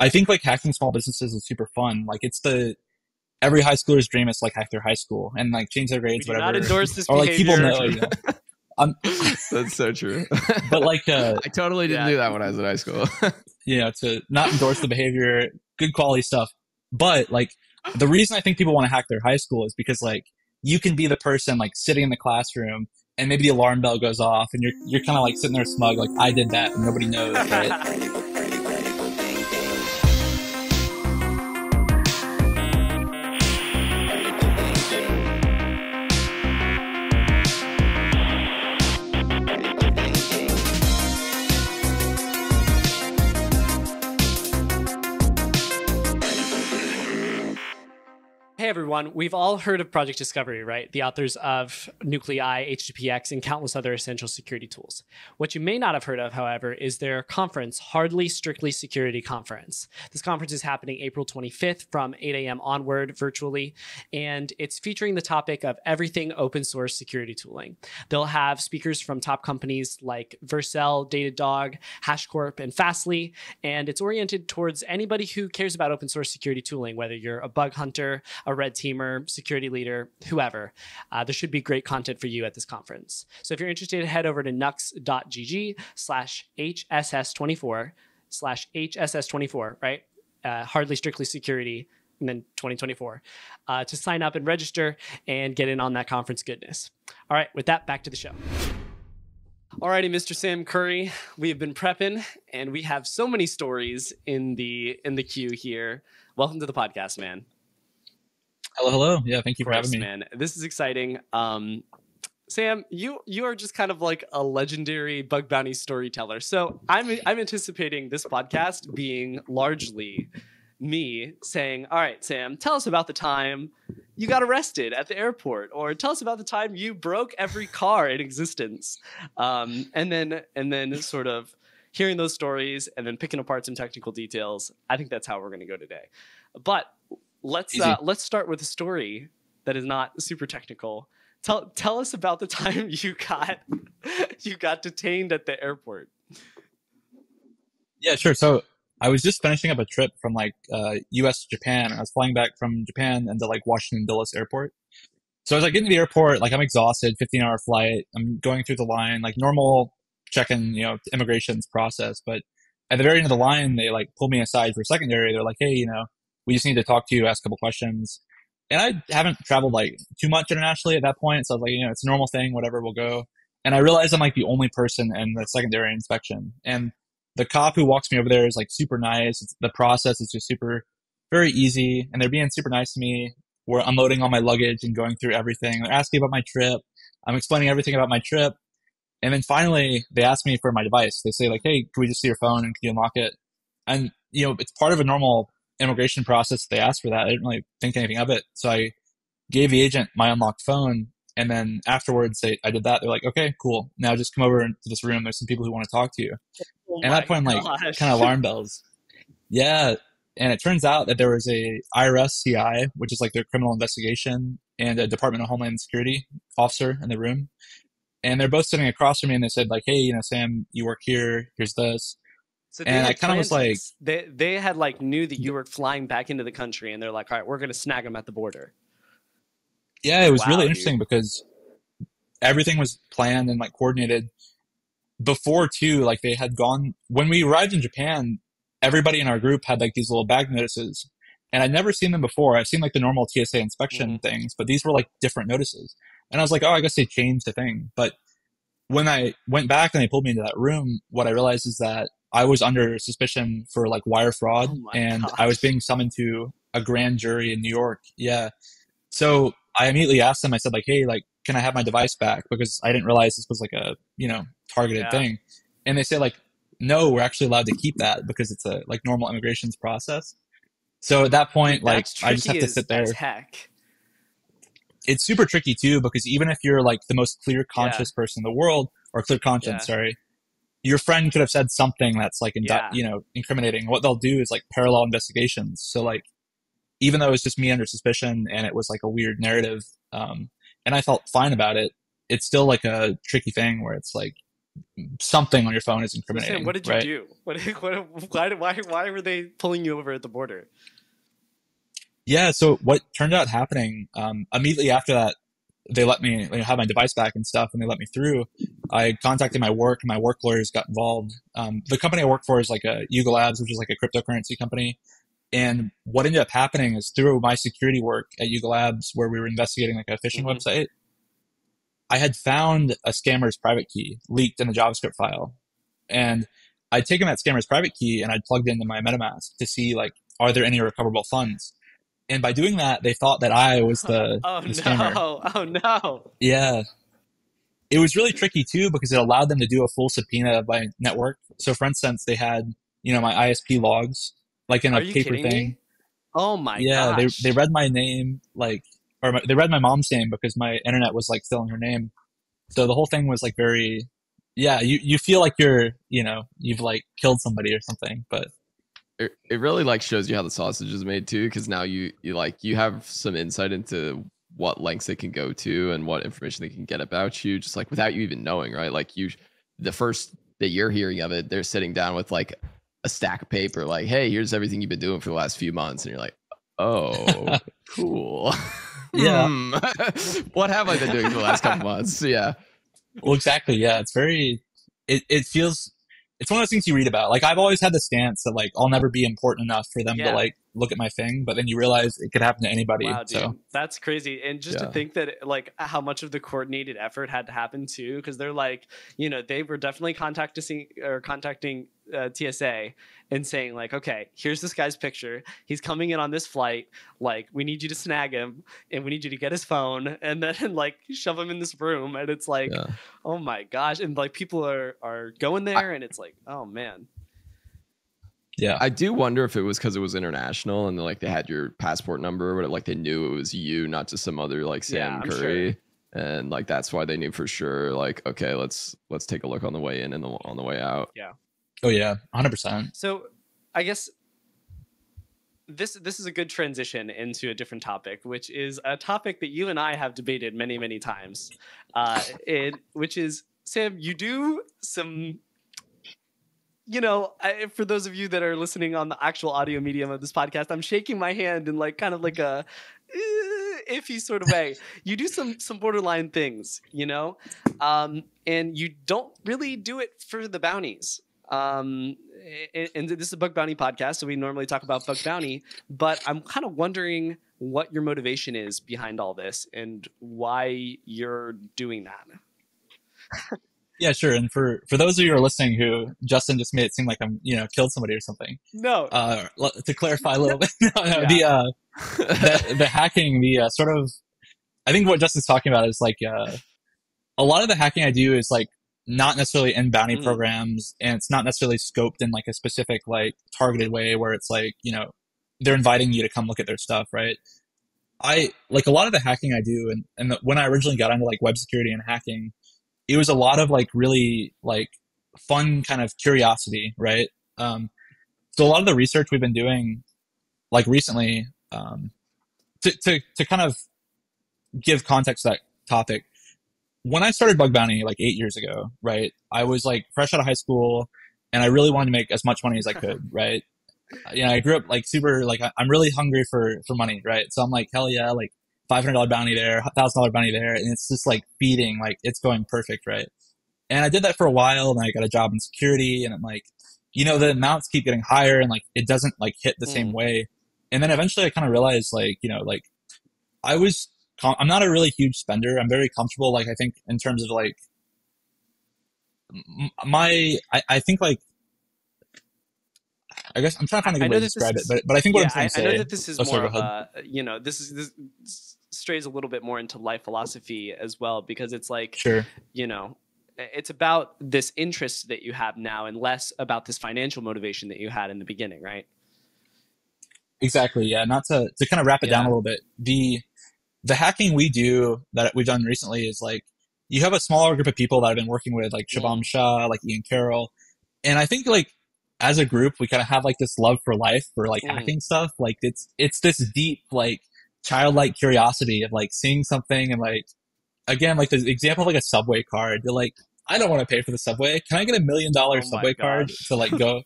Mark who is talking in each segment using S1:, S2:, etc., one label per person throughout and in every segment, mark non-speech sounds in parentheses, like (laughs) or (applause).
S1: I think like hacking small businesses is super fun. Like it's the every high schooler's dream is like hack their high school and like change their grades,
S2: We
S1: whatever.
S2: not endorse this
S1: or like people
S2: behavior.
S1: know. You (laughs) know. Um,
S3: That's so true. (laughs)
S1: but like uh,
S3: I totally didn't
S2: Yeah.
S3: do that when I was in high school. (laughs)
S1: you know, to not endorse the behavior, good quality stuff. But like the reason I think people want to hack their high school is because like you can be the person like sitting in the classroom and maybe the alarm bell goes off and you're you're kind of like sitting there smug like I did that and nobody knows, right?
S2: Hey everyone, we've all heard of Project Discovery, right? The authors of Nuclei, HTTPX, and countless other essential security tools. What you may not have heard of, however, is their conference, Hardly Strictly Security Conference. This conference is happening April 25th from 8 a.m. onward virtually, and it's featuring the topic of everything open source security tooling. They'll have speakers from top companies like Vercel, Datadog, HashiCorp, and Fastly, and it's oriented towards anybody who cares about open source security tooling, whether you're a bug hunter, a red teamer, security leader, whoever. Uh, there should be great content for you at this conference. So if you're interested, head over to nux.gg slash HSS24 slash HSS24, right? Uh, hardly strictly security, and then 2024 uh, to sign up and register and get in on that conference goodness. All right, with that, back to the show. Alrighty, Mr. Sam Curry, we have been prepping, and we have so many stories in the in the queue here. Welcome to the podcast, man.
S1: Hello, hello. Yeah, thank you for having me.
S2: man. This is exciting. Um, Sam, you you are just kind of like a legendary bug bounty storyteller. So I'm I'm anticipating this podcast being largely me saying, "All right, Sam, tell us about the time you got arrested at the airport, or tell us about the time you broke every car in existence," um, and then and then sort of hearing those stories and then picking apart some technical details. I think that's how we're going to go today. But let's uh, let's start with a story that is not super technical. Tell tell us about the time (laughs) you got you got detained at the airport.
S1: Yeah, sure. So I was just finishing up a trip from like uh, U.S. to Japan. I was flying back from Japan into like Washington Dulles Airport. So I was like getting to the airport, like I'm exhausted, 15 hour flight. I'm going through the line, like normal check-in, you know, immigration's process. But at the very end of the line, they like pull me aside for secondary. They're like, hey, you know, we just need to talk to you, ask a couple questions. And I haven't traveled like too much internationally at that point. So I was like, you know, it's a normal thing, whatever, we'll go. And I realized I'm like the only person in the secondary inspection. And the cop who walks me over there is like super nice. It's, the process is just super, very easy. And they're being super nice to me. We're unloading all my luggage and going through everything. They're asking about my trip. I'm explaining everything about my trip. And then finally, they ask me for my device. They say like, "Hey, can we just see your phone and can you unlock it?" And you know, it's part of a normal immigration process. They asked for that. I didn't really think anything of it. So I gave the agent my unlocked phone. And then afterwards, they, I did that. They're like, "Okay, cool. Now just come over into this room. There's some people who want to talk to you."
S2: Oh
S1: and at that point, I'm like, kind of alarm bells. Yeah. And it turns out that there was a IRS CI, which is like their criminal investigation, and a Department of Homeland Security officer in the room. And they're both sitting across from me and they said, like, hey, you know, Sam, you work here. Here's this.
S2: So
S1: And I kinda was like-
S2: they they had like knew that you were flying back into the country, and they're like, all right, we're gonna snag them at the border.
S1: Yeah, it was
S2: Wow,
S1: really
S2: dude.
S1: interesting because everything was planned and like coordinated before too. Like they had gone when we arrived in Japan, everybody in our group had like these little bag notices. And I'd never seen them before. I've seen like the normal TSA inspection
S2: Mhm.
S1: things, but these were like different notices. And I was like, oh, I guess they changed the thing. But when I went back and they pulled me into that room, what I realized is that I was under suspicion for like wire fraud
S2: Oh
S1: and I was being summoned to a grand jury in New York. Yeah. So I immediately asked them, I said like, Hey, like, can I have my device back? Because I didn't realize this was like a, you know, targeted
S2: Yeah.
S1: thing. And they say like, no, we're actually allowed to keep that because it's a like normal immigrations process. So at that point, like I just have to sit there.
S2: heck.
S1: It's super tricky too because even if you're like the most clear conscious person in the world or clear conscience,
S2: Yeah.
S1: sorry, your friend could have said something that's like, indi-
S2: Yeah.
S1: you know, incriminating. What they'll do is like parallel investigations. So like, even though it was just me under suspicion and it was like a weird narrative, um, and I felt fine about it, it's still like a tricky thing where it's like something on your phone is incriminating.
S2: what did you
S1: right?
S2: do? What, what, why, why, why were they pulling you over at the border?
S1: Yeah. So what turned out happening um, immediately after that, they let me know, have my device back and stuff, and they let me through. I contacted my work, and my work lawyers got involved. Um, the company I work for is like a Yuga Labs, which is like a cryptocurrency company. And what ended up happening is through my security work at Yuga Labs, where we were investigating like a phishing
S2: Mhm.
S1: website, I had found a scammer's private key leaked in a JavaScript file. And I'd taken that scammer's private key and I'd plugged it into my MetaMask to see like, are there any recoverable funds? And by doing that, they thought that I was the, (laughs)
S2: Oh
S1: the scammer.
S2: no! Oh no!
S1: Yeah. It was really tricky too because it allowed them to do a full subpoena of my network. So for instance, they had, you know, my ISP logs, like in a
S2: Are
S1: paper thing.
S2: me? Oh my
S1: yeah,
S2: gosh!
S1: they they read my name like or my, they read my mom's name because my internet was like still in her name. So the whole thing was like very yeah, you you feel like you're, you know, you've like killed somebody or something, but
S3: it, it really like shows you how the sausage is made too because now you you like you have some insight into what lengths they can go to and what information they can get about you just like without you even knowing right like you the first that you're hearing of it they're sitting down with like a stack of paper like hey here's everything you've been doing for the last few months and you're like oh (laughs) cool (laughs)
S1: Yeah.
S3: Hmm. (laughs) what have i been doing for the last couple months yeah
S1: Well, exactly. Yeah, it's very. It it feels. It's one of those things you read about. Like I've always had the stance that like I'll never be important enough for them
S2: Yeah.
S1: to like look at my thing, but then you realize it could happen to anybody.
S2: Wow, dude,
S1: so
S2: that's crazy. And just to think that like how much of the coordinated effort had to happen too, because they're like, you know, they were definitely contacting or contacting uh, TSA and saying like, okay, here's this guy's picture. He's coming in on this flight. Like, we need you to snag him, and we need you to get his phone, and then (laughs) like shove him in this room. And it's like,
S3: yeah
S2: oh my gosh, and like people are are going there, and it's like, oh man,
S1: yeah,
S3: I do wonder if it was because it was international and like they had your passport number, but like they knew it was you, not just some other like Sam
S2: I'm
S3: Curry, and like that's why they knew for sure. Like, okay, let's let's take a look on the way in and the, on the way out.
S1: Oh yeah, hundred percent.
S2: So, I guess this this is a good transition into a different topic, which is a topic that you and I have debated many many times. Uh, it which is Sam, you do some. You know, I, for those of you that are listening on the actual audio medium of this podcast, I'm shaking my hand in like kind of like a eh, iffy sort of way. You do some some borderline things, you know, um, and you don't really do it for the bounties um and, and this is a bug bounty podcast so we normally talk about bug bounty but i'm kind of wondering what your motivation is behind all this and why you're doing that (laughs)
S1: Yeah, sure. And for for those of you who are listening, who Justin just made it seem like I'm you know killed somebody or something.
S2: no
S1: Uh, to clarify a little (laughs) bit, (laughs) no, no,
S2: Yeah.
S1: the uh, the, the hacking, the uh, sort of, I think what Justin's talking about is like uh, a lot of the hacking I do is like not necessarily in bounty
S2: Mhm.
S1: programs, and it's not necessarily scoped in like a specific like targeted way where it's like you know they're inviting you to come look at their stuff, right? I like a lot of the hacking I do, and and the, when I originally got into like web security and hacking, it was a lot of like really like fun kind of curiosity, right? Um, so a lot of the research we've been doing, like recently, um, to, to, to kind of give context to that topic, when I started Bug Bounty like eight years ago, right, I was like fresh out of high school and I really wanted to make as much money as I could, (laughs) right? You know, I grew up like super, like I'm really hungry for, for money, right? So I'm like, hell yeah, like $500 bounty there, $1,000 bounty there. And it's just like feeding, like it's going perfect, right? And I did that for a while and I got a job in security and I'm like, you know, the amounts keep getting higher and like it doesn't like hit the same
S2: Mm.
S1: way. And then eventually I kind of realized like, you know, like I was, com- I'm not a really huge spender. I'm very comfortable. Like I think in terms of like my, I, I think like, I guess I'm trying to find a
S2: I
S1: good
S2: know
S1: way to
S2: that this
S1: describe it,
S2: is-
S1: but, but I think what
S2: yeah,
S1: I'm trying
S2: I,
S1: to
S2: I
S1: say.
S2: know that this is
S1: Oh,
S2: more of a you know this is this strays a little bit more into life philosophy as well because it's like
S1: Sure.
S2: you know it's about this interest that you have now and less about this financial motivation that you had in the beginning right
S1: Exactly. Yeah. Not to, to kind of wrap it down a little bit. The, the hacking we do that we've done recently is like, you have a smaller group of people that I've been working with, like Shubham Shah, like Ian Carroll. And I think like as a group, we kind of have like this love for life for like
S2: Mm.
S1: hacking stuff. Like it's, it's this deep, like childlike curiosity of like seeing something and like, again, like the example of like a subway card. You're like, I don't want to pay for the subway. Can I get a million dollar
S2: Oh
S1: subway card to like (laughs) go?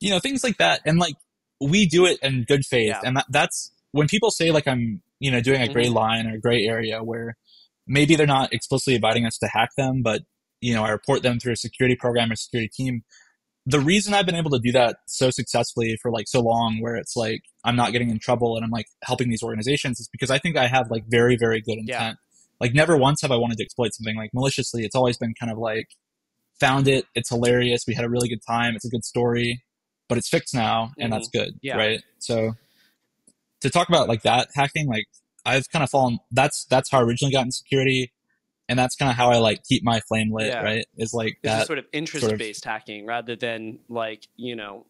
S1: you know, things like that. And like we do it in good faith.
S2: Yeah.
S1: And that, that's when people say like I'm, you know, doing a gray
S2: Mhm.
S1: line or a gray area where maybe they're not explicitly inviting us to hack them, but you know, I report them through a security program or security team. The reason I've been able to do that so successfully for like so long, where it's like I'm not getting in trouble and I'm like helping these organizations, is because I think I have like very, very good
S2: Yeah.
S1: intent. Like never once have I wanted to exploit something like maliciously. It's always been kind of like found it, it's hilarious, we had a really good time, it's a good story, but it's fixed now, and that's good,
S2: Mm-hmm. Yeah.
S1: right? So to talk about like that hacking, like I've kind of fallen. That's that's how I originally got in security, and that's kind of how I like keep my flame lit,
S2: Yeah.
S1: right? Is like
S2: It's
S1: that.
S2: sort of interest based hacking rather than like, you know,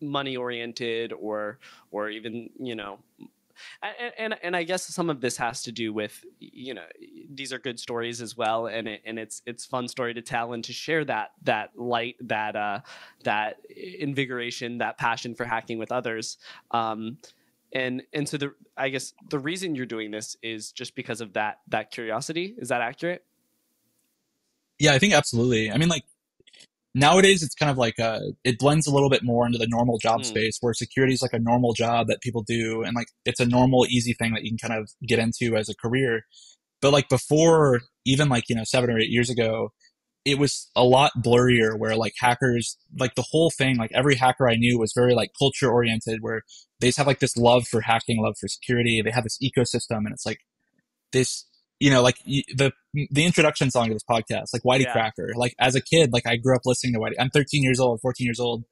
S2: money oriented or or even, you know, and, and and I guess some of this has to do with you know these are good stories as well, and it, and it's it's fun story to tell and to share that that light that uh, that invigoration that passion for hacking with others. Um, and and so the I guess the reason you're doing this is just because of that that curiosity. Is that accurate?
S1: Yeah, I think absolutely. I mean, like nowadays, it's kind of like uh, it blends a little bit more into the normal job
S2: Mm.
S1: space where security is like a normal job that people do, and like it's a normal, easy thing that you can kind of get into as a career. But like before, even like you know seven or eight years ago, it was a lot blurrier. Where like hackers, like the whole thing, like every hacker I knew was very like culture oriented, where they just have like this love for hacking, love for security. They have this ecosystem, and it's like this you know, like the the introduction song to this podcast, like YT
S2: Yeah.
S1: Cracker. Like as a kid, like I grew up listening to YT. I'm 13 years old, 14 years old,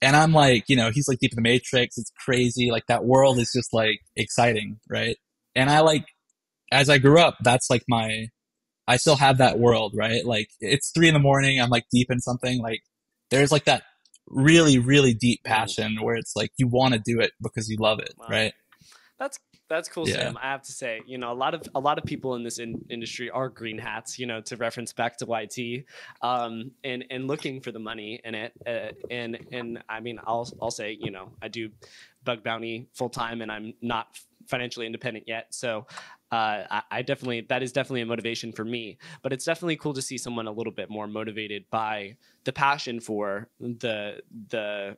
S1: and I'm like, you know, he's like deep in the Matrix. It's crazy. Like that world is just like exciting, right? And I like, as I grew up, that's like my, I still have that world, right? Like it's three in the morning. I'm like deep in something. Like there's like that really, really deep passion where it's like you want to do it because you love it,
S2: Wow.
S1: right?
S2: That's that's cool,
S1: Yeah.
S2: Sam. I have to say, you know, a lot of a lot of people in this in, industry are green hats. You know, to reference back to YT, um, and and looking for the money in it. Uh, and and I mean, I'll I'll say, you know, I do bug bounty full time, and I'm not financially independent yet. So, uh, I, I definitely that is definitely a motivation for me. But it's definitely cool to see someone a little bit more motivated by the passion for the the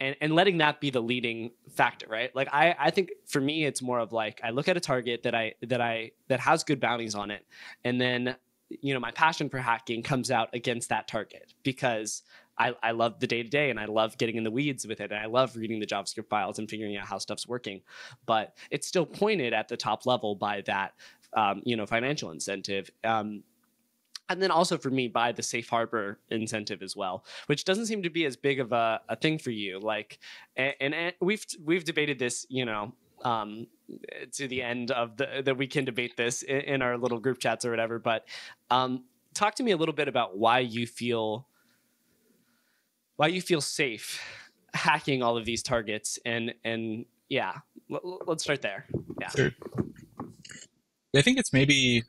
S2: and and letting that be the leading factor right like i i think for me it's more of like i look at a target that i that i that has good bounties on it and then you know my passion for hacking comes out against that target because I, I love the day to day and I love getting in the weeds with it and I love reading the JavaScript files and figuring out how stuff's working. But it's still pointed at the top level by that um, you know financial incentive. Um, and then also for me by the safe harbor incentive as well which doesn't seem to be as big of a, a thing for you. Like and, and, we've we've debated this you know um, to the end of the that we can debate this in, in our little group chats or whatever but um, talk to me a little bit about why you feel why you feel safe hacking all of these targets. And and yeah let's start there. Yeah.
S1: Sure. I think it's maybe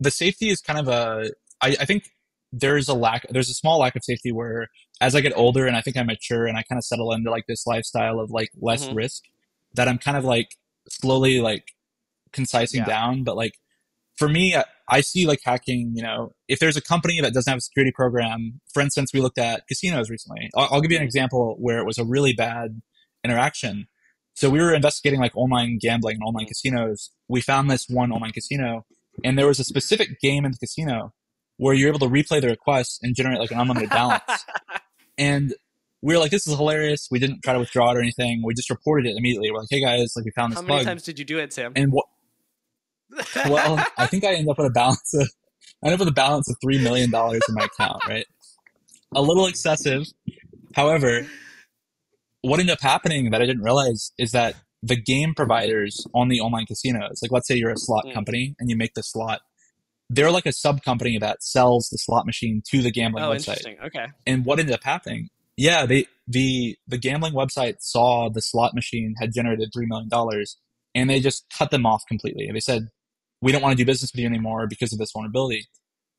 S1: the safety is kind of a. I, I think there's a lack. There's a small lack of safety where, as I get older and I think I mature and I kind of settle into like this lifestyle of like less
S2: Mhm.
S1: risk, that I'm kind of like slowly like concising
S2: Yeah.
S1: down. But like for me, I, I see like hacking. You know, if there's a company that doesn't have a security program, for instance, we looked at casinos recently. I'll, I'll give you an example where it was a really bad interaction. So we were investigating like online gambling and online casinos. We found this one online casino, and there was a specific game in the casino where you're able to replay the request and generate like an unlimited balance. (laughs) and we were like, "This is hilarious." We didn't try to withdraw it or anything. We just reported it immediately. We're like, "Hey guys, like we found this
S2: how many
S1: bug."
S2: times did you do it sam
S1: and what? (laughs) Well, I think I ended up with a balance of I ended up with a balance of three million dollars in my account. Right, a little excessive. However, what ended up happening that I didn't realize is that the game providers on the online casinos, like let's say you're a slot
S2: Mm.
S1: company and you make the slot, they're like a sub company that sells the slot machine to the gambling
S2: oh
S1: website.
S2: interesting okay
S1: And what ended up happening? Yeah, they the the gambling website saw the slot machine had generated three million dollars, and they just cut them off completely. And they said, "We don't want to do business with you anymore because of this vulnerability."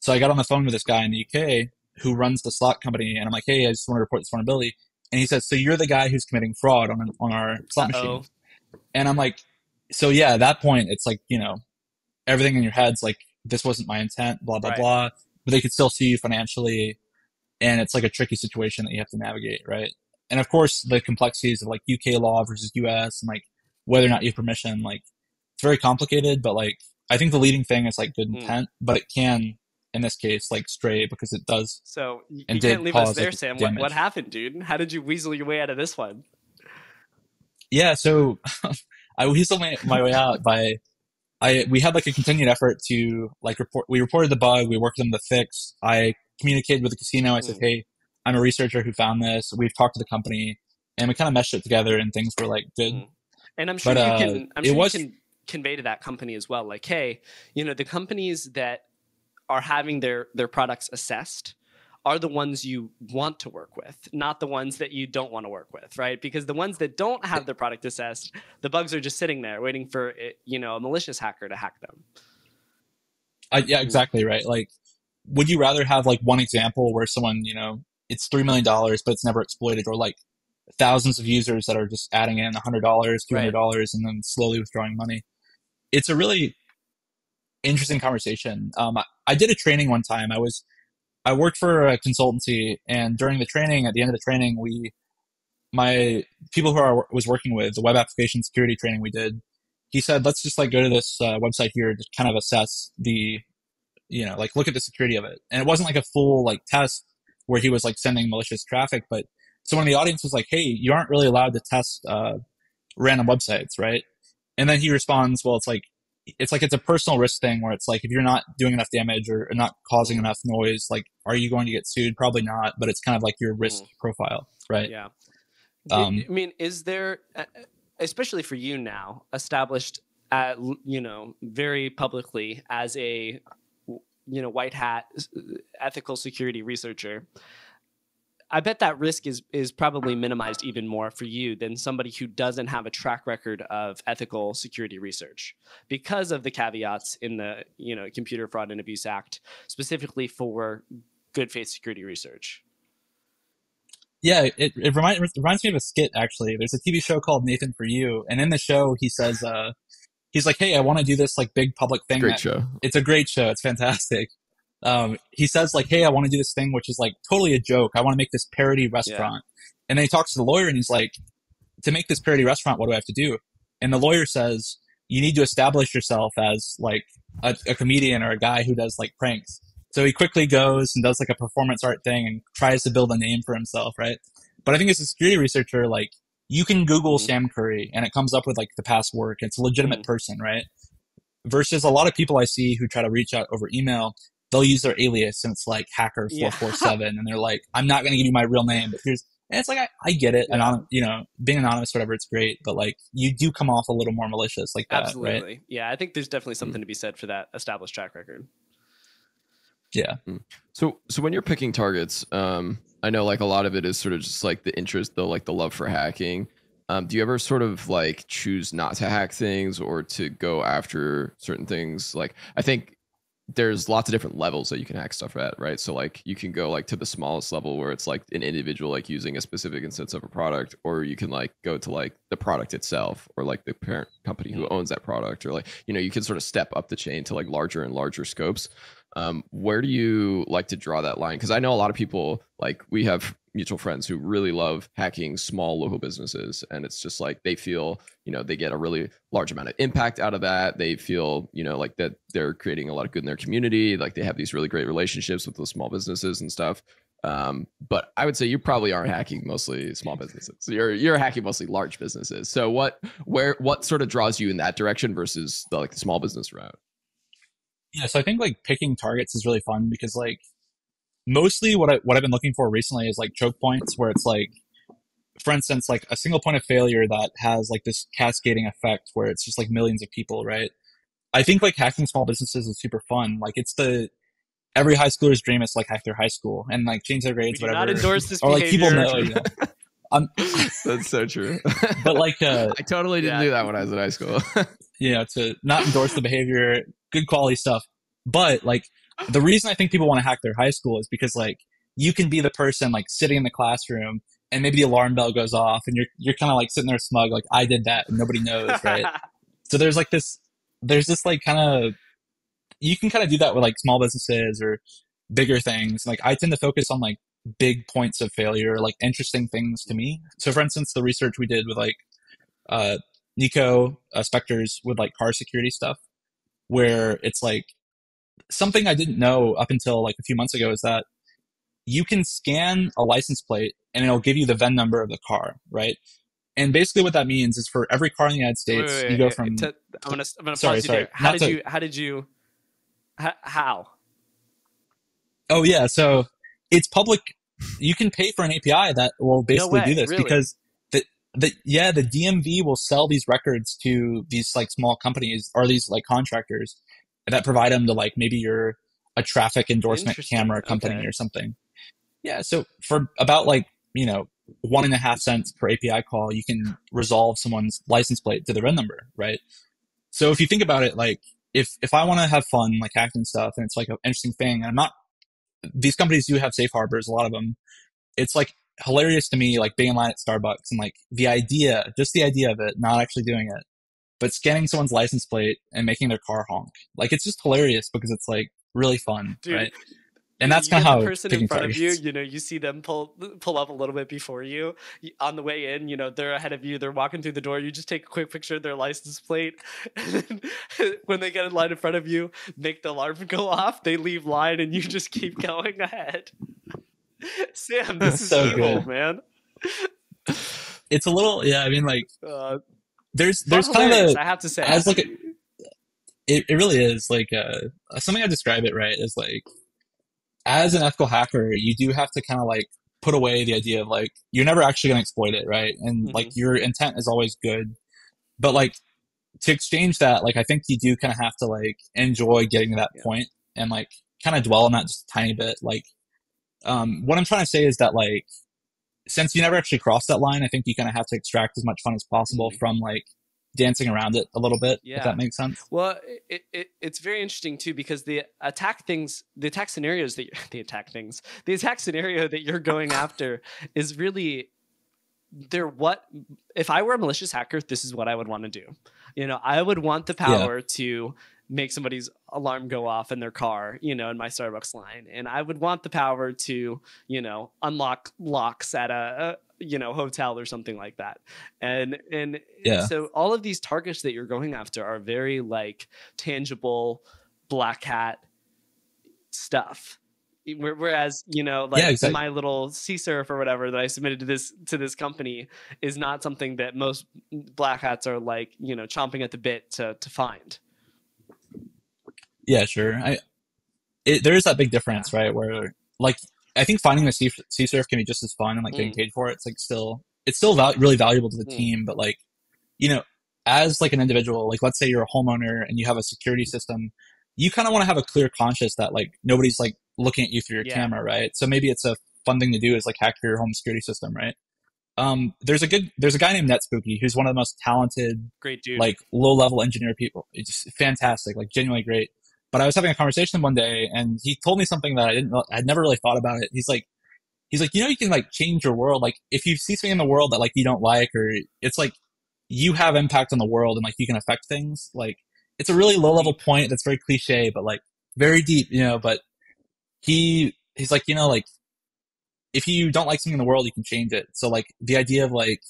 S1: So I got on the phone with this guy in the UK who runs the slot company, and I'm like, "Hey, I just want to report this vulnerability." And he says, "So you're the guy who's committing fraud on on our slot
S2: Uh-oh.
S1: machine?" And I'm like, "So yeah." At that point, it's like you know, everything in your head's like, "This wasn't my intent." Blah blah
S2: Right.
S1: blah. but they could still sue you financially. And it's like a tricky situation that you have to navigate, right? And of course, the complexities of like UK law versus US and like whether or not you have permission, like it's very complicated, but like I think the leading thing is like good
S2: Hmm.
S1: intent, but it can, in this case, like stray because it does.
S2: So you
S1: And
S2: can't leave us there,
S1: like,
S2: Sam. What, what happened, dude? How did you weasel your way out of this one?
S1: Yeah, so (laughs) I weaseled my, my way out by I we had like a continued effort to like report we reported the bug, we worked on the fix. I communicated with the casino, I said,
S2: Mm.
S1: Hey, I'm a researcher who found this. We've talked to the company and we kind of meshed it together and things were like good.
S2: Mm. And I'm sure
S1: But,
S2: you
S1: uh,
S2: can. I'm
S1: it
S2: sure
S1: was-
S2: you can convey to that company as well. Like, hey, you know, the companies that are having their their products assessed are the ones you want to work with, not the ones that you don't want to work with, right? Because the ones that don't have their product assessed, the bugs are just sitting there waiting for you know a malicious hacker to hack them.
S1: I, yeah, exactly right. Like, would you rather have like one example where someone, you know, it's three million dollars, but it's never exploited, or like thousands of users that are just adding in a hundred dollars, two hundred dollars, and then slowly withdrawing money? It's a really interesting conversation. Um, I, I did a training one time. I was, I worked for a consultancy, and during the training, at the end of the training, we, my people who I was working with, the web application security training we did, he said, let's just like go to this uh, website here to kind of assess the, you know, like look at the security of it. And it wasn't like a full like test where he was like sending malicious traffic, but someone in the audience was like, hey, you aren't really allowed to test uh, random websites, right? And then he responds, well, it's like, it's like it's a personal risk thing where it's like if you're not doing enough damage or not causing enough noise, like are you going to get sued? Probably not, but it's kind of like your risk profile, right?
S2: Yeah.
S1: Um,
S2: I mean, is there, uh, especially for you now, established, at, you know, very publicly as a, you know, white hat ethical security researcher? I bet that risk is is probably minimized even more for you than somebody who doesn't have a track record of ethical security research because of the caveats in the you know Computer Fraud and Abuse Act specifically for good faith security research.
S1: Yeah, it, it, remind, it reminds me of a skit actually. There's a TV show called Nathan for You, and in the show he says, uh, he's like, "Hey, I want to do this like big public thing.
S3: Great
S1: that-
S3: show.
S1: It's a great show. It's fantastic." Um, he says like, "Hey, I want to do this thing which is like totally a joke. I want to make this parody restaurant." And then he talks to the lawyer and he's like, "To make this parody restaurant, what do I have to do?" And the lawyer says, "You need to establish yourself as like a, a comedian or a guy who does like pranks." So he quickly goes and does like a performance art thing and tries to build a name for himself, right? But I think as a security researcher, like you can Google
S2: Mhm.
S1: Sam Curry and it comes up with like the past work. It's a legitimate
S2: Mhm.
S1: person, right? Versus a lot of people I see who try to reach out over email, they'll use their alias and it's like hacker
S2: Yeah. (laughs)
S1: four four seven, and they're like, I'm not going to give you my real name, but here's. And it's like I, I get it,
S2: Yeah.
S1: anon- you know, being anonymous, whatever, it's great, but like you do come off a little more malicious like that,
S2: Absolutely.
S1: right?
S2: Yeah, I think there's definitely something to be said for that established track record.
S1: Yeah.
S3: So so when you're picking targets, um, I know like a lot of it is sort of just like the interest, though, like the love for hacking. Um, do you ever sort of like choose not to hack things or to go after certain things? Like I think there's lots of different levels that you can hack stuff at, right? So like you can go like to the smallest level where it's like an individual like using a specific instance of a product, or you can like go to like the product itself or like the parent company who owns that product, or like you know you can sort of step up the chain to like larger and larger scopes. Um, where do you like to draw that line? Because I know a lot of people like we have mutual friends who really love hacking small local businesses, and it's just like they feel you know they get a really large amount of impact out of that. They feel you know like that they're creating a lot of good in their community. Like they have these really great relationships with those small businesses and stuff. Um, but I would say you probably aren't hacking mostly small businesses. You're you're hacking mostly large businesses. So what where what sort of draws you in that direction versus the like the small business route?
S1: Yeah, so I think like picking targets is really fun because like mostly what I what I've been looking for recently is like choke points where it's like for instance like a single point of failure that has like this cascading effect where it's just like millions of people, right? I think like hacking small businesses is super fun. Like it's the every high schooler's dream is like hack their high school and like change their
S2: We
S1: grades
S2: do
S1: whatever.
S2: not endorse this (laughs)
S1: or like people
S2: behavior.
S1: know, you know. (laughs) Um,
S3: That's so true. (laughs)
S1: but like uh
S3: I totally didn't
S2: Yeah.
S3: do that when I was in high school.
S1: you know, to not endorse the behavior, good quality stuff. But like the reason I think people want to hack their high school is because like you can be the person like sitting in the classroom and maybe the alarm bell goes off and you're you're kind of like sitting there smug like I did that and nobody knows, right? (laughs) so there's like this there's this like kind of you can kind of do that with like small businesses or bigger things. Like I tend to focus on like big points of failure, like interesting things to me. So for instance, the research we did with like uh, Neiko uh, Specters with like car security stuff, where it's like something I didn't know up until like a few months ago is that you can scan a license plate and it'll give you the VIN number of the car, right? And basically, what that means is for every car in the United States, wait, wait, you go from.
S2: To, I'm gonna, I'm gonna sorry, you sorry, there. How did to, you? How did you? How?
S1: Oh yeah, so it's public. You can pay for an API that will basically
S2: no
S1: do this
S2: really?
S1: because the the yeah the DMV will sell these records to these like small companies or these like contractors that provide them to like maybe you're a traffic endorsement camera company okay. or something. Yeah, so for about like you know one and a half cents per API call, you can resolve someone's license plate to the VIN number, right? So if you think about it, like if if I want to have fun, like hacking stuff, and it's like an interesting thing, and I'm not. These companies do have safe harbors, a lot of them. It's like hilarious to me, like being in line at Starbucks and like the idea, just the idea of it, not actually doing it, but scanning someone's license plate and making their car honk. Like it's just hilarious because it's like really fun, Dude, right? and that's kind of how
S2: the person in front of you you know you see them pull pull up a little bit before you on the way in you know they're ahead of you they're walking through the door you just take a quick picture of their license plate and (laughs) when they get in line in front of you make the alarm go off they leave line and you just keep (laughs) going ahead sam this is so evil good. man
S1: it's a little yeah i mean like uh, there's there's kind
S2: of a, I have to say
S1: as like a, it, it really is like uh something I describe it right is like as an ethical hacker, you do have to kind of like put away the idea of like you're never actually going to exploit it, right? And mm-hmm. like your intent is always good, but like to exchange that, like I think you do kind of have to like enjoy getting to that yeah. point and like kind of dwell on that just a tiny bit. Like, um, what I'm trying to say is that like since you never actually crossed that line, I think you kind of have to extract as much fun as possible mm-hmm. from like dancing around it a little bit. Yeah. If that makes sense.
S2: Well, it, it, it's very interesting too because the attack things, the attack scenarios that (laughs) the attack things, the attack scenario that you're going after is really they're what if I were a malicious hacker, this is what I would want to do. You know, I would want the power yeah. to make somebody's alarm go off in their car, you know, in my Starbucks line. And I would want the power to, you know, unlock locks at a, you know hotel or something like that and and yeah. so all of these targets that you're going after are very like tangible black hat stuff whereas you know like yeah, exactly. my little CSRF or whatever that I submitted to this to this company is not something that most black hats are like you know chomping at the bit to to find.
S1: Yeah, sure. I it, there is that big difference, right? Where like I think finding the CSRF can be just as fun and like getting mm. paid for it. It's like still, it's still val- really valuable to the mm. team, but like, you know, as like an individual, like let's say you're a homeowner and you have a security system, you kind of want to have a clear conscience that like nobody's like looking at you through your yeah. camera, right? So maybe it's a fun thing to do is like hack your home security system, right? Um, there's a good, there's a guy named NetSpooky who's one of the most talented,
S2: great dude,
S1: like low level engineer people. It's just fantastic, like genuinely great. But I was having a conversation one day and he told me something that I didn't, I'd never really thought about it. He's like, he's like, you know, you can like change your world. Like if you see something in the world that like you don't like, or it's like you have impact on the world and like you can affect things. Like it's a really low level point that's very cliche, but like very deep, you know, but he, he's like, you know, like if you don't like something in the world, you can change it. So like the idea of like,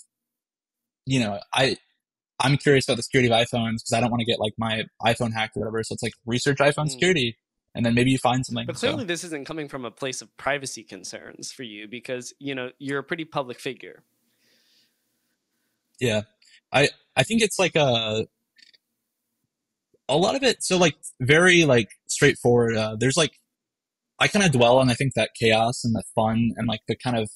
S1: you know, I, I'm curious about the security of iPhones because I don't want to get like my iPhone hacked or whatever. So it's like research iPhone mm. security, and then maybe you find something.
S2: But clearly, so. this isn't coming from a place of privacy concerns for you because you know you're a pretty public figure.
S1: Yeah, I I think it's like a a lot of it. So like very like straightforward. Uh, there's like I kind of dwell on I think that chaos and the fun and like the kind of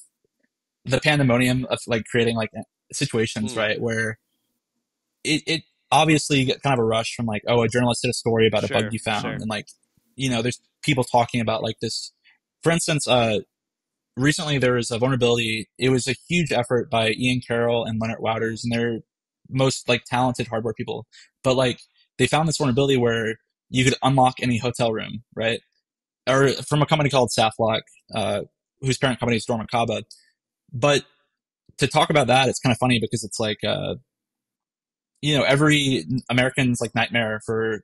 S1: the pandemonium of like creating like situations mm. right where it, it obviously get kind of a rush from like, oh, a journalist did a story about sure, a bug you found, sure. and like, you know, there's people talking about like this. For instance, uh, recently there was a vulnerability. It was a huge effort by Ian Carroll and Lennert Wouters, and they're most like talented hardware people. But like, they found this vulnerability where you could unlock any hotel room, right? Or from a company called Saflok, uh, whose parent company is Dormakaba. But to talk about that, it's kind of funny because it's like, uh, you know, every American's like nightmare for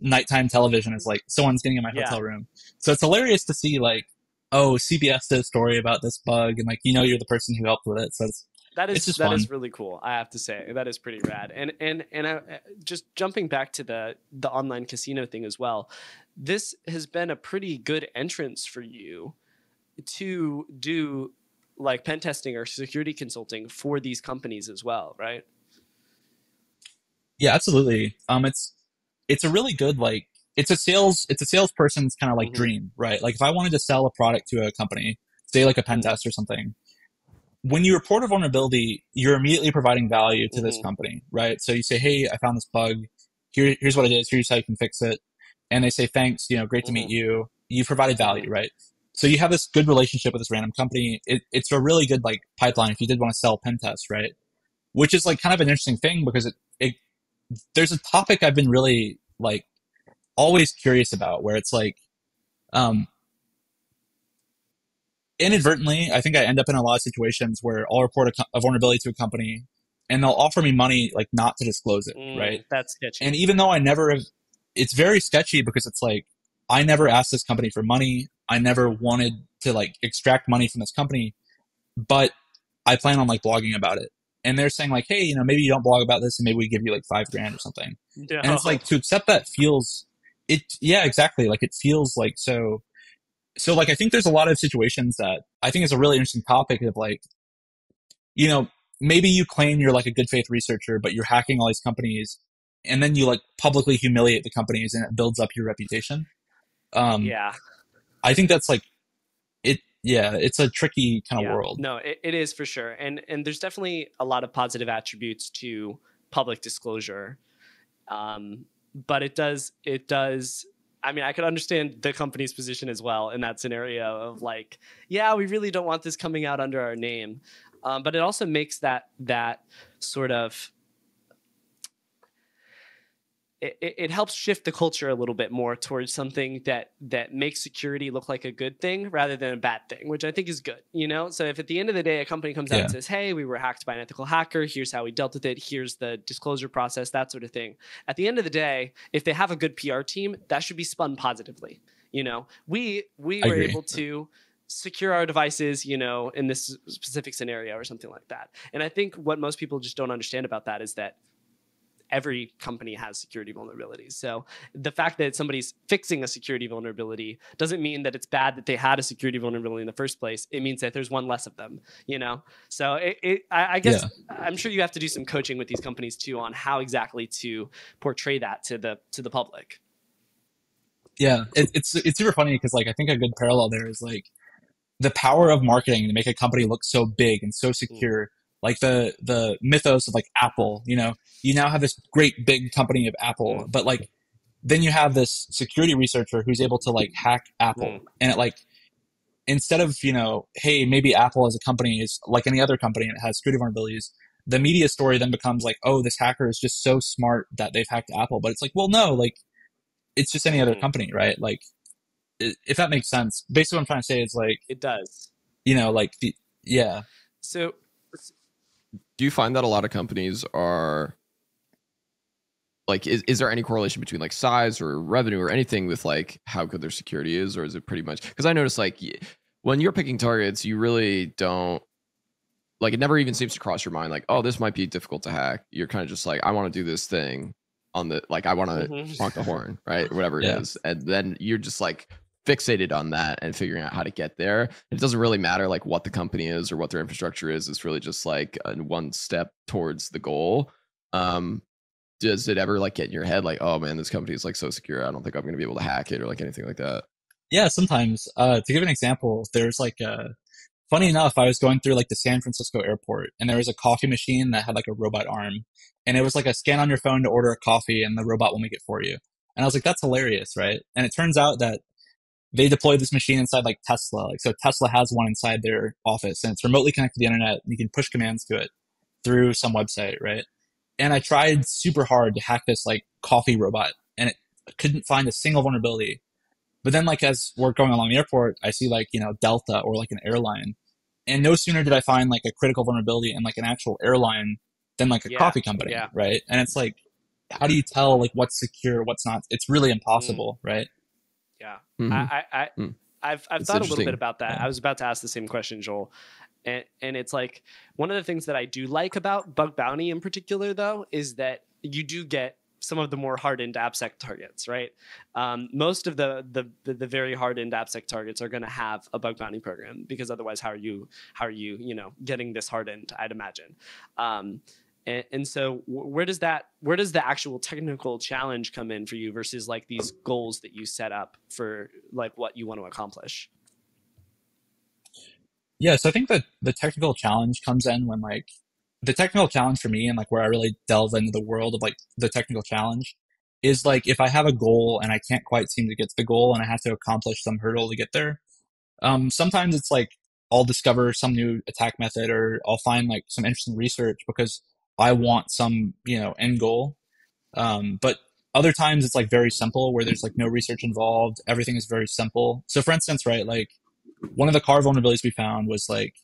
S1: nighttime television is like someone's getting in my
S2: Yeah.
S1: hotel room. So it's hilarious to see like, oh, CBS did a story about this bug, and like you know you're the person who helped with it. So it's
S2: That is that is
S1: fun.
S2: really cool. I have to say that is pretty rad. And and and I, just jumping back to the the online casino thing as well. This has been a pretty good entrance for you to do like pen testing or security consulting for these companies as well, right?
S1: Yeah, absolutely. Um, it's it's a really good like it's a sales it's a salesperson's kind of like
S2: Mhm.
S1: dream, right? Like if I wanted to sell a product to a company, say like a pen
S2: Mhm.
S1: test or something, when you report a vulnerability, you're immediately providing value to this
S2: Mhm.
S1: company, right? So you say, "Hey, I found this bug. Here, here's what it is. Here's how you can fix it," and they say, "Thanks. You know, great to meet
S2: Mhm.
S1: you. You provided value, right?" So you have this good relationship with this random company. It, it's a really good like pipeline if you did want to sell pen test, right? Which is like kind of an interesting thing because it, it there's a topic I've been really like always curious about where it's like um inadvertently I think I end up in a lot of situations where I'll report a, a vulnerability to a company and they'll offer me money like not to disclose it,
S2: Mm,
S1: right?
S2: That's sketchy.
S1: And even though I never have, it's very sketchy because it's like, I never asked this company for money. I never wanted to like extract money from this company, but I plan on like blogging about it. And they're saying like, hey, you know, maybe you don't blog about this and maybe we give you like five grand or something.
S2: Yeah.
S1: And it's like to accept that feels, it, yeah, exactly. Like it feels like so, so like I think there's a lot of situations that I think is a really interesting topic of like, you know, maybe you claim you're like a good faith researcher, but you're hacking all these companies and then you like publicly humiliate the companies and it builds up your reputation. Um,
S2: yeah.
S1: I think that's like. Yeah, it's a tricky kind of
S2: Yeah.
S1: world.
S2: No, it, it is for sure, and and there's definitely a lot of positive attributes to public disclosure, um, but it does it does. I mean, I could understand the company's position as well in that scenario of like, yeah, we really don't want this coming out under our name, um, but it also makes that that sort of it, it helps shift the culture a little bit more towards something that that makes security look like a good thing rather than a bad thing, which I think is good. You know, so if at the end of the day a company comes out and says, "Hey, we were hacked by an ethical hacker. Here's how we dealt with it. Here's the disclosure process," that sort of thing. At the end of the day, if they have a good PR team, that should be spun positively. You know, we we
S1: I
S2: were
S1: agree.
S2: able to secure our devices, you know, in this specific scenario or something like that. And I think what most people just don't understand about that is that every company has security vulnerabilities. So the fact that somebody's fixing a security vulnerability doesn't mean that it's bad that they had a security vulnerability in the first place. It means that there's one less of them, you know? So it, it I, I guess I'm sure you have to do some coaching with these companies too on how exactly to portray that to the to the public.
S1: Yeah, it, it's it's super funny because like I think a good parallel there is like the power of marketing to make a company look so big and so mm. secure. Like the the mythos of like Apple, you know, you now have this great big company of Apple, but like then you have this security researcher who's able to like hack Apple,
S2: Mm.
S1: and it like instead of you know, hey, maybe Apple as a company is like any other company and it has security vulnerabilities. The media story then becomes like, oh, this hacker is just so smart that they've hacked Apple. But it's like, well, no, like it's just any other
S2: Mhm.
S1: company, right? Like, if that makes sense. Basically, what I'm trying to say is like,
S2: It does.
S1: you know, like the yeah,
S2: So
S3: Do you find that a lot of companies are like is, is there any correlation between like size or revenue or anything with like how good their security is or is it pretty much because I noticed like when you're picking targets you really don't like it never even seems to cross your mind like oh this might be difficult to hack you're kind of just like I want to do this thing on the like I want to
S2: Mhm.
S3: honk the horn right whatever it is,
S1: Yeah.
S3: and then you're just like fixated on that and figuring out how to get there it doesn't really matter like what the company is or what their infrastructure is it's really just like a one step towards the goal um does it ever like get in your head like oh man this company is like so secure i don't think i'm going to be able to hack it or like anything like that
S1: yeah. Sometimes, uh, to give an example, there's like a funny enough, I was going through like the San Francisco airport, and there was a coffee machine that had like a robot arm, and it was like a scan on your phone to order a coffee, and the robot will make it for you. And I was like, that's hilarious, right? And it turns out that they deployed this machine inside like Tesla. Like, so Tesla has one inside their office, and it's remotely connected to the internet. And you can push commands to it through some website, right? And I tried super hard to hack this like coffee robot, and it couldn't find a single vulnerability. But then, like as we're going along the airport, I see like you know Delta or like an airline, and no sooner did I find like a critical vulnerability in like an actual airline than like a
S2: Yeah,
S1: coffee company,
S2: yeah.
S1: right? And it's like, how do you tell like what's secure, what's not? It's really impossible, mm. right?
S2: Mm-hmm. I, I, I mm. I've I've thought a little bit about that. Yeah. I was about to ask the same question, Joel. And, and it's like one of the things that I do like about Bug Bounty in particular, though, is that you do get some of the more hardened AppSec targets, right? Um, most of the, the, the the very hardened AppSec targets are going to have a bug bounty program because otherwise, how are you how are you you know getting this hardened? I'd imagine. Um, and, and so, where does that where does the actual technical challenge come in for you versus like these goals that you set up for like what you want to accomplish?
S1: Yeah, so I think that the technical challenge comes in when like the technical challenge for me and like where I really delve into the world of like the technical challenge is like if I have a goal and I can't quite seem to get to the goal and I have to accomplish some hurdle to get there. Um, sometimes it's like I'll discover some new attack method or I'll find like some interesting research because I want some, you know, end goal. Um, but other times it's like very simple where there's like no research involved. Everything is very simple. So for instance, right, like one of the car vulnerabilities we found was like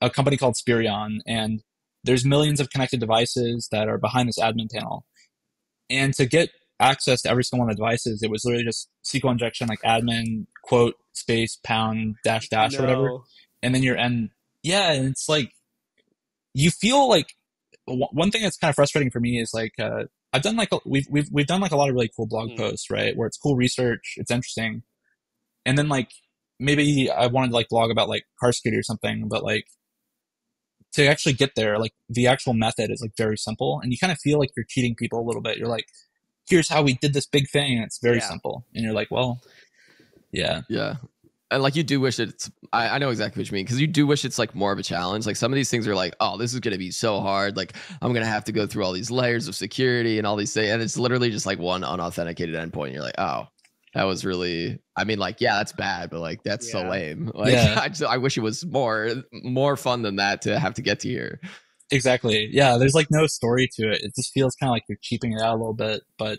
S1: a company called Spireon and there's millions of connected devices that are behind this admin panel. And to get access to every single one of the devices, it was literally just SQL injection, like admin quote space pound dash dash no. or whatever. And then you're and yeah, and it's like you feel like one thing that's kind of frustrating for me is like uh, I've done like a, we've we've we've done like a lot of really cool blog mm. posts, right? Where it's cool research, it's interesting, and then like maybe I wanted to like blog about like car security or something, but like to actually get there, like the actual method is like very simple, and you kind of feel like you're cheating people a little bit. You're like, here's how we did this big thing, and it's very yeah. simple, and you're like, well, yeah,
S3: yeah. And like you do wish it's I, I know exactly what you mean because you do wish it's like more of a challenge. Like some of these things are like, oh, this is gonna be so hard. Like I'm gonna have to go through all these layers of security and all these things, and it's literally just like one unauthenticated endpoint. And you're like, oh, that was really i mean like yeah that's bad but like that's yeah. so lame (laughs) like yeah. (laughs) I, just, I wish it was more more fun than that to have to get to here
S1: exactly yeah there's like no story to it it just feels kind of like you're cheaping it out a little bit but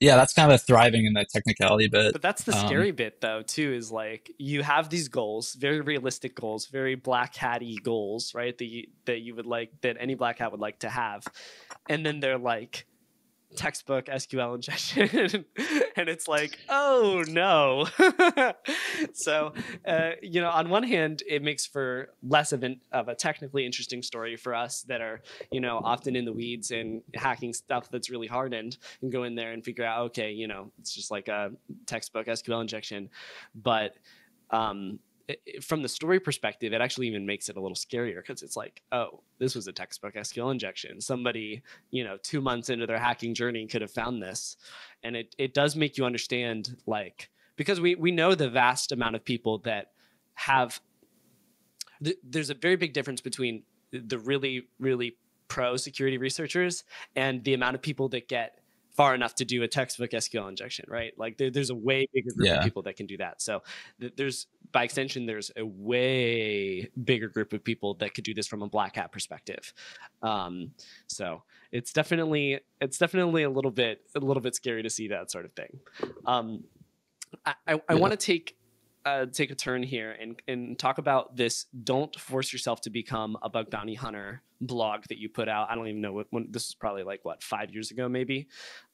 S1: yeah that's kind of thriving in that technicality bit
S2: but that's the um, scary bit though too is like you have these goals very realistic goals very black hatty goals right that you, that you would like that any black hat would like to have. And then they're like textbook SQL injection, (laughs) and it's like, oh no. (laughs) so, uh, you know, on one hand, it makes for less of, an, of a technically interesting story for us that are, you know, often in the weeds and hacking stuff that's really hardened, and go in there and figure out, okay, you know, it's just like a textbook SQL injection, but um, from the story perspective, it actually even makes it a little scarier because it's like, oh, this was a textbook SQL injection. Somebody, you know, two months into their hacking journey could have found this, and it it does make you understand, like, because we we know the vast amount of people that have. Th- there's a very big difference between the really really pro security researchers and the amount of people that get far enough to do a textbook SQL injection, right? Like there, there's a way bigger group yeah. of people that can do that. So th- there's by extension, there's a way bigger group of people that could do this from a black hat perspective. Um, so it's definitely it's definitely a little bit a little bit scary to see that sort of thing. Um, I, I, I want to take uh, take a turn here and, and talk about this don't force yourself to become a bug bounty hunter blog that you put out i don't even know what when, this is probably like what five years ago maybe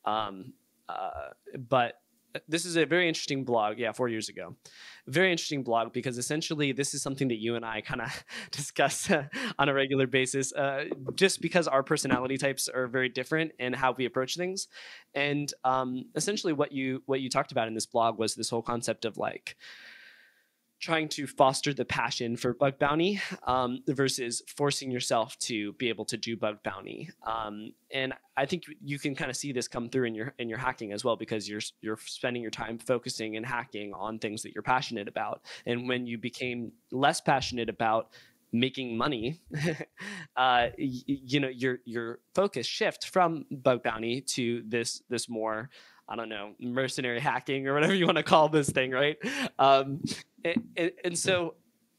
S2: um, uh, but this is a very interesting blog. Yeah, four years ago. Very interesting blog because essentially this is something that you and I kind of (laughs) discuss on a regular basis, uh, just because our personality types are very different and how we approach things. And um, essentially, what you what you talked about in this blog was this whole concept of like trying to foster the passion for bug bounty um, versus forcing yourself to be able to do bug bounty. Um, and I think you can kind of see this come through in your in your hacking as well because you're you're spending your time focusing and hacking on things that you're passionate about. And when you became less passionate about making money, (laughs) uh, y- you know your your focus shift from bug bounty to this this more I don't know, mercenary hacking or whatever you want to call this thing, right? Um, and, and, so,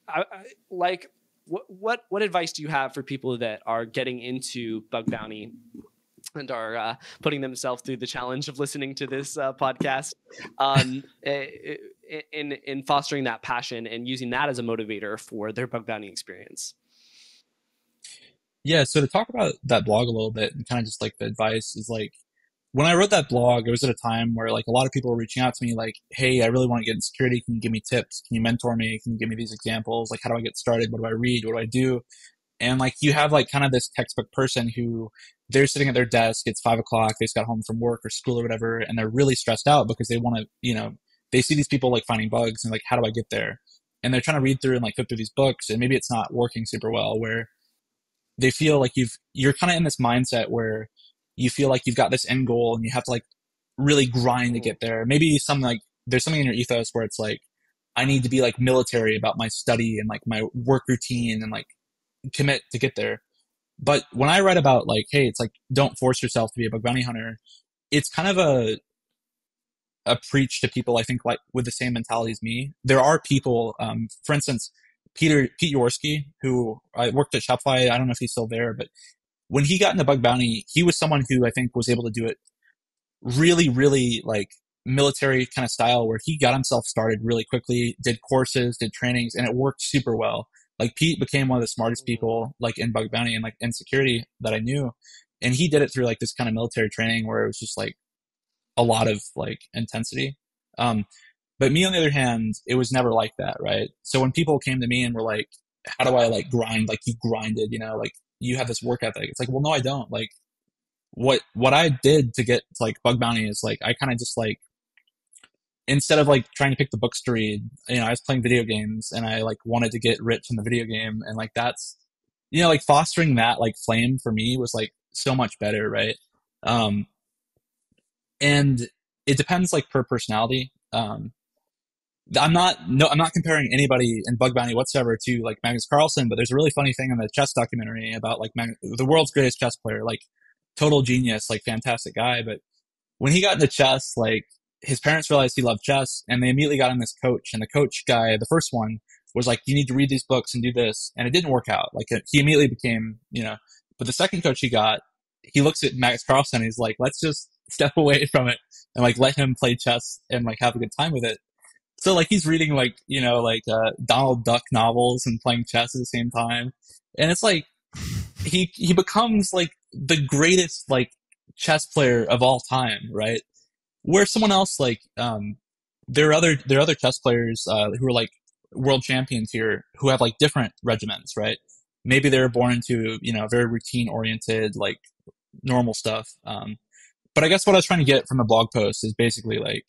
S2: I, I, like, what, what what advice do you have for people that are getting into bug bounty and are uh, putting themselves through the challenge of listening to this uh, podcast um, in in fostering that passion and using that as a motivator for their bug bounty experience?
S1: Yeah, so to talk about that blog a little bit and kind of just like the advice is like when I wrote that blog, it was at a time where like a lot of people were reaching out to me like, Hey, I really want to get in security. Can you give me tips? Can you mentor me? Can you give me these examples? Like, how do I get started? What do I read? What do I do? And like, you have like kind of this textbook person who they're sitting at their desk. It's five o'clock. They just got home from work or school or whatever. And they're really stressed out because they want to, you know, they see these people like finding bugs and like, how do I get there? And they're trying to read through and like flip through these books and maybe it's not working super well where they feel like you've, you're kind of in this mindset where you feel like you've got this end goal and you have to like really grind to get there. Maybe some like, there's something in your ethos where it's like, I need to be like military about my study and like my work routine and like commit to get there. But when I write about like, hey, it's like don't force yourself to be a bug bounty hunter, it's kind of a a preach to people I think like with the same mentality as me. There are people, um, for instance, Peter Pete Yaworski, who I worked at Shopify. I don't know if he's still there, but when he got into bug bounty, he was someone who I think was able to do it really, really like military kind of style where he got himself started really quickly, did courses, did trainings, and it worked super well. Like Pete became one of the smartest mm-hmm. people like in bug bounty and like in security that I knew. And he did it through like this kind of military training where it was just like a lot of like intensity. Um, but me on the other hand, it was never like that, right? So when people came to me and were like, how do I like grind like you grinded, you know, like you have this work ethic. It's like, well, no, I don't. Like what, what I did to get like bug bounty is like, I kind of just like instead of like trying to pick the books to read, you know, I was playing video games and I like wanted to get rich in the video game. And like that's, you know, like fostering that like flame for me was like so much better, right? Um, and it depends like per personality. Um, I'm not no I'm not comparing anybody in Bug Bounty whatsoever to like Magnus Carlsen, but there's a really funny thing in the chess documentary about like Mag- the world's greatest chess player, like total genius, like fantastic guy. But when he got into chess, like his parents realized he loved chess and they immediately got him this coach. And the coach guy, the first one, was like, you need to read these books and do this. And it didn't work out. Like he immediately became, you know, but the second coach he got, he looks at Magnus Carlsen he's like, let's just (laughs) step away from it and like let him play chess and like have a good time with it. So like he's reading like, you know, like uh, Donald Duck novels and playing chess at the same time. And it's like he he becomes like the greatest like chess player of all time, right? where someone else like um, there are other there are other chess players uh, who are like world champions here who have like different regiments, right? Maybe they were born into you know very routine oriented like normal stuff. Um, but I guess what I was trying to get from the blog post is basically like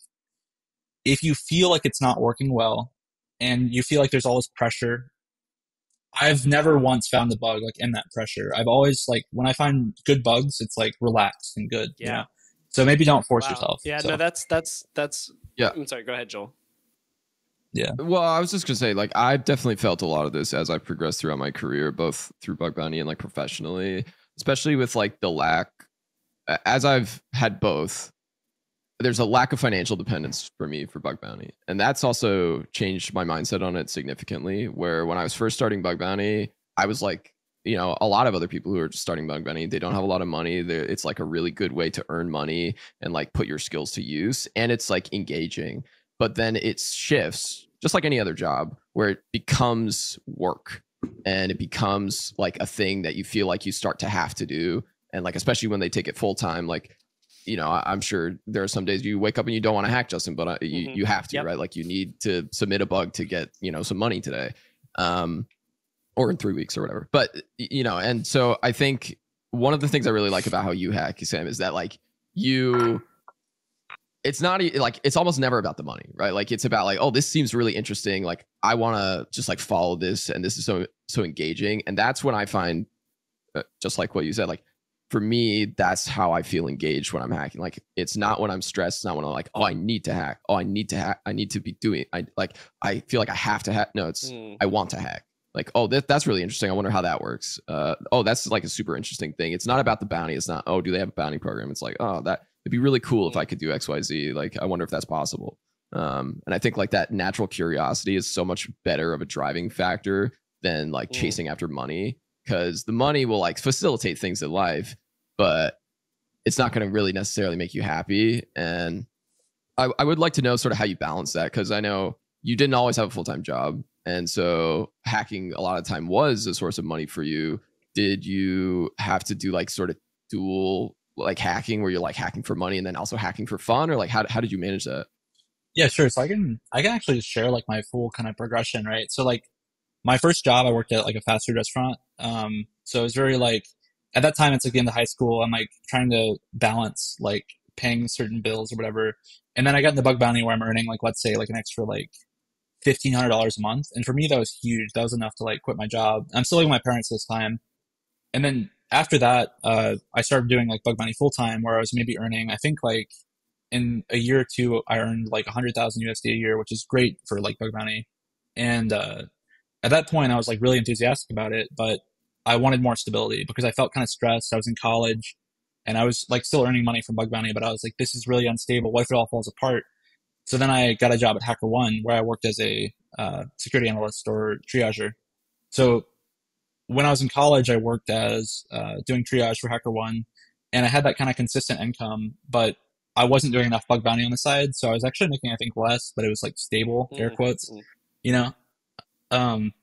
S1: if you feel like it's not working well and you feel like there's all this pressure I've never once found the bug like in that pressure. I've always like when I find good bugs, it's like relaxed and good. Yeah. You know? So maybe don't force wow. yourself.
S2: Yeah,
S1: so.
S2: no, that's that's that's.
S3: Yeah,
S2: I'm sorry. Go ahead, Joel.
S1: Yeah.
S3: Well, I was just gonna say, like, I've definitely felt a lot of this as I progressed throughout my career, both through bug bounty and like professionally, especially with like the lack. As I've had both, there's a lack of financial dependence for me for bug bounty, and that's also changed my mindset on it significantly. Where when I was first starting bug bounty, I was like, you know a lot of other people who are just starting bug bounty they don't have a lot of money. They're, it's like a really good way to earn money and like put your skills to use and it's like engaging. But then it shifts just like any other job where it becomes work and it becomes like a thing that you feel like you start to have to do. And like especially when they take it full time like you know I, am sure there are some days you wake up and you don't want to hack justin but uh, you, mm-hmm. you have to yep. right like you need to submit a bug to get you know some money today um or in three weeks or whatever. But you know, and so I think one of the things I really like about how you hack, Sam, is that like you it's not like it's almost never about the money, right? Like it's about like, oh, this seems really interesting. Like I want to just like follow this, and this is so so engaging. And that's when I find, uh, just like what you said, like for me, that's how I feel engaged when I'm hacking. Like it's not when I'm stressed. It's not when I'm like, oh, I need to hack. Oh, I need to hack. I need to be doing. I like. I feel like I have to hack. No, it's mm. I want to hack like oh that, that's really interesting i wonder how that works uh, oh that's like a super interesting thing it's not about the bounty it's not oh do they have a bounty program it's like oh that it'd be really cool if i could do xyz like i wonder if that's possible um, and i think like that natural curiosity is so much better of a driving factor than like mm. chasing after money because the money will like facilitate things in life but it's not going to really necessarily make you happy and I, I would like to know sort of how you balance that because i know you didn't always have a full-time job and so hacking a lot of time was a source of money for you. Did you have to do like sort of dual like hacking where you're like hacking for money and then also hacking for fun or like how, how did you manage that?
S1: Yeah sure. So i can i can actually share like my full kind of progression right? So like my first job i worked at like a fast food restaurant um so it was very like at that time it's like the end of high school. I'm like trying to balance like paying certain bills or whatever. And then i got in the bug bounty where i'm earning like let's say like an extra like fifteen hundred dollars a month. And for me that was huge. That was enough to like quit my job. I'm still living with my parents this time. And then after that, uh, I started doing like bug bounty full time, where I was maybe earning, I think like in a year or two, I earned like a hundred thousand USD a year, which is great for like bug bounty. And uh, at that point, I was like really enthusiastic about it, but I wanted more stability because I felt kind of stressed. I was in college, and I was like still earning money from bug bounty, but I was like, this is really unstable. What if it all falls apart? So then I got a job at HackerOne, where I worked as a uh, security analyst or triager. So when I was in college, I worked as uh, doing triage for HackerOne, and I had that kind of consistent income, but I wasn't doing enough bug bounty on the side, so I was actually making I think less, but it was like stable, air mm, quotes, mm-hmm. you know. Um,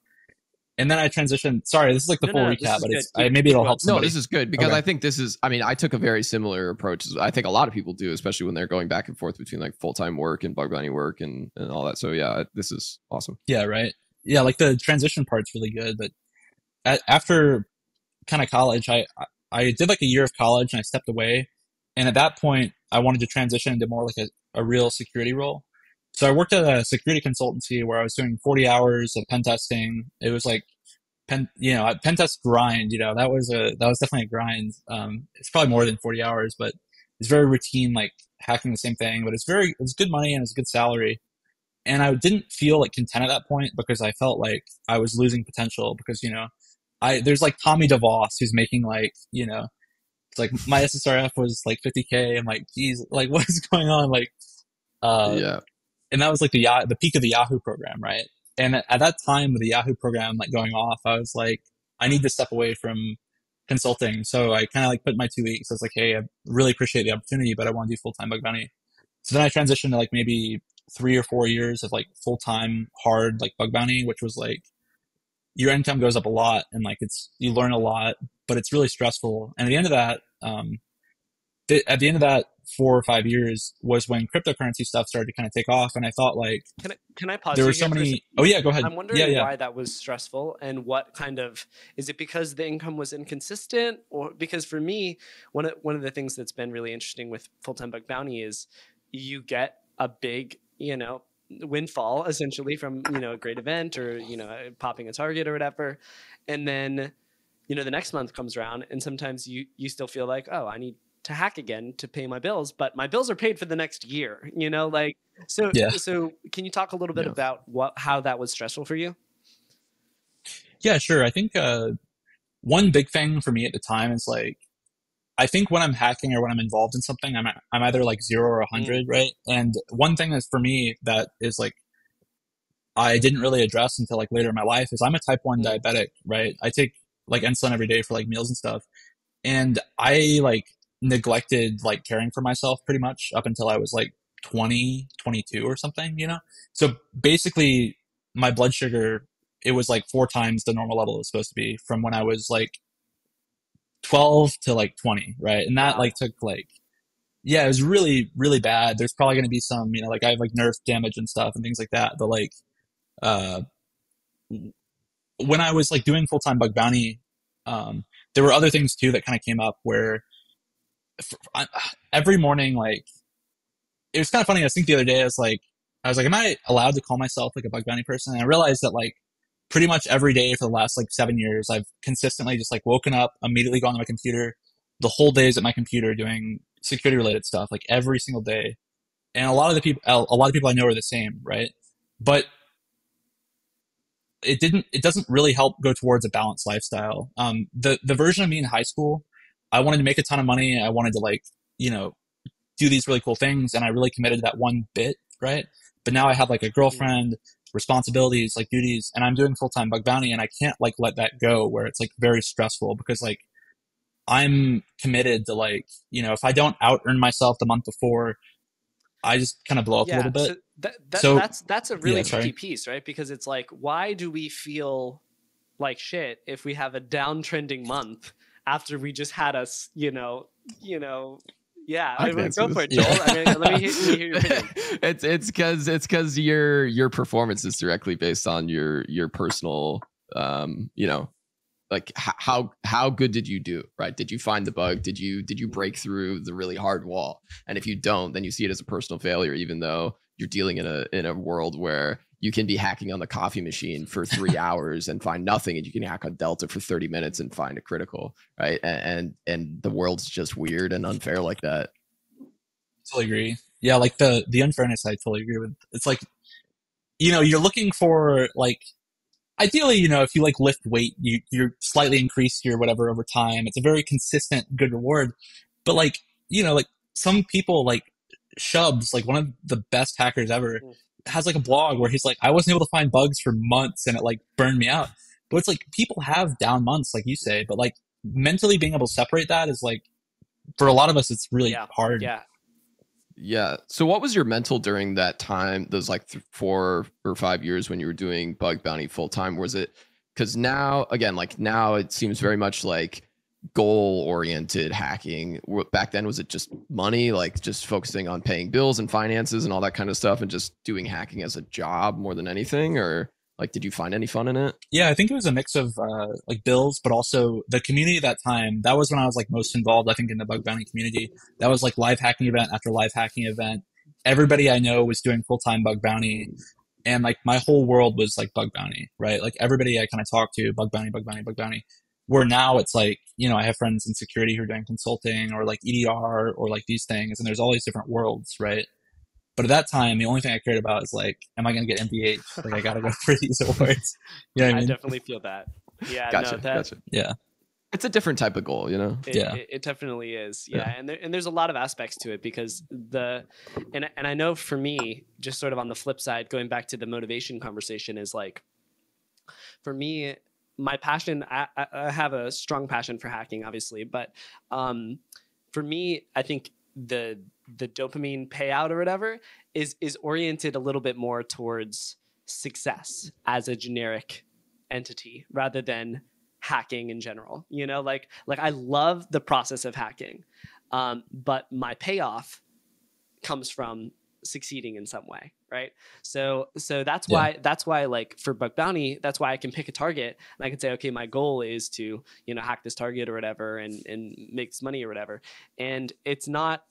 S1: and then I transitioned. Sorry, this is like the no, full no, recap, but it's, I, maybe it'll help. Somebody.
S3: No, this is good because okay. I think this is. I mean, I took a very similar approach. I think a lot of people do, especially when they're going back and forth between like full time work and bug bounty work and and all that. So yeah, this is awesome.
S1: Yeah, right. Yeah, like the transition part's really good, but at, after kind of college, I I did like a year of college and I stepped away. And at that point, I wanted to transition into more like a, a real security role. So I worked at a security consultancy where I was doing 40 hours of pen testing. It was like pen, you know, pen test grind, you know, that was a, that was definitely a grind. Um, it's probably more than 40 hours, but it's very routine, like hacking the same thing, but it's very, it's good money and it's good salary. And I didn't feel like content at that point because I felt like I was losing potential because, you know, I there's like Tommy DeVoss who's making like you know, it's like my SSRF was like 50k. I'm like, geez, like (laughs) what is going on? Like, uh, yeah. And that was like the the peak of the Yahoo program, right? And at, at that time, with the Yahoo program like going off, I was like, I need to step away from consulting. So I kind of like put my two weeks. I was like, hey, I really appreciate the opportunity, but I want to do full time bug bounty. So then I transitioned to like maybe three or four years of like full time hard like bug bounty, which was like your income goes up a lot and like it's you learn a lot but it's really stressful and at the end of that um th- at the end of that four or five years was when cryptocurrency stuff started to kind of take off and i thought like
S2: can i, can I pause
S1: there were so many oh yeah go ahead
S2: i'm wondering
S1: yeah, yeah.
S2: why that was stressful and what kind of is it because the income was inconsistent or because for me one of one of the things that's been really interesting with full-time bug bounty is you get a big you know windfall essentially from you know a great event or you know uh, popping a target or whatever and then you know the next month comes around and sometimes you you still feel like oh i need to hack again to pay my bills but my bills are paid for the next year you know like so yeah. so can you talk a little bit yeah. about what how that was stressful for you
S1: yeah sure i think uh one big thing for me at the time is like I think when I'm hacking or when I'm involved in something, I'm I'm either like zero or a hundred, mm. right? And one thing is for me that is like I didn't really address until like later in my life is I'm a type one mm. diabetic, right? I take like insulin every day for like meals and stuff, and I like neglected like caring for myself pretty much up until I was like 20, 22 or something, you know. So basically, my blood sugar it was like four times the normal level it was supposed to be from when I was like 12 to like 20, right? And that like took like, yeah, it was really, really bad. There's probably going to be some, you know, like I have like nerve damage and stuff and things like that. But like, uh, when I was like doing full time bug bounty, um, there were other things too that kind of came up where every morning, like, it was kind of funny. I think the other day, I was like, I was like, am I allowed to call myself like a bug bounty person? And I realized that like pretty much every day for the last like seven years, I've consistently just like woken up, immediately gone to my computer, the whole day is at my computer doing security related stuff, like every single day. And a lot of the people, a lot of people I know are the same, right? But it didn't, it doesn't really help go towards a balanced lifestyle. Um, the, the version of me in high school, I wanted to make a ton of money. I wanted to like, you know, do these really cool things. And I really committed to that one bit, right? But now I have like a girlfriend responsibilities, like duties, and I'm doing full time bug bounty, and I can't like let that go where it's like very stressful because like I'm committed to like you know if I don't out earn myself the month before, I just kind of blow up yeah, a little bit. So,
S2: that, that, so that's that's a really yeah, tricky piece, right? Because it's like, why do we feel like shit if we have a downtrending month after we just had us, you know, you know, yeah,
S3: I
S2: I mean, go for it, Joel. I mean, let me hear, let me hear your opinion. (laughs)
S3: it's it's because it's because your your performance is directly based on your your personal um you know like how how good did you do right did you find the bug did you did you break through the really hard wall and if you don't then you see it as a personal failure even though you're dealing in a in a world where you can be hacking on the coffee machine for three (laughs) hours and find nothing and you can hack on delta for 30 minutes and find a critical right and and, and the world's just weird and unfair like that
S1: totally agree. Yeah, like the the unfairness, I totally agree with. It's like, you know, you're looking for like, ideally, you know, if you like lift weight, you you're slightly increase your whatever over time. It's a very consistent, good reward. But like, you know, like some people like Shubs, like one of the best hackers ever,
S2: Mm.
S1: Has like a blog where he's like, I wasn't able to find bugs for months, and it like burned me out. But it's like people have down months, like you say, but like mentally being able to separate that is like for a lot of us, it's really
S2: Yeah,
S1: hard.
S2: Yeah,
S3: Yeah. So, what was your mental during that time? Those like th- four or five years when you were doing bug bounty full time. Was it because now, again, like now, it seems very much like goal oriented hacking. Back then, was it just money, like just focusing on paying bills and finances and all that kind of stuff, and just doing hacking as a job more than anything, or like, did you find any fun in it?
S1: Yeah, I think it was a mix of uh, like bills, but also the community at that time. That was when I was like most involved. I think in the bug bounty community. That was like live hacking event after live hacking event. Everybody I know was doing full time bug bounty, and like my whole world was like bug bounty, right? Like everybody I kind of talked to, bug bounty, bug bounty, bug bounty. Where now it's like you know I have friends in security who are doing consulting or like EDR or like these things, and there's all these different worlds, right? But at that time, the only thing I cared about is like, am I going to get MVH? Like, I got to go (laughs) (laughs) for these awards. You know what I
S2: I definitely feel that. Yeah,
S3: Gotcha.
S2: no, that
S3: gotcha.
S1: Yeah.
S3: It's a different type of goal, you know.
S2: it,
S1: Yeah.
S2: it, it definitely is.
S1: Yeah.
S2: Yeah, and there, and there's a lot of aspects to it because the and and I know for me, just sort of on the flip side, going back to the motivation conversation is like, for me, my passion. I, I, have a strong passion for hacking, obviously, but um, for me, I think the the dopamine payout or whatever is is oriented a little bit more towards success as a generic entity rather than hacking in general you know like like i love the process of hacking um, but my payoff comes from succeeding in some way right? So so that's
S1: Yeah.
S2: why that's why like for bug bounty that's why i can pick a target and i can say okay my goal is to you know hack this target or whatever and and make this money or whatever. And it's not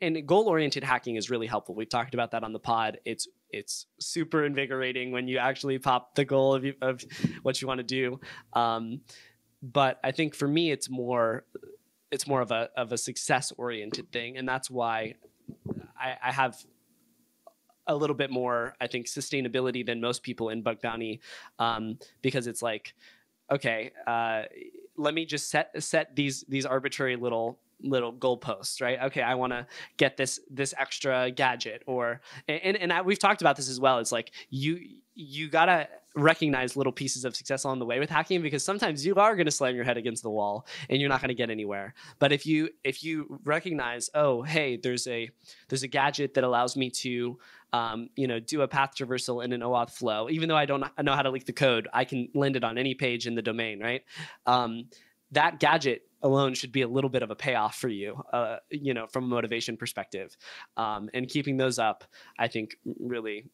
S2: and goal oriented hacking is really helpful. We've talked about that on the pod. It's it's super invigorating when you actually pop the goal of, you, of what you want to do. Um, but i think for me it's more it's more of a of a success oriented thing and that's why I, I have a little bit more i think sustainability than most people in bug bounty um, because it's like okay uh, let me just set set these these arbitrary little little goalposts right? Okay i want to get this this extra gadget or and and I, we've talked about this as well. It's like you you gotta recognize little pieces of success along the way with hacking because sometimes you are going to slam your head against the wall and you're not going to get anywhere. But if you if you recognize oh hey there's a there's a gadget that allows me to um, you know do a path traversal in an OAuth flow. Even though i don't know how to leak the code i can lend it on any page in the domain right? Um, that gadget alone should be a little bit of a payoff for you, uh, you know, from a motivation perspective. Um, and keeping those up, I think really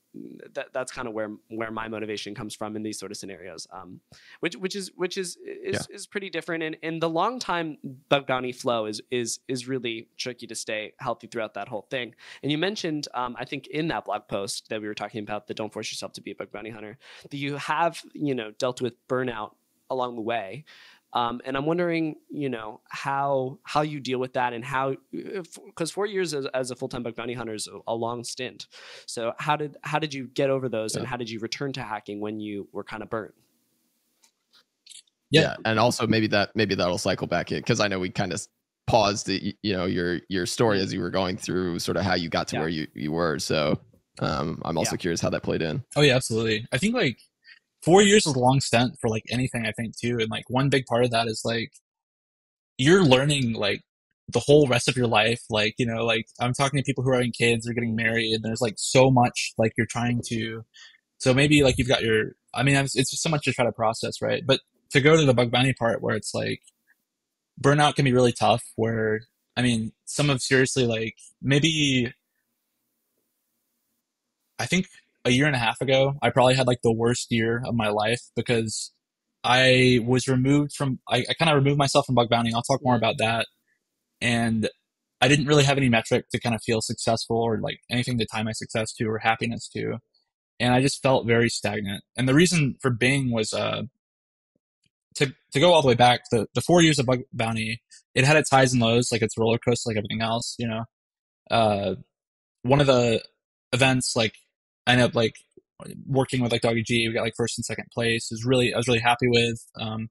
S2: that, that's kind of where where my motivation comes from in these sort of scenarios. Um, which which is which is is, is pretty different. And and the long time bug bounty flow is is is really tricky to stay healthy throughout that whole thing. And you mentioned, um, I think in that blog post that we were talking about, the don't force yourself to be a bug bounty hunter, that you have you know dealt with burnout along the way. Um, and I'm wondering, you know, how how you deal with that and how because four years as, as a full time bug bounty hunter is a, a long stint. So how did how did you get over those and how did you return to hacking when you were kind of burnt?
S1: Yeah.
S3: and also maybe that maybe that'll cycle back in because I know we kind of paused the, you know your your story as you were going through sort of how you got to
S2: Yeah.
S3: where you you were. So um, I'm also
S2: Yeah.
S3: curious how that played in.
S1: Oh yeah, absolutely. I think like four years is a long stint for like anything. I think too, and like one big part of that is like you're learning like the whole rest of your life. Like you know, like I'm talking to people who are having kids or getting married. And there's like so much like you're trying to. So maybe like you've got your. I mean, it's just so much to try to process, right? But to go to the bug bounty part where it's like burnout can be really tough. Where I mean, some of seriously like maybe I think a year and a half ago, I probably had like the worst year of my life because I was removed from, I, I kind of removed myself from bug bounty. I'll talk more about that. And I didn't really have any metric to kind of feel successful or like anything to tie my success to or happiness to. And I just felt very stagnant. And the reason for Bing was, uh, to, to go all the way back, the, the four years of bug bounty, it had its highs and lows, like it's roller coaster, like everything else, you know. Uh, one of the events, like I ended up like working with like dawgyg. We got like first and second place. Is really I was really happy with. Um,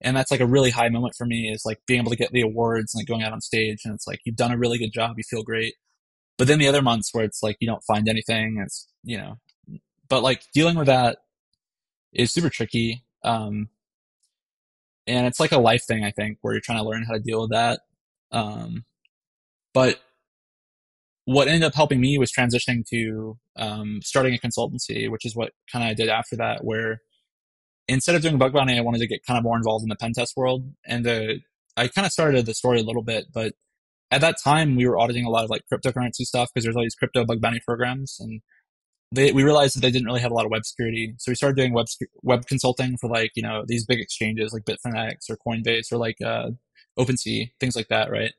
S1: and that's like a really high moment for me is like being able to get the awards and like going out on stage and it's like you've done a really good job. You feel great. But then the other months where it's like you don't find anything, it's you know. But like dealing with that is super tricky. Um, and it's like a life thing, I think, where you're trying to learn how to deal with that. Um, but what ended up helping me was transitioning to um, starting a consultancy, which is what kind of I did after that, where instead of doing bug bounty, I wanted to get kind of more involved in the pen test world. And the, I kind of started the story a little bit, but at that time we were auditing a lot of like cryptocurrency stuff because there's all these crypto bug bounty programs and they, we realized that they didn't really have a lot of web security. So we started doing web, web consulting for like, you know, these big exchanges like Bitfinex or Coinbase or like, uh, OpenSea, things like that. Right.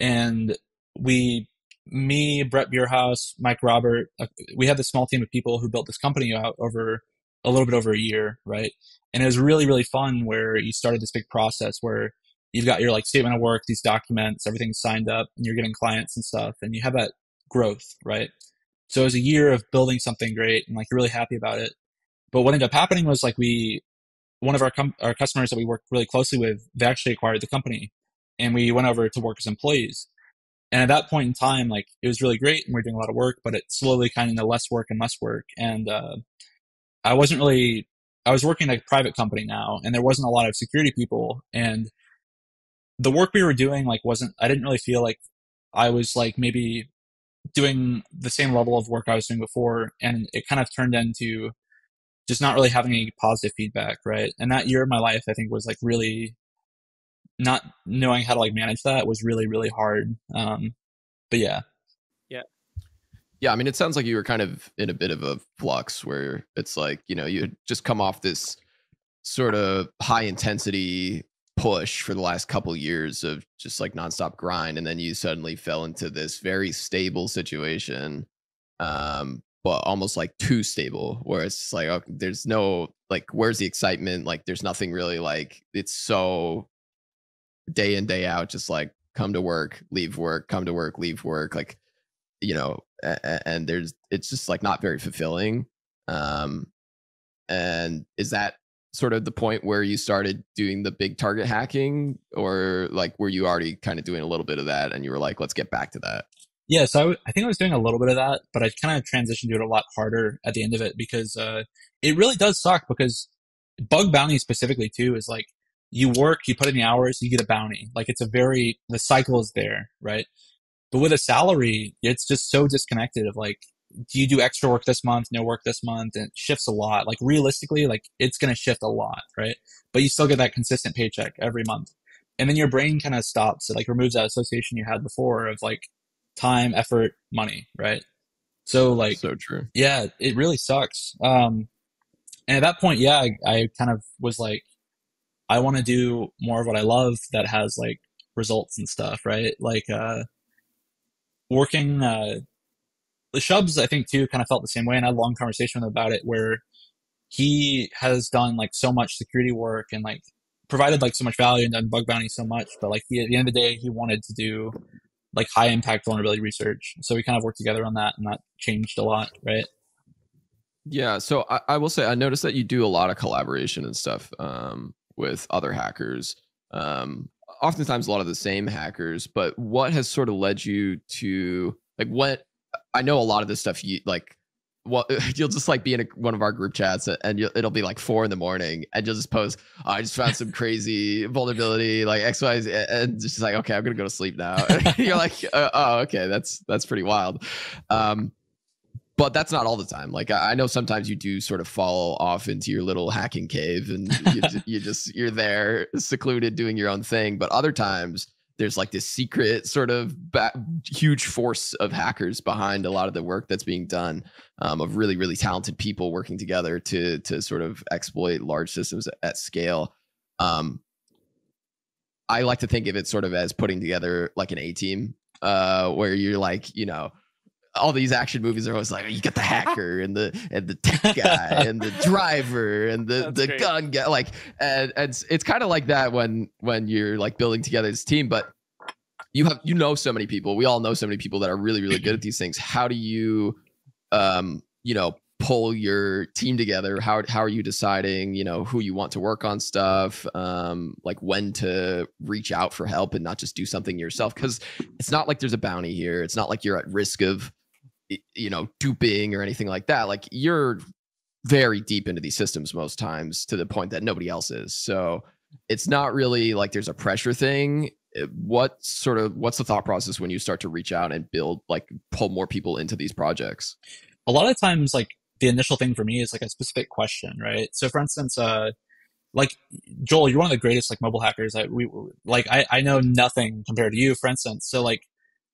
S1: And we me, Brett Buerhaus, Maik Robert, uh, we had this small team of people who built this company out over a little bit over a year, right? And it was really, really fun where you started this big process where you've got your like statement of work, these documents, everything's signed up, and you're getting clients and stuff, and you have that growth, right? So it was a year of building something great and like really happy about it. But what ended up happening was like we, one of our com- our customers that we work really closely with, they actually acquired the company, and we went over to work as employees. And at that point in time, like it was really great and we are doing a lot of work, but it slowly kind of less work and less work. And uh, I wasn't really, I was working at a private company now and there wasn't a lot of security people. And the work we were doing, like, wasn't, I didn't really feel like I was like maybe doing the same level of work I was doing before. And it kind of turned into just not really having any positive feedback, right? And that year of my life, I think, was like really not knowing how to like manage that was really really hard. Um but yeah.
S2: Yeah.
S3: Yeah i mean it sounds like you were kind of in a bit of a flux where it's like you know you just come off this sort of high intensity push for the last couple years of just like nonstop grind and then you suddenly fell into this very stable situation um but almost like too stable where it's like okay, there's no like where's the excitement? Like there's nothing really like it's so day in day out just like come to work leave work come to work leave work like you know and there's it's just like not very fulfilling um and is that sort of the point where you started doing the big target hacking or like were you already kind of doing a little bit of that and you were like let's get back to that
S1: yeah so I, w- I think i was doing a little bit of that but i kind of transitioned to it a lot harder at the end of it because uh, it really does suck because bug bounty specifically too is like you work, you put in the hours, you get a bounty. Like it's a very, the cycle is there, right? But with a salary, it's just so disconnected of like, do you do extra work this month, no work this month? And it shifts a lot. Like realistically, like it's going to shift a lot, right? But you still get that consistent paycheck every month. And then your brain kind of stops. It like removes that association you had before of like time, effort, money, right? So like,
S3: so true.
S1: Yeah, it really sucks. Um, and at that point, yeah, I, I kind of was like, I want to do more of what I love that has like results and stuff, right? Like uh, working. Uh, the Shubs, I think, too, kind of felt the same way, and I had a long conversation with him about it, where he has done like so much security work and like provided like so much value and done bug bounty so much, but like he, at the end of the day, he wanted to do like high impact vulnerability research. So we kind of worked together on that, and that changed a lot, right?
S3: Yeah. So I, I will say I noticed that you do a lot of collaboration and stuff. Um, with other hackers. Um, oftentimes, a lot of the same hackers. But what has sort of led you to like what? I know a lot of this stuff. You like well, (laughs) you'll just like be in a, one of our group chats and it'll be like four in the morning and you'll just post, oh, I just found some crazy vulnerability, like X, Y, Z, and just like, okay, I'm to go to sleep now. (laughs) you're like, oh, oh, okay, that's, that's pretty wild. Um, but that's not all the time. Like I, I know sometimes you do sort of fall off into your little hacking cave and you, (laughs) you just you're there secluded doing your own thing. But other times there's like this secret sort of ba- huge force of hackers behind a lot of the work that's being done um, of really really talented people working together to to sort of exploit large systems at, at scale um, i like to think of it sort of as putting together like an a team uh, where you're like you know all these action movies are always like you got the (laughs) hacker and the and the tech guy and the driver and the
S2: That's
S3: the
S2: great.
S3: gun guy like and, and it's, it's kind of like that when when you're like building together this team but you have you know so many people. We all know so many people that are really really good at these things. How do you um you know pull your team together? How how are you deciding you know who you want to work on stuff? Um like when to reach out for help and not just do something yourself? Because it's not like there's a bounty here. It's not like you're at risk of you know duping or anything like that like you're very deep into these systems most times to the point that nobody else is. So it's not really like there's a pressure thing. Uh, what sort of what's the thought process when you start to reach out and build like pull more people into these projects?
S1: A lot of times like the initial thing for me is like a specific question right? So for instance uh like joel you're one of the greatest like mobile hackers that we like i i know nothing compared to you for instance. So like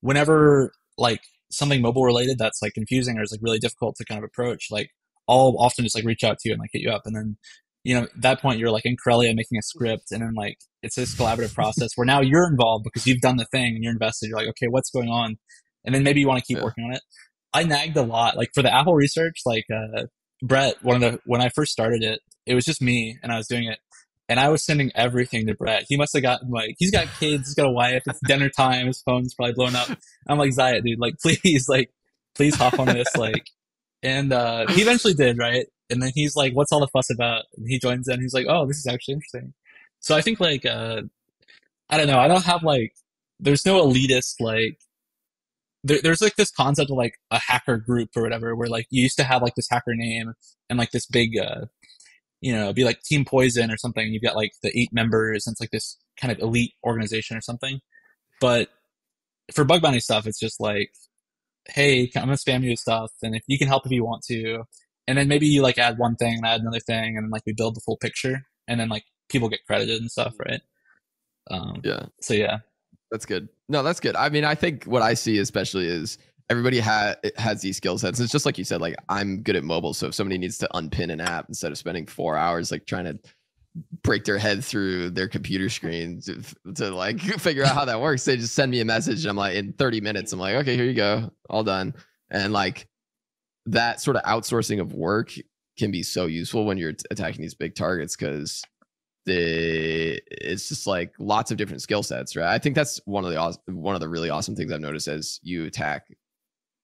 S1: whenever like something mobile related that's like confusing or is like really difficult to kind of approach like i'll often just like reach out to you and like hit you up and then you know at that point you're like in Corellium making a script and then like it's this collaborative process where now you're involved because you've done the thing and you're invested you're like okay what's going on and then maybe you want to keep
S3: Yeah.
S1: working on it I nagged a lot. Like for the Apple research, like uh, Brett, one of the when I first started it, it was just me and I was doing it, and I was sending everything to Brett. He must have gotten like he's got kids, he's got a wife, it's dinner time, his phone's probably blown up. I'm like Zayat, dude, like (laughs) please, like please hop on this, like. And uh, he eventually did, right? And then he's like, "What's all the fuss about?" And he joins in. He's like, "Oh, this is actually interesting." So I think like uh, I don't know. I don't have like there's no elitist like there, there's like this concept of like a hacker group or whatever where like you used to have like this hacker name and like this big uh you know be like team poison or something you've got like the eight members and it's like this kind of elite organization or something. But for bug bounty stuff it's just like hey i'm gonna spam you with stuff and if you can help if you want to and then maybe you like add one thing and add another thing and then like we build the full picture and then like people get credited and stuff right? Um
S3: yeah.
S1: so yeah.
S3: That's good. No, that's good. I mean, I think what I see especially is everybody ha- has these skill sets. It's just like you said, like I'm good at mobile. So if somebody needs to unpin an app instead of spending four hours like trying to break their head through their computer screen to, to like (laughs) figure out how that works, they just send me a message. And I'm like, in 30 minutes, I'm like, okay, here you go, all done. And like that sort of outsourcing of work can be so useful when you're attacking these big targets because the it's just like lots of different skill sets, right? I think that's one of the aw- one of the really awesome things I've noticed as you attack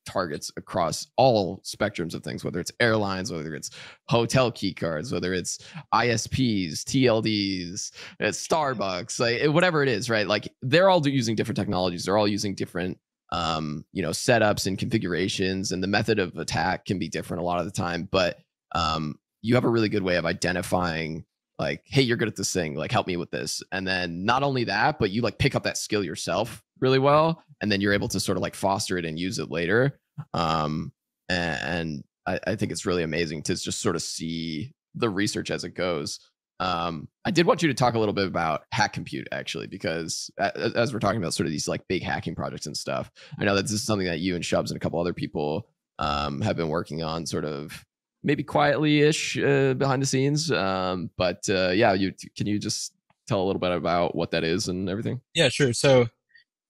S3: targets across all spectrums of things, whether it's airlines, whether it's hotel key cards, whether it's ISPs, TLDs, it's Starbucks, like whatever it is, right? Like they're all using different technologies. They're all using different um, you know, setups and configurations, and the method of attack can be different a lot of the time. But um, you have a really good way of identifying like hey you're good at this thing like help me with this. And then not only that but you like pick up that skill yourself really well and then you're able to sort of like foster it and use it later. Um and, I, I think it's really amazing to just sort of see the research as it goes. Um i did want you to talk a little bit about hack compute actually because as we're talking about sort of these like big hacking projects and stuff i know that this is something that you and shubs and a couple other people um have been working on sort of maybe quietly ish uh, behind the scenes. Um, but uh, yeah, you can you just tell a little bit about what that is and everything?
S1: Yeah, sure. So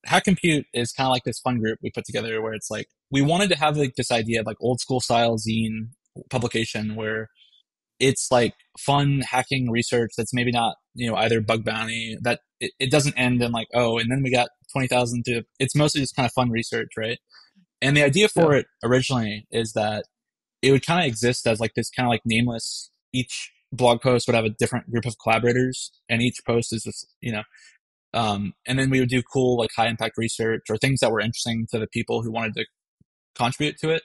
S1: Hack Compute is kind of like this fun group we put together where it's like we wanted to have like this idea of like old school style zine publication where it's like fun hacking research that's maybe not you know either bug bounty that it, it doesn't end in like oh and then we got 20,000 to it's mostly just kind of fun research right and the idea for
S3: Yeah.
S1: it originally is that it would kind of exist as like this kind of like nameless each blog post would have a different group of collaborators and each post is just you know um, and then we would do cool like high impact research or things that were interesting to the people who wanted to contribute to it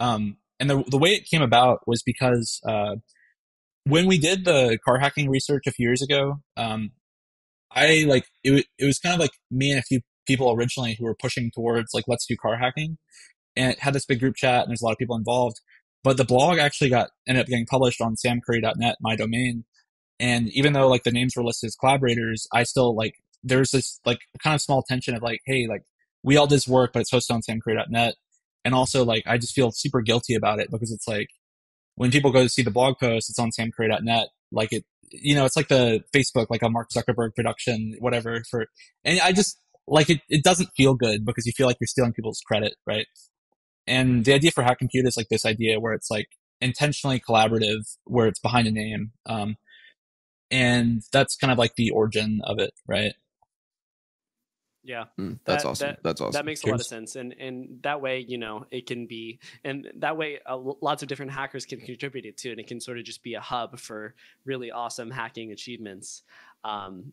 S1: um, and the, the way it came about was because uh, when we did the car hacking research a few years ago um, i like it, it was kind of like me and a few people originally who were pushing towards like let's do car hacking and it had this big group chat and there's a lot of people involved. But the blog actually got ended up getting published on samcurry.net, my domain. And even though like the names were listed as collaborators, I still like there's this like kind of small tension of like, hey, like we all did this work, but it's hosted on samcurry.net. And also like I just feel super guilty about it because it's like when people go to see the blog post, it's on samcurry.net. Like it, you know, it's like the Facebook, like a Mark Zuckerberg production, whatever for, and I just like it, it doesn't feel good because you feel like you're stealing people's credit, right? And the idea for Hack Compute is like this idea where it's like intentionally collaborative, where it's behind a name. Um, and that's kind of like the origin of it, right?
S2: Yeah,
S3: Mm, that's
S2: That-
S3: awesome.
S2: that-
S3: that's awesome.
S2: that makes a lot of sense, and and that way, you know, it can be, and that way, uh, lots of different hackers can contribute it too, and it can sort of just be a hub for really awesome hacking achievements. Um,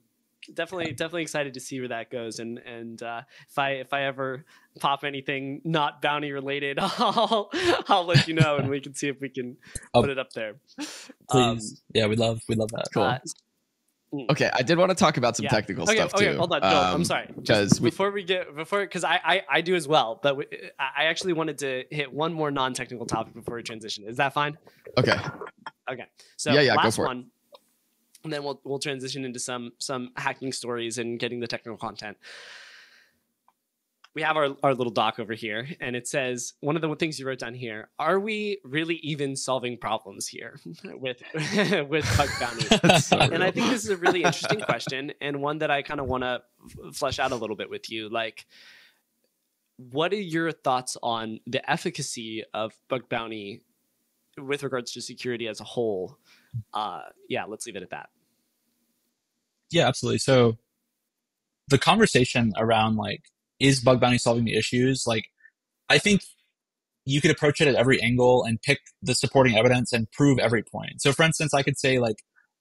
S2: definitely, definitely excited to see where that goes, and and uh, if I if I ever pop anything not bounty related, (laughs) I'll I'll let you know, and we can see if we can
S1: Oh,
S2: put it up there.
S1: Please. yeah, we love, we love that.
S3: Cool.
S2: uh,
S3: okay, I did want to talk about some
S2: Yeah.
S3: technical
S2: okay,
S3: stuff
S2: okay,
S3: too.
S2: hold on. No, I'm
S3: sorry.
S2: sorry.
S3: 'cause
S2: Just
S3: we-
S2: before we get before because I, I I do as well, but we, I I actually wanted to hit one more non-technical topic before we transition. Is that fine?
S3: Okay.
S2: Okay. So
S3: Yeah, yeah, go
S2: last
S3: for it.
S2: one, and then we'll we'll transition into some some hacking stories and getting the technical content. We have our, our little doc over here, and it says one of the things you wrote down here: Are we really even solving problems here (laughs) with (laughs) with bug bounty? (laughs)
S3: So
S2: and I think this is a really interesting question and one that I kind of want to f- flesh out a little bit with you. Like, what are your thoughts on the efficacy of bug bounty with regards to security as a whole? Uh, yeah, let's leave it at that.
S1: Yeah, absolutely. So the conversation around like, is bug bounty solving the issues? Like, I think you could approach it at every angle and pick the supporting evidence and prove every point. So for instance, I could say like,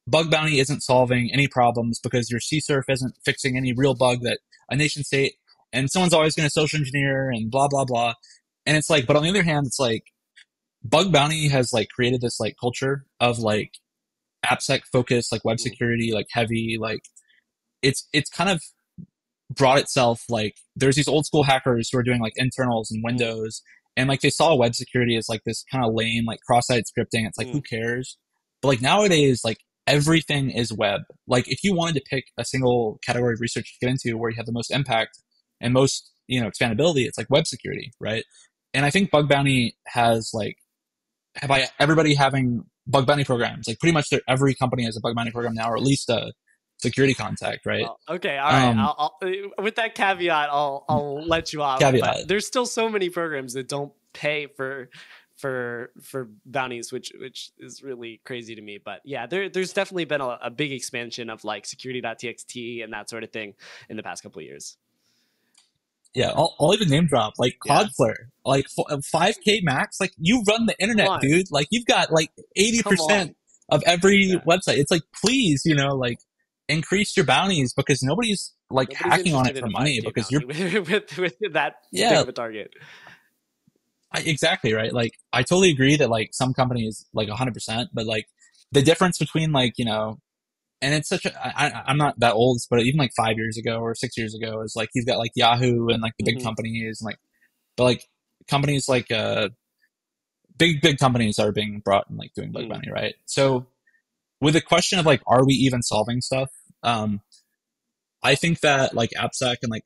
S1: bug bounty isn't solving any problems because your CSRF isn't fixing any real bug that a nation state and someone's always going to social engineer and blah, blah, blah. And it's like, but on the other hand, it's like bug bounty has like created this like culture of like AppSec focus, like web security, like heavy, like it's, it's kind of brought itself like there's these old school hackers who are doing like internals and Windows and like they saw web security as like this kind of lame, like cross-site scripting. It's like,
S2: Mm.
S1: who cares? But like nowadays, like everything is web. Like if you wanted to pick a single category of research to get into where you have the most impact and most, you know, expandability, it's like web security, right? And I think bug bounty has like, have I everybody having bug bounty programs? Like pretty much every company has a bug bounty program now, or at least a security contact, right?
S2: Well, okay, all right.
S1: Um,
S2: I'll, I'll, uh, with that caveat, I'll I'll let you off.
S1: Caveat.
S2: But there's still so many programs that don't pay for for for bounties, which which is really crazy to me. But yeah, there there's definitely been a, a big expansion of like security.txt and that sort of thing in the past couple of years.
S1: Yeah, I'll, I'll even name drop like
S2: Yeah.
S1: Cloudflare, like uh, five k max. Like you run the internet, dude. Like you've got like eighty percent of every
S2: Yeah.
S1: website. It's like please, you know, like increase your bounties because nobody's like
S2: Nobody's
S1: hacking on it for money
S2: 5K
S1: because you're (laughs)
S2: with, with, with that
S1: Yeah.
S2: of a target.
S1: I, exactly right. Like I totally agree that like some companies like hundred percent, but like the difference between like you know, and it's such a I, I'm not that old, but even like five years ago or six years ago is like you've got like Yahoo and like the big
S2: Mhm.
S1: companies and like, but like companies like uh, big big companies are being brought and like doing bug
S2: Mm.
S1: bounty, right? So with the question of like, are we even solving stuff? Um, I think that like AppSec and like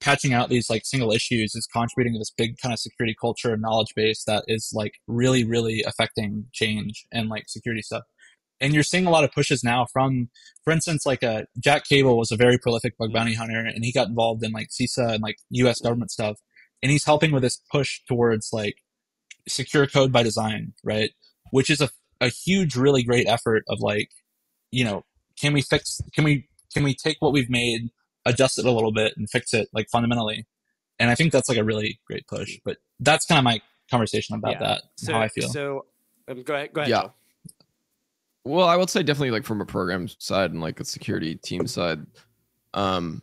S1: patching out these like single issues is contributing to this big kind of security culture and knowledge base that is like really, really affecting change and like security stuff. And you're seeing a lot of pushes now from, for instance, like uh, Jack Cable was a very prolific bug bounty hunter and he got involved in like CISA and like US government stuff. And he's helping with this push towards like secure code by design, right? Which is a, a huge, really great effort of like, you know, can we fix, can we, can we take what we've made adjust it a little bit and fix it like fundamentally. And I think that's like a really great push. But that's kind of my conversation about
S2: Yeah.
S1: that and
S2: So
S1: how I feel.
S2: So um, go ahead. Go ahead.
S3: Yeah.
S2: Joe.
S3: Well, I would say definitely like from a program side and like a security team side. Um,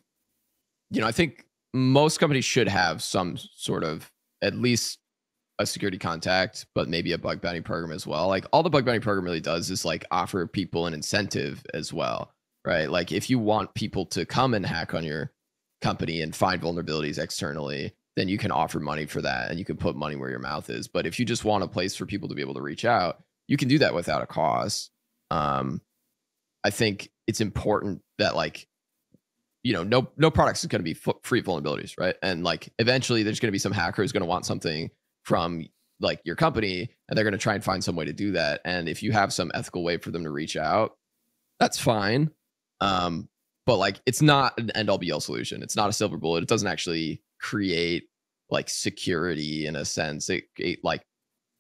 S3: you know, I think most companies should have some sort of at least a security contact, but maybe a bug bounty program as well. Like all the bug bounty program really does is like offer people an incentive as well, right? Like if you want people to come and hack on your company and find vulnerabilities externally, then you can offer money for that and you can put money where your mouth is. But if you just want a place for people to be able to reach out, you can do that without a cost. Um, I think it's important that like you know no no products is going to be f- free vulnerabilities right? And like eventually there's going to be some hacker who's going to want something from like your company and they're going to try and find some way to do that. And if you have some ethical way for them to reach out that's fine. Um but like it's not an end all be all solution. It's not a silver bullet. It doesn't actually create like security in a sense. It, it like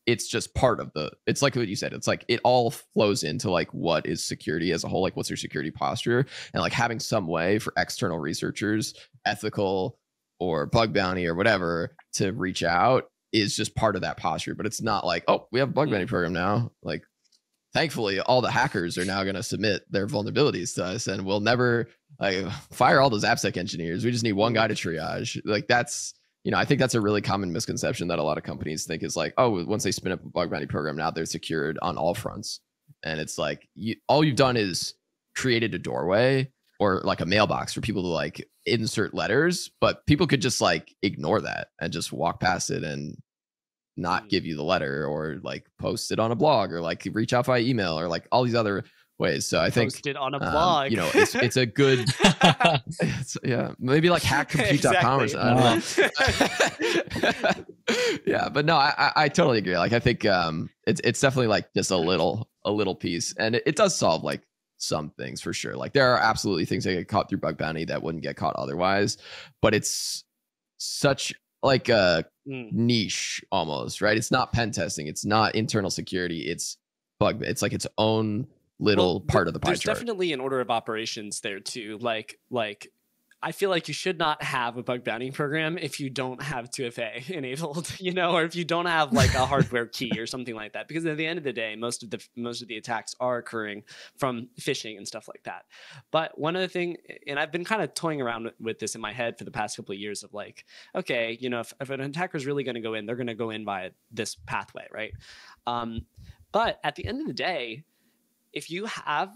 S3: it's just part of the it's like what you said it's like it all flows into like what is security as a whole like what's your security posture? And like having some way for external researchers ethical or bug bounty or whatever to reach out is just part of that posture but it's not like oh we have a bug bounty mm. program now. Like thankfully all the hackers are now going to submit their vulnerabilities to us and we'll never like fire all those appsec engineers. We just need one mm. guy to triage. Like that's you know, I think that's a really common misconception that a lot of companies think is like, oh, once they spin up a bug bounty program, now they're secured on all fronts. And it's like, you, all you've done is created a doorway or like a mailbox for people to like insert letters, but people could just like ignore that and just walk past it and not mm. give you the letter or like post it on a blog or like reach out via email or like all these other ways. So I think
S2: posted on a blog.
S3: Um, you know, it's it's a good (laughs) it's, yeah, maybe like hackcompute.com exactly. or something. (laughs) (laughs) yeah, but no, I, I totally agree. Like I think um it's it's definitely like just a little a little piece. And it, it does solve like some things for sure. Like there are absolutely things that get caught through bug bounty that wouldn't get caught otherwise. But it's such like a mm. niche almost, right? It's not pen testing, it's not internal security, it's bug it's like its own little well, part of the pie
S2: there's
S3: chart.
S2: definitely an order of operations there too. Like like I feel like you should not have a bug bounty program if you don't have 2FA (laughs) enabled, you know, or if you don't have like a hardware key or something like that. Because at the end of the day, most of the most of the attacks are occurring from phishing and stuff like that. But one other thing, and I've been kind of toying around with this in my head for the past couple of years of like, okay, you know, if, if an attacker is really going to go in, they're going to go in via this pathway, right? Um, but at the end of the day, if you have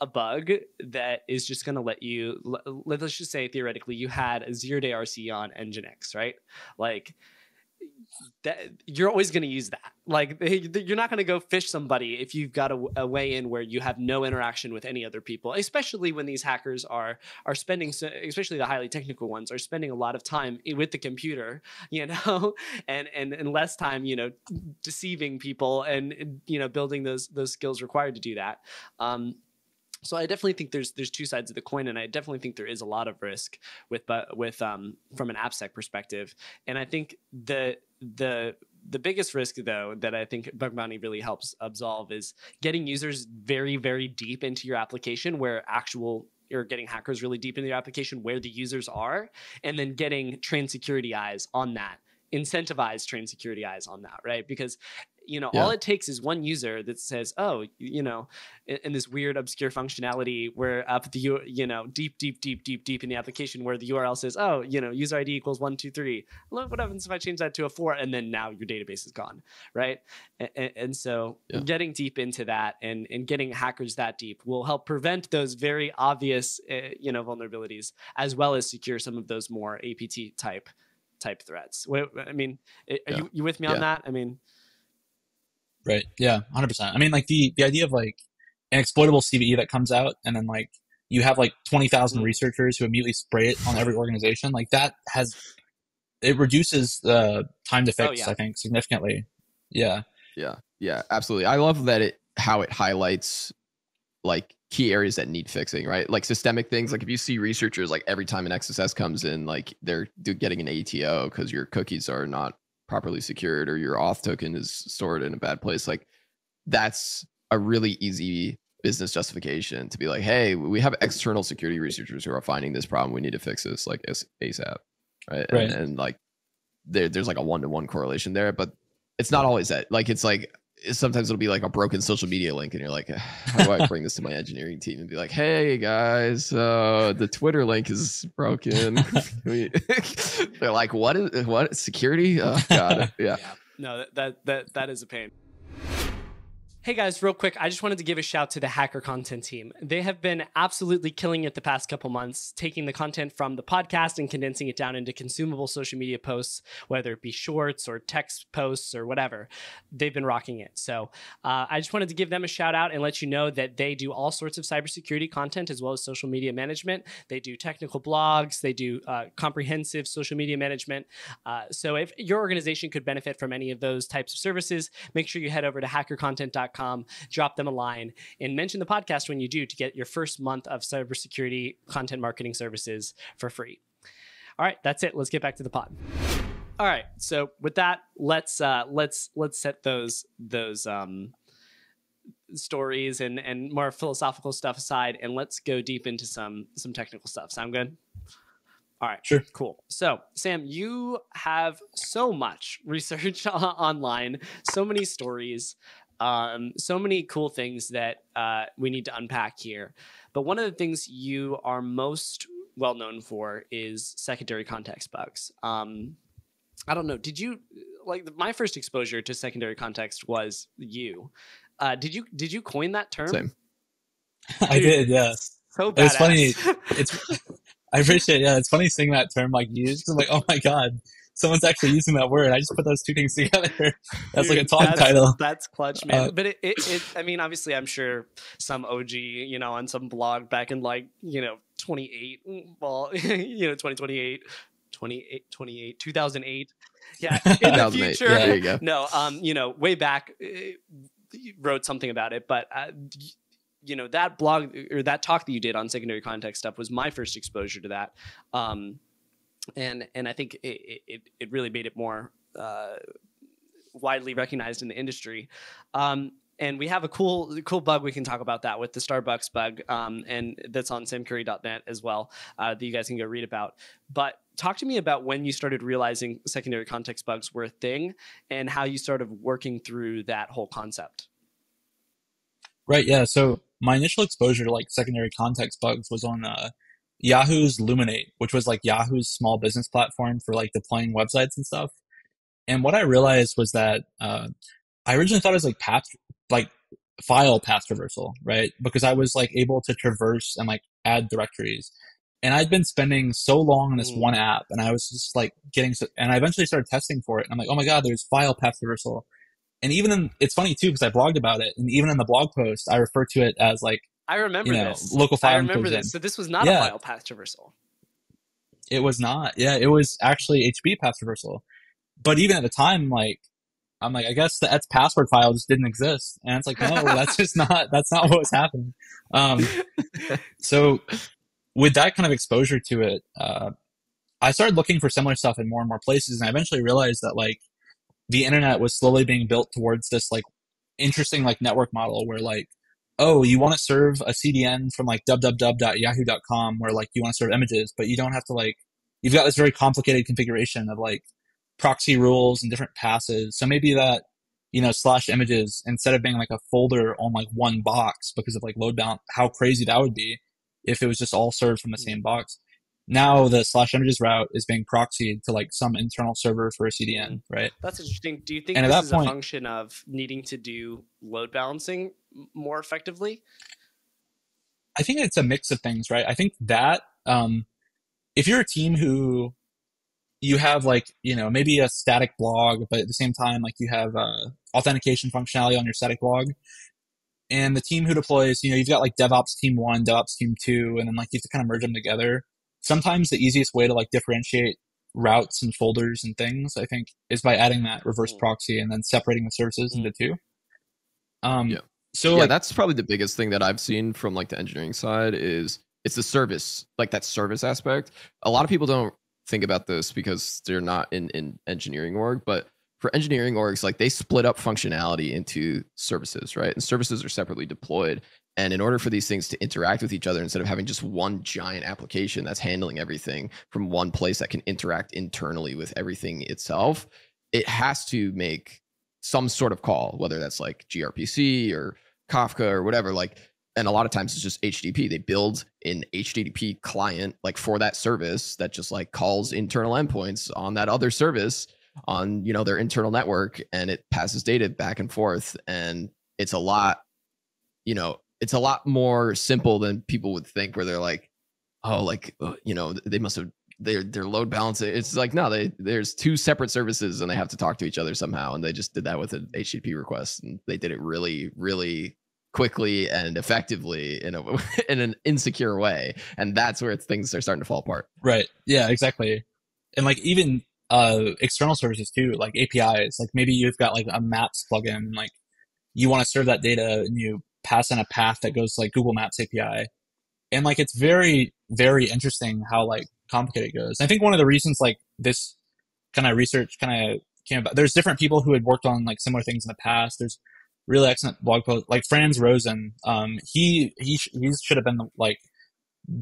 S2: a bug that is just going to let you let's just say theoretically you had a zero day rc on nginx right? Like that you're always going to use that. Like (laughs) you're not going to go fish somebody if you've got a, a, way in where you have no interaction with any other people. Especially when these hackers are are spending, especially the highly technical ones, are spending a lot of time with the computer, (laughs) you know, and and and less time, you know, deceiving people and you know building those those skills required to do that. Um, so I definitely think there's there's two sides of the coin, and I definitely think there is a lot of risk with but with um from an AppSec perspective, and I think the the the biggest risk though that I think bug bounty really helps absolve is getting users very very deep into your application where actual you're getting hackers really deep into your application where the users are, and then getting trained security eyes on that incentivize trained security eyes on that, right? Because you know, yeah. all it takes is one user that says, "Oh, you know," in, in, this weird obscure functionality where up the you know deep, deep, deep, deep, deep in the application where the URL says, "Oh, you know, user ID equals one two three. Look what happens if I change that to a four, and then now your database is gone, right? And, and so, yeah. getting deep into that and and getting hackers that deep will help prevent those very obvious, uh, you know, vulnerabilities as well as secure some of those more APT type type threats. I mean, are yeah. you, you with me on that? I mean.
S1: Right. Yeah. Hundred percent. I mean, like the the idea of like an exploitable CVE that comes out, and then like you have like twenty thousand mm. researchers who immediately spray it on every organization. Like that has it reduces the time to oh, fix. Oh, yeah. I think significantly. Yeah.
S3: Yeah. Yeah. Absolutely. I love that it how it highlights like key areas that need fixing, right? Like systemic things. Like if you see researchers, like every time an XSS comes in, like they're getting an ATO because your cookies are not properly secured or your auth token is stored in a bad place like that's a really easy business justification to be like hey we have external security researchers who are finding this problem we need to fix this like asap right, right. And, and like there, there's like a one-to-one correlation there but it's not always that like it's like sometimes it'll be like a broken social media link and you're like how do i bring this to my (laughs) engineering team? And be like hey guys uh, the twitter link is broken. (laughs) (laughs) They're like what is what security? Oh god yeah.
S2: yeah. No that that that is a pain Hey guys, real quick, I just wanted to give a shout to the Hacker Content team. They have been absolutely killing it the past couple months, taking the content from the podcast and condensing it down into consumable social media posts, whether it be shorts or text posts or whatever. They've been rocking it. So uh, I just wanted to give them a shout out and let you know that they do all sorts of cybersecurity content as well as social media management. They do technical blogs, they do uh, comprehensive social media management. Uh, so if your organization could benefit from any of those types of services, make sure you head over to hackercontent.com drop them a line, and mention the podcast when you do to get your first month of cybersecurity content marketing services for free. All right, that's it. Let's get back to the pod. All right, so with that, let's uh, let's let's set those those um, stories and and more philosophical stuff aside, and let's go deep into some some technical stuff. Sound good? All right.
S1: Sure.
S2: Cool. So, Sam, you have so much research (laughs) online, so many stories. Um, so many cool things that uh, we need to unpack here. But one of the things you are most well known for is secondary context bugs. Um, I don't know. Did you like my first exposure to secondary context was you? Uh, did you did you coin that term?
S3: Same. (laughs)
S1: I did. Yes.
S2: So badass.
S1: It's funny. (laughs) It's. I appreciate. Yeah, it's funny seeing that term like used. I'm like, oh my god, someone's actually using that word. I just put those two things together. (laughs) That's Dude, like a talk
S2: that's,
S1: title.
S2: That's clutch, man. Uh, but it, it, it, I mean, obviously, I'm sure some OG, you know, on some blog back in like, you know, 28, well, (laughs) you know, 2028, 28, 28, 2008. Yeah, in the (laughs) future. Yeah, there you go. No, um, you know, way back, uh, wrote something about it, but. Uh, you know that blog or that talk that you did on secondary context stuff was my first exposure to that um, and and I think it it, it really made it more uh, widely recognized in the industry. Um, and we have a cool cool bug we can talk about that with the Starbucks bug, um, and that's on samcurry.net as well uh, that you guys can go read about. But talk to me about when you started realizing secondary context bugs were a thing, and how you started working through that whole concept.
S1: Right. Yeah. So my initial exposure to like secondary context bugs was on uh, Yahoo's Luminate, which was like Yahoo's small business platform for like deploying websites and stuff. And what I realized was that uh, I originally thought it was like path, like file path traversal, right? Because I was like able to traverse and like add directories. And I'd been spending so long on this mm. one app, and I was just like getting, so, and I eventually started testing for it. And I'm like, oh my god, there's file path traversal. And even in, it's funny too because I blogged about it, and even in the blog post, I refer to it as like
S2: I remember
S1: you know,
S2: this.
S1: Local file.
S2: I remember this. In. So this was not yeah. a file path traversal.
S1: It was not. Yeah, it was actually HTTP path traversal. But even at the time, like, I'm like, I guess the Ets password file just didn't exist, and it's like, no, (laughs) that's just not. That's not what was happening. Um, (laughs) so with that kind of exposure to it, uh, I started looking for similar stuff in more and more places, and I eventually realized that like the internet was slowly being built towards this like interesting like network model where like oh, you want to serve a CDN from like www.yahoo.com where like you want to serve images, but you don't have to like, you've got this very complicated configuration of like proxy rules and different passes. So maybe that, you know, slash images instead of being like a folder on like one box because of like load balance, how crazy that would be if it was just all served from the same box. Now the slash images route is being proxied to like some internal server for a CDN, mm-hmm. right?
S2: That's interesting. Do you think and this is point, a function of needing to do load balancing more effectively?
S1: I think it's a mix of things, right? I think that um, if you're a team who you have like you know maybe a static blog, but at the same time like you have uh, authentication functionality on your static blog, and the team who deploys, you know, you've got like DevOps team one, DevOps team two, and then like you have to kind of merge them together. Sometimes the easiest way to like differentiate routes and folders and things, I think, is by adding that reverse hmm. proxy and then separating the services mm. into two. Um, yeah. So
S3: yeah,
S1: like,
S3: that's probably the biggest thing that I've seen from like the engineering side is it's the service, like that service aspect. A lot of people don't think about this because they're not in in engineering org, but for engineering orgs, like they split up functionality into services, right? And services are separately deployed. And in order for these things to interact with each other, instead of having just one giant application that's handling everything from one place that can interact internally with everything itself, it has to make some sort of call, whether that's like gRPC or Kafka or whatever. Like, and a lot of times it's just HTTP. They build an HTTP client like for that service that just like calls internal endpoints on that other service on you know their internal network, and it passes data back and forth. And it's a lot, you know, it's a lot more simple than people would think. Where they're like, oh, like uh, you know, they must have their their load balancing. It's like no, they there's two separate services and they have to talk to each other somehow. And they just did that with an HTTP request, and they did it really, really quickly and effectively in a (laughs) in an insecure way. And that's where it's things are starting to fall apart.
S1: Right. Yeah. Exactly. And like even uh external services too, like APIs. Like maybe you've got like a Maps plugin, like you want to serve that data, and you pass in a path that goes to, like Google Maps API. And like it's very, very interesting how like complicated it goes. I think one of the reasons like this kind of research kind of came about, there's different people who had worked on like similar things in the past. There's really excellent blog post like Frans Rosén. Um, he he sh- he should have been the, like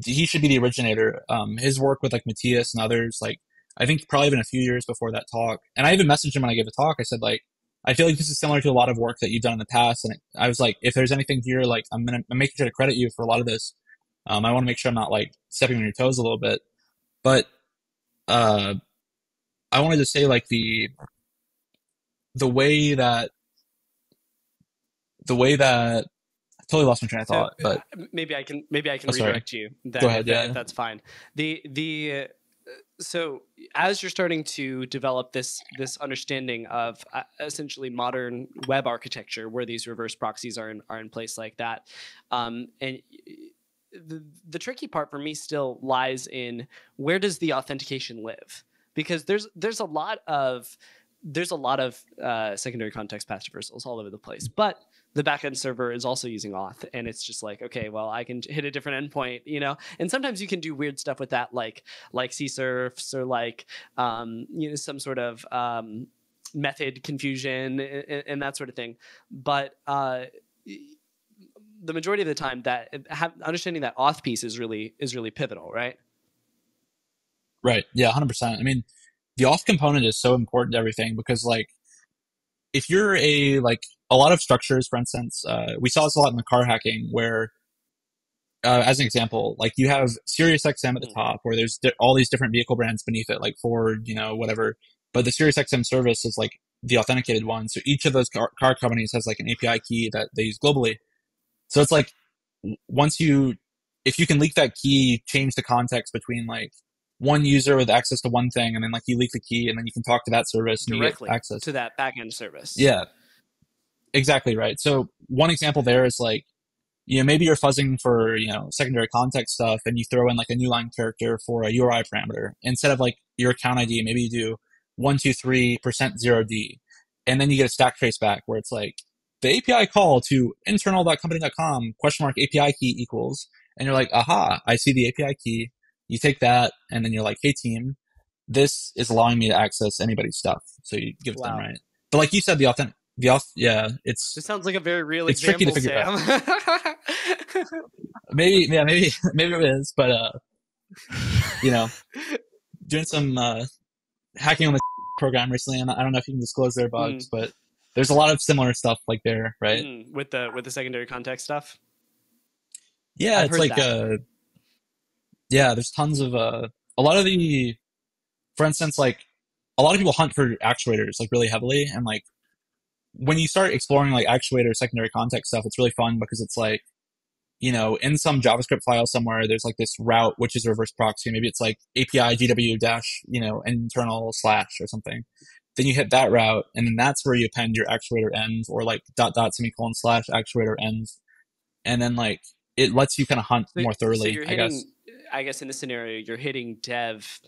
S1: he should be the originator. Um, his work with like Mathias and others, like I think probably even a few years before that talk. And I even messaged him when I gave the talk. I said like I feel like this is similar to a lot of work that you've done in the past. And I was like, if there's anything here, like I'm gonna I'm making sure to credit you for a lot of this. Um, I want to make sure I'm not like stepping on your toes a little bit. But uh, I wanted to say like the the way that the way that I totally lost my train of thought, but
S2: uh, maybe I can maybe I can
S1: Oh,
S2: redirect you. That,
S1: Go ahead,
S2: that-
S1: yeah.
S2: that's fine. The the uh, so as you're starting to develop this this understanding of uh, essentially modern web architecture, where these reverse proxies are in are in place like that, um, and the the tricky part for me still lies in where does the authentication live? Because there's there's a lot of there's a lot of uh, secondary context path traversals all over the place, but the backend server is also using auth, and it's just like, okay, well, I can hit a different endpoint, you know. And sometimes you can do weird stuff with that, like like CSRFs or like um, you know some sort of um, method confusion and, and that sort of thing. But uh, the majority of the time, that have, understanding that auth piece is really is really pivotal, right?
S1: Right. Yeah, 100%. I mean, the auth component is so important to everything because, like, if you're a, like, a lot of structures, for instance, uh, we saw this a lot in the car hacking where, uh, as an example, like you have SiriusXM at the
S2: Mm.
S1: top where there's di- all these different vehicle brands beneath it, like Ford, you know, whatever. But the SiriusXM service is like the authenticated one. So each of those car, car companies has like an API key that they use globally. So it's like once you, if you can leak that key, change the context between like one user with access to one thing, and then like you leak the key, and then you can talk to that service and
S2: Directly
S1: access.
S2: to that backend service.
S1: Yeah, exactly right. So one example there is like, you know, maybe you're fuzzing for you know secondary context stuff, and you throw in like a new line character for a URI parameter instead of like your account ID. Maybe you do one two three percent zero D, and then you get a stack trace back where it's like the API call to internal.company.com question mark API key equals, and you're like, aha, I see the API key. You take that, and then you're like, hey team, this is allowing me to access anybody's stuff. So you give it to them, right? But like you said, the authentic, the auth, yeah, it's
S2: This sounds like a very real
S1: It's tricky to figure
S2: Sam. (laughs)
S1: maybe, yeah, maybe, (laughs) maybe it is, but uh, you know, (laughs) doing some uh, hacking on the program recently, and I don't know if you can disclose their bugs, but there's a lot of similar stuff like there, right?
S2: Mm, with the with the secondary context stuff.
S1: Yeah,
S2: I've
S1: it's like uh yeah, there's tons of uh a lot of the for instance like a lot of people hunt for actuators like really heavily and like when you start exploring like actuator secondary context stuff it's really fun because it's like you know in some javascript file somewhere there's like this route which is a reverse proxy maybe it's like api gw dash you know internal slash or something then you hit that route and then that's where you append your actuator end or like dot dot semicolon slash actuator ends and then like it lets you kind of hunt
S2: So-
S1: more thoroughly
S2: So you're
S1: i guess
S2: hitting, I guess in this scenario, you're hitting dev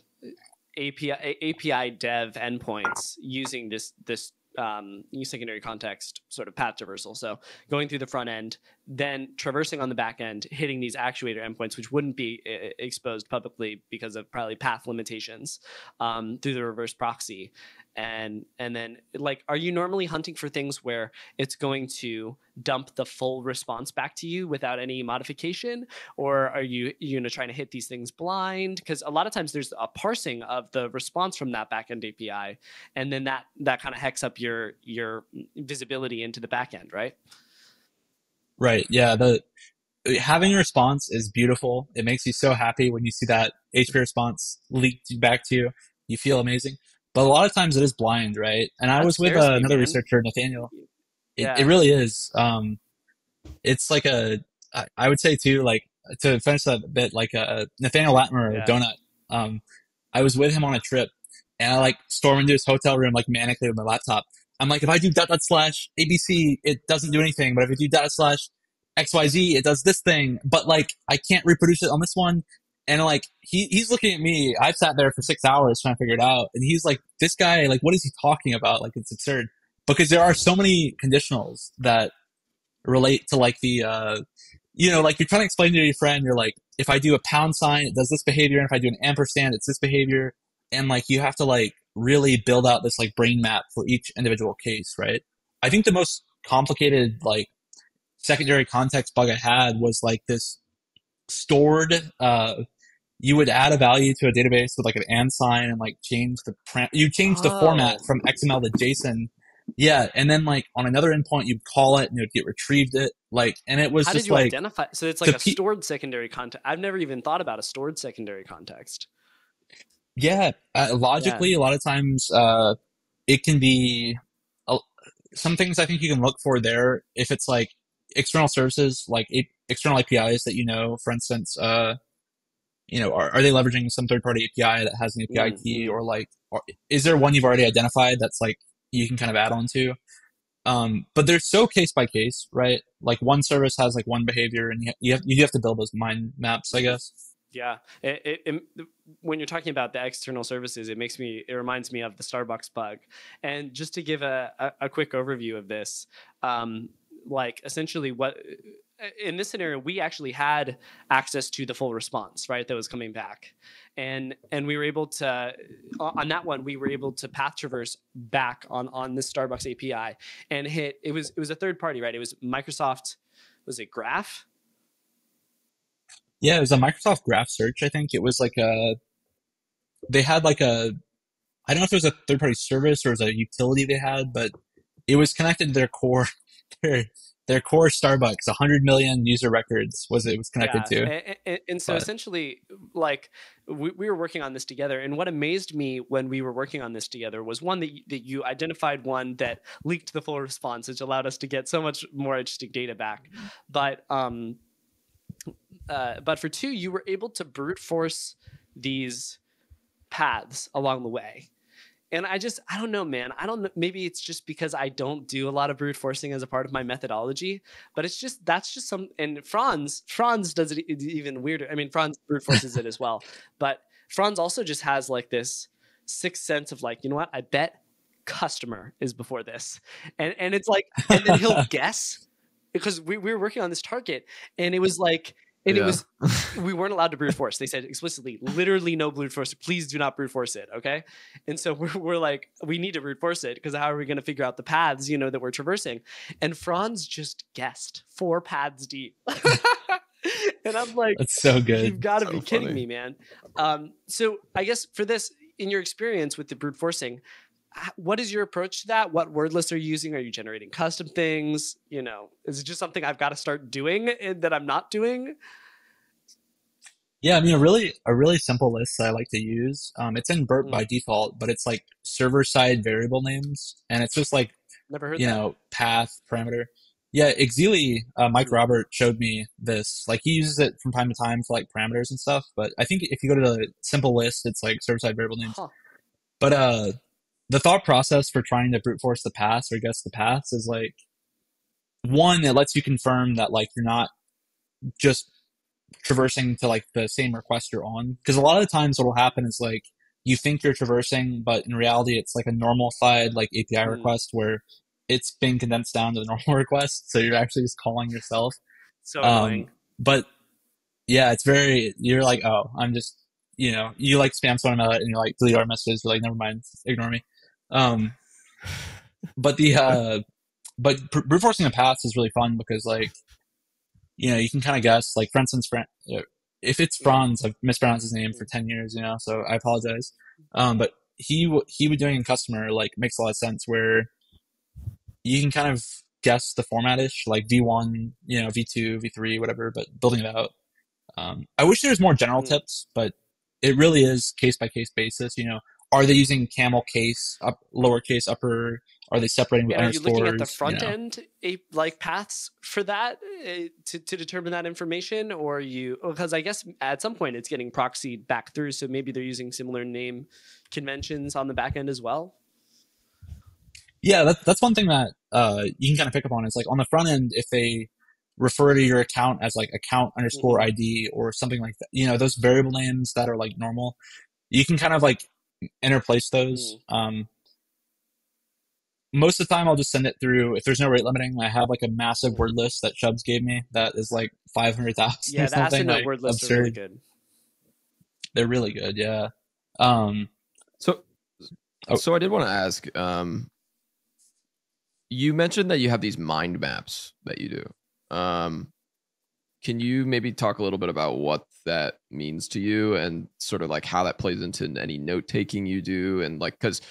S2: API API dev endpoints using this this um, secondary context sort of path traversal. So going through the front end, then traversing on the back end, hitting these actuator endpoints, which wouldn't be uh, exposed publicly because of probably path limitations um, through the reverse proxy. And and then like, are you normally hunting for things where it's going to dump the full response back to you without any modification, or are you you know trying to hit these things blind? Because a lot of times there's a parsing of the response from that backend API, and then that that kind of hex up your your visibility into the backend, right?
S1: Right. Yeah. The having a response is beautiful. It makes you so happy when you see that HTTP response leaked back to you. You feel amazing. But a lot of times it is blind, right? And I was with uh, another researcher, Nathaniel. It,
S2: Yeah.
S1: it really is. Um, it's like a, I, I would say too, like to finish that bit, like uh, Nathaniel Lattimer,
S2: Yeah.
S1: Donut. Um, I was with him on a trip, and I like storm into his hotel room like manically with my laptop. I'm like, if I do dot dot slash ABC, it doesn't do anything. But if I do dot slash XYZ, it does this thing. But like, I can't reproduce it on this one. And like, he, he's looking at me. I've sat there for six hours trying to figure it out. And he's like, this guy, like, what is he talking about? Like, it's absurd because there are so many conditionals that relate to like the, uh, you know, like you're trying to explain to your friend, you're like, if I do a pound sign, it does this behavior. And if I do an ampersand, it's this behavior. And like, you have to like really build out this like brain map for each individual case, right? I think the most complicated, like, secondary context bug I had was like this stored, uh, you would add a value to a database with like an and sign and like change the param- you change the format from XML to JSON. Yeah, and then like on another endpoint you'd call it and it would get retrieved it like and it was
S2: How did
S1: just
S2: you
S1: like
S2: identify? So it's like a stored secondary context. I've never even thought about a stored secondary context.
S1: Yeah, uh, logically, a lot of times uh, it can be uh, some things. I think you can look for there if it's like external services, like a- external APIs that you know. For instance, uh, you know, are, are they leveraging some third-party API that has an API
S2: Mm,
S1: key, or like, or, is there one you've already identified that's like you can kind of add on to? Um, but they're so case by case, right? Like one service has like one behavior, and you you have you have to build those mind maps, I guess.
S2: Yeah, it, it, it- when you're talking about the external services, it makes me it reminds me of the Starbucks bug. And just to give a, a, a quick overview of this, um, like essentially what in this scenario we actually had access to the full response right that was coming back. And and we were able to on that one we were able to path traverse back on on this starbucks api and hit it was it was a third party right? It was microsoft was it graph
S1: Yeah, it was a Microsoft Graph Search. I think it was like a. They had like a. I don't know if it was a third party service or it was a utility they had, but it was connected to their core, (laughs) their their core Starbucks. 100 million user records was it was connected to.
S2: And, and, and so
S1: But-
S2: essentially, like we, we were working on this together, and what amazed me when we were working on this together was one that you, that you identified one that leaked the full response, which allowed us to get so much more interesting data back. But um, uh, but for two, you were able to brute force these paths along the way. And I just, I don't know, man. I don't know. Maybe it's just because I don't do a lot of brute forcing as a part of my methodology, but it's just, that's just some, and Frans, Frans does it even weirder. I mean, Frans brute forces it as well, (laughs) but Frans also just has like this sixth sense of like, you know what? I bet customer is before this. And, and it's like, and then he'll (laughs) guess because we, we were working on this target and it was like, and it was (laughs) we weren't allowed to brute force. They said explicitly, literally no brute force. Please do not brute force it. Okay. And so (laughs) we're, we're like, we need to brute force it because how are we going to figure out the paths, you know, that we're traversing? And Frans just guessed four paths deep. (laughs) and I'm like,
S1: That's so good.
S2: you've got to
S3: So
S2: be kidding me, man. Um, so I guess for this, in your experience with the brute forcing, what is your approach to that? What word lists are you using? Are you generating custom things? You know, is it just something I've got to start doing that I'm not doing?
S1: Yeah, I mean, a really a really simple list that I like to use. Um, it's in Burp by default, but it's like server side variable names, and it's just like
S2: Never heard
S1: you
S2: that.
S1: know path parameter. Yeah, Exili, uh, Maik
S2: Hmm.
S1: Robert showed me this. Like he uses it from time to time for like parameters and stuff. But I think if you go to the simple list, it's like server side variable names.
S2: Huh.
S1: But uh, the thought process for trying to brute force the paths or guess the paths is like one, it lets you confirm that like you're not just traversing to like the same request you're on. Because a lot of the times what will happen is like you think you're traversing, but in reality it's like a normal side like API
S2: Hmm.
S1: request where it's been condensed down to the (laughs) normal request, so you're actually just calling yourself.
S2: So
S1: Um,
S2: annoying.
S1: But yeah, it's very you're like, oh, I'm just you know, you like spam someone out and you're like delete our messages, you're like, never mind, ignore me. Um but the uh but br- brute forcing the paths is really fun because like you know you can kind of guess like for instance Fran- uh, if it's Frans I've mispronounced his name for 10 years you know so I apologize. Um but he w- he would doing in customer like makes a lot of sense where you can kind of guess the format formatish like v1 you know v2 v3 whatever but building it out. Um I wish there was more general
S2: Mm.
S1: tips but it really is case by case basis you know are they using camel case up lowercase upper Are they separating with
S2: And are you looking at the front
S1: you know?
S2: end a, like paths for that uh, to, to determine that information, or you because I guess at some point it's getting proxied back through, so maybe they're using similar name conventions on the back end as well.
S1: Yeah, that, that's one thing that uh, you can kind of pick up on is like on the front end, if they refer to your account as like account underscore
S2: Mm-hmm.
S1: ID or something like that, you know, those variable names that are like normal, you can kind of like interplace those.
S2: Mm.
S1: Um, most of the time, I'll just send it through. If there's no rate limiting, I have like a massive word list that Shubs gave me that is like 500,000
S2: Yeah,
S1: or
S2: the ASCII
S1: something. Like,
S2: word lists
S1: absurd.
S2: are really good.
S1: They're really good. Yeah. Um,
S3: So,
S1: Oh.
S3: so I did want to ask. Um, you mentioned that you have these mind maps that you do. Um, can you maybe talk a little bit about what that means to you and sort of like how that plays into any note taking you do and like because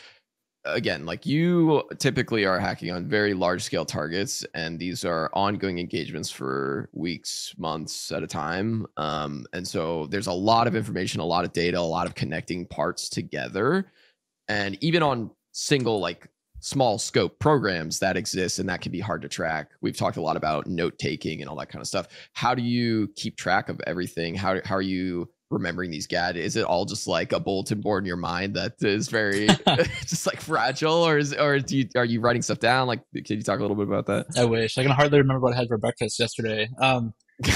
S3: again like you typically are hacking on very large scale targets and these are ongoing engagements for weeks months at a time. Um, and so there's a lot of information a lot of data a lot of connecting parts together. And even on single like small scope programs that exist and that can be hard to track we've talked a lot about note taking and all that kind of stuff how do you keep track of everything how, how are you remembering these gad is it all just like a bulletin board in your mind that is very (laughs) (laughs) just like fragile or is or do you are you writing stuff down like can you talk a little bit about that
S1: I wish. I can hardly remember what I had for breakfast yesterday. Um,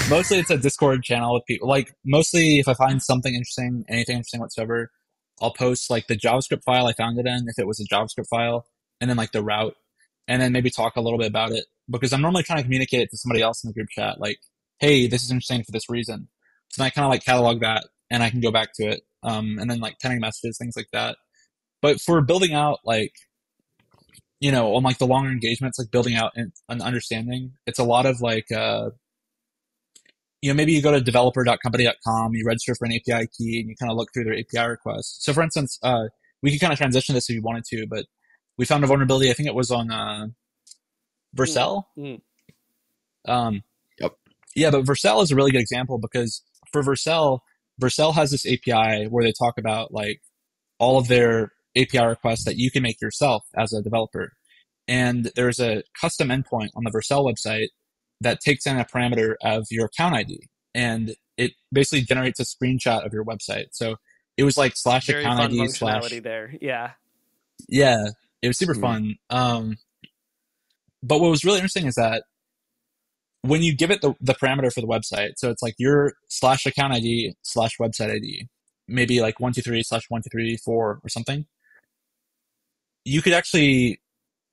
S1: mostly it's a Discord channel with people. Like mostly, if I find something interesting, anything interesting whatsoever, I'll post like the JavaScript file I found it in, if it was a JavaScript file, and then like the route, and then maybe talk a little bit about it because I'm normally trying to communicate it to somebody else in the group chat. Like, hey, this is interesting for this reason. So I kind of like catalog that, and I can go back to it, um, and then like pending messages, things like that. But for building out like you know, on like the longer engagements, like building out an, an understanding, it's a lot of like, uh, you know, maybe you go to developer.company.com, you register for an API key, and you kind of look through their API requests. So, for instance, uh, we could kind of transition this if you wanted to, but we found a vulnerability. I think it was on uh, Vercel.
S2: Mm.
S1: Um,
S3: Yep.
S1: Yeah, but Vercel is a really good example because for Vercel, Vercel has this API where they talk about like all of their API requests that you can make yourself as a developer. And there's a custom endpoint on the Vercel website that takes in a parameter of your account ID and it basically generates a screenshot of your website. So it was like slash
S2: Very
S1: account
S2: fun
S1: ID
S2: functionality
S1: slash
S2: there. Yeah.
S1: yeah, it was super
S3: Mhm.
S1: fun. Um, but what was really interesting is that when you give it the, the parameter for the website, so it's like your slash account ID slash website ID, maybe like one two three slash one two three four or something, you could actually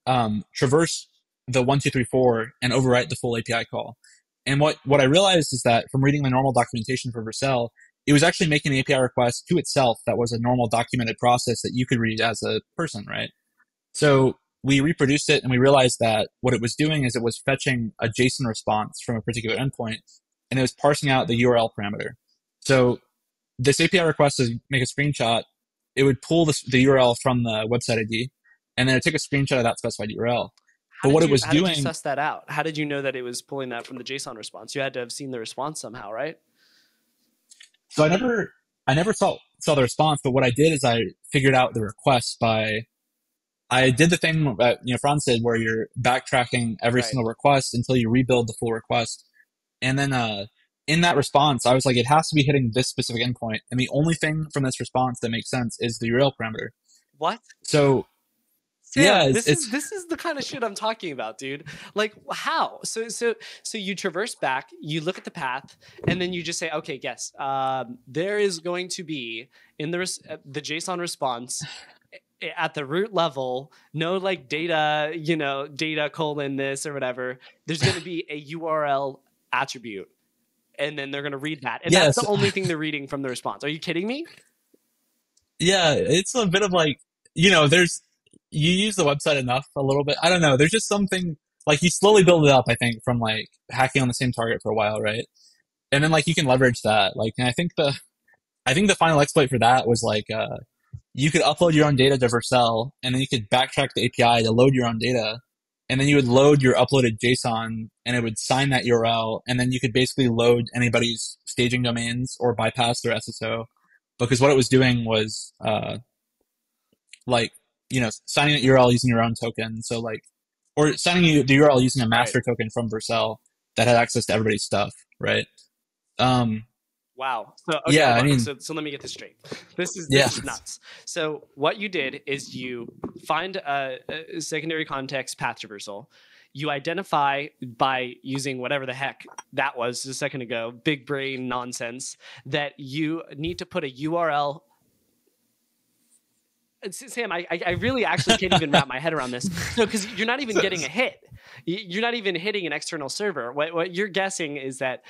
S1: um, traverse the one two three four and overwrite the full API call. And what what I realized is that from reading the normal documentation for Vercel, it was actually making the API request to itself that was a normal documented process that you could read as a person, right? So we reproduced it and we realized that what it was doing is it was fetching a JSON response from a particular endpoint and it was parsing out the URL parameter. So this API request to make a screenshot, it would pull this, the URL from the website ID and then it took a screenshot of that specified URL.
S2: How
S1: But what
S2: did
S1: it
S2: you-
S1: was
S2: how did you
S1: doing-
S2: suss that out? How did you know that it was pulling that from the JSON response? You had to have seen the response somehow, right?
S1: So I never, I never saw saw the response, but what I did is I figured out the request by, I did the thing that you know Frans did, where you're backtracking every
S2: Right.
S1: single request until you rebuild the full request, and then uh, in that response, I was like, it has to be hitting this specific endpoint, and the only thing from this response that makes sense is the URL parameter.
S2: What?
S1: So
S2: Sam,
S1: Yeah, it's-
S2: this is this is the kind of shit I'm talking about, dude. Like how? So so so you traverse back, you look at the path, and then you just say, okay, yes, um, there is going to be in the res- uh, the JSON response at the root level, no like data, you know, data colon this or whatever. There's going to be a URL attribute, and then they're going to read that, and that's the only thing they're reading from the response. Are you kidding me?
S1: yeah, it's a bit of like you know, there's you use the website enough a little bit. I don't know. There's just something like you slowly build it up. I think from like hacking on the same target for a while, right? And then like you can leverage that. Like, and I think the I think the final exploit for that was like uh, you could upload your own data to Vercel, and then you could backtrack the API to load your own data, and then you would load your uploaded JSON, and it would sign that URL, and then you could basically load anybody's staging domains or bypass their SSO, because what it was doing was uh, like you know, signing an URL using your own token. So like, or signing the URL using a master right. token from Vercel that had access to everybody's stuff, right? Um,
S2: Wow. So okay, yeah, I mean, so, so let me get this straight. This is this yeah. is nuts. So what you did is you find a, a secondary context path traversal. You identify by using whatever the heck that was a second ago, big brain nonsense, that you need to put a URL Sam, I, I really actually can't even wrap my head around this. No, because you're not even (laughs) getting a hit. You're not even hitting an external server. What, what you're guessing is that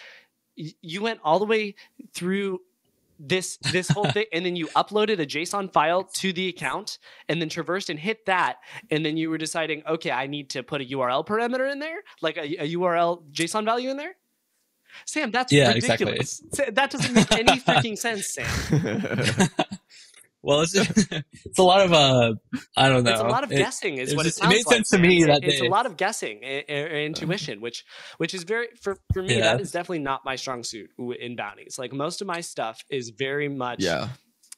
S2: you went all the way through this this whole thing and then you uploaded a json file to the account and then traversed and hit that and then you were deciding okay i need to put a url parameter in there like a, a url json value in there? Sam that's yeah, ridiculous. Exactly. that doesn't make any freaking sense sam (laughs)
S1: Well, it's (laughs) it's a lot of uh, I don't know.
S2: It's a lot of it, guessing, is what just, it sounds
S1: It made
S2: like,
S1: sense to me that
S2: it's
S1: day.
S2: a lot of guessing and, and intuition, which which is very for for me yeah. that is definitely not my strong suit in bounties. Like most of my stuff is very much
S3: yeah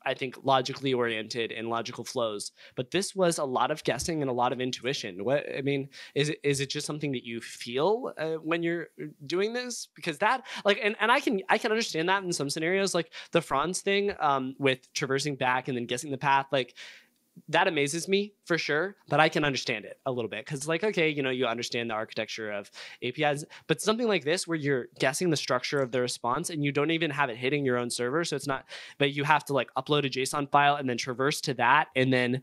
S2: I think logically oriented and logical flows. But this was a lot of guessing and a lot of intuition. What I mean is it is it just something that you feel uh, when you're doing this? Because that like and, and I can I can understand that in some scenarios like the Frans thing um, with traversing back and then guessing the path like that amazes me for sure, but I can understand it a little bit because, like, okay, you know, you understand the architecture of APIs, but something like this where you're guessing the structure of the response and you don't even have it hitting your own server, so it's not, but you have to like upload a JSON file and then traverse to that and then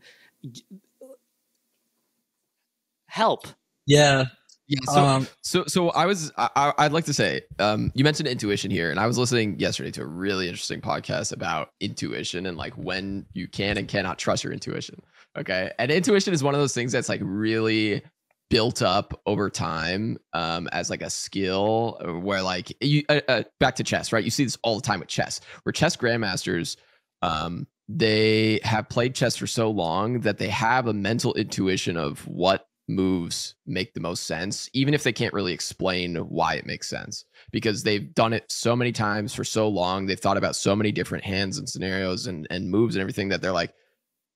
S2: help.
S1: Yeah,
S3: yeah. So, um, so, so I was, I, would like to say, um, you mentioned intuition here, and I was listening yesterday to a really interesting podcast about intuition and like when you can and cannot trust your intuition. Okay. And intuition is one of those things that's like really built up over time um, as like a skill where like you uh, uh, back to chess right you see this all the time with chess where chess grandmasters um, they have played chess for so long that they have a mental intuition of what moves make the most sense, even if they can't really explain why it makes sense, because they've done it so many times for so long. They've thought about so many different hands and scenarios and, and moves and everything that they're like,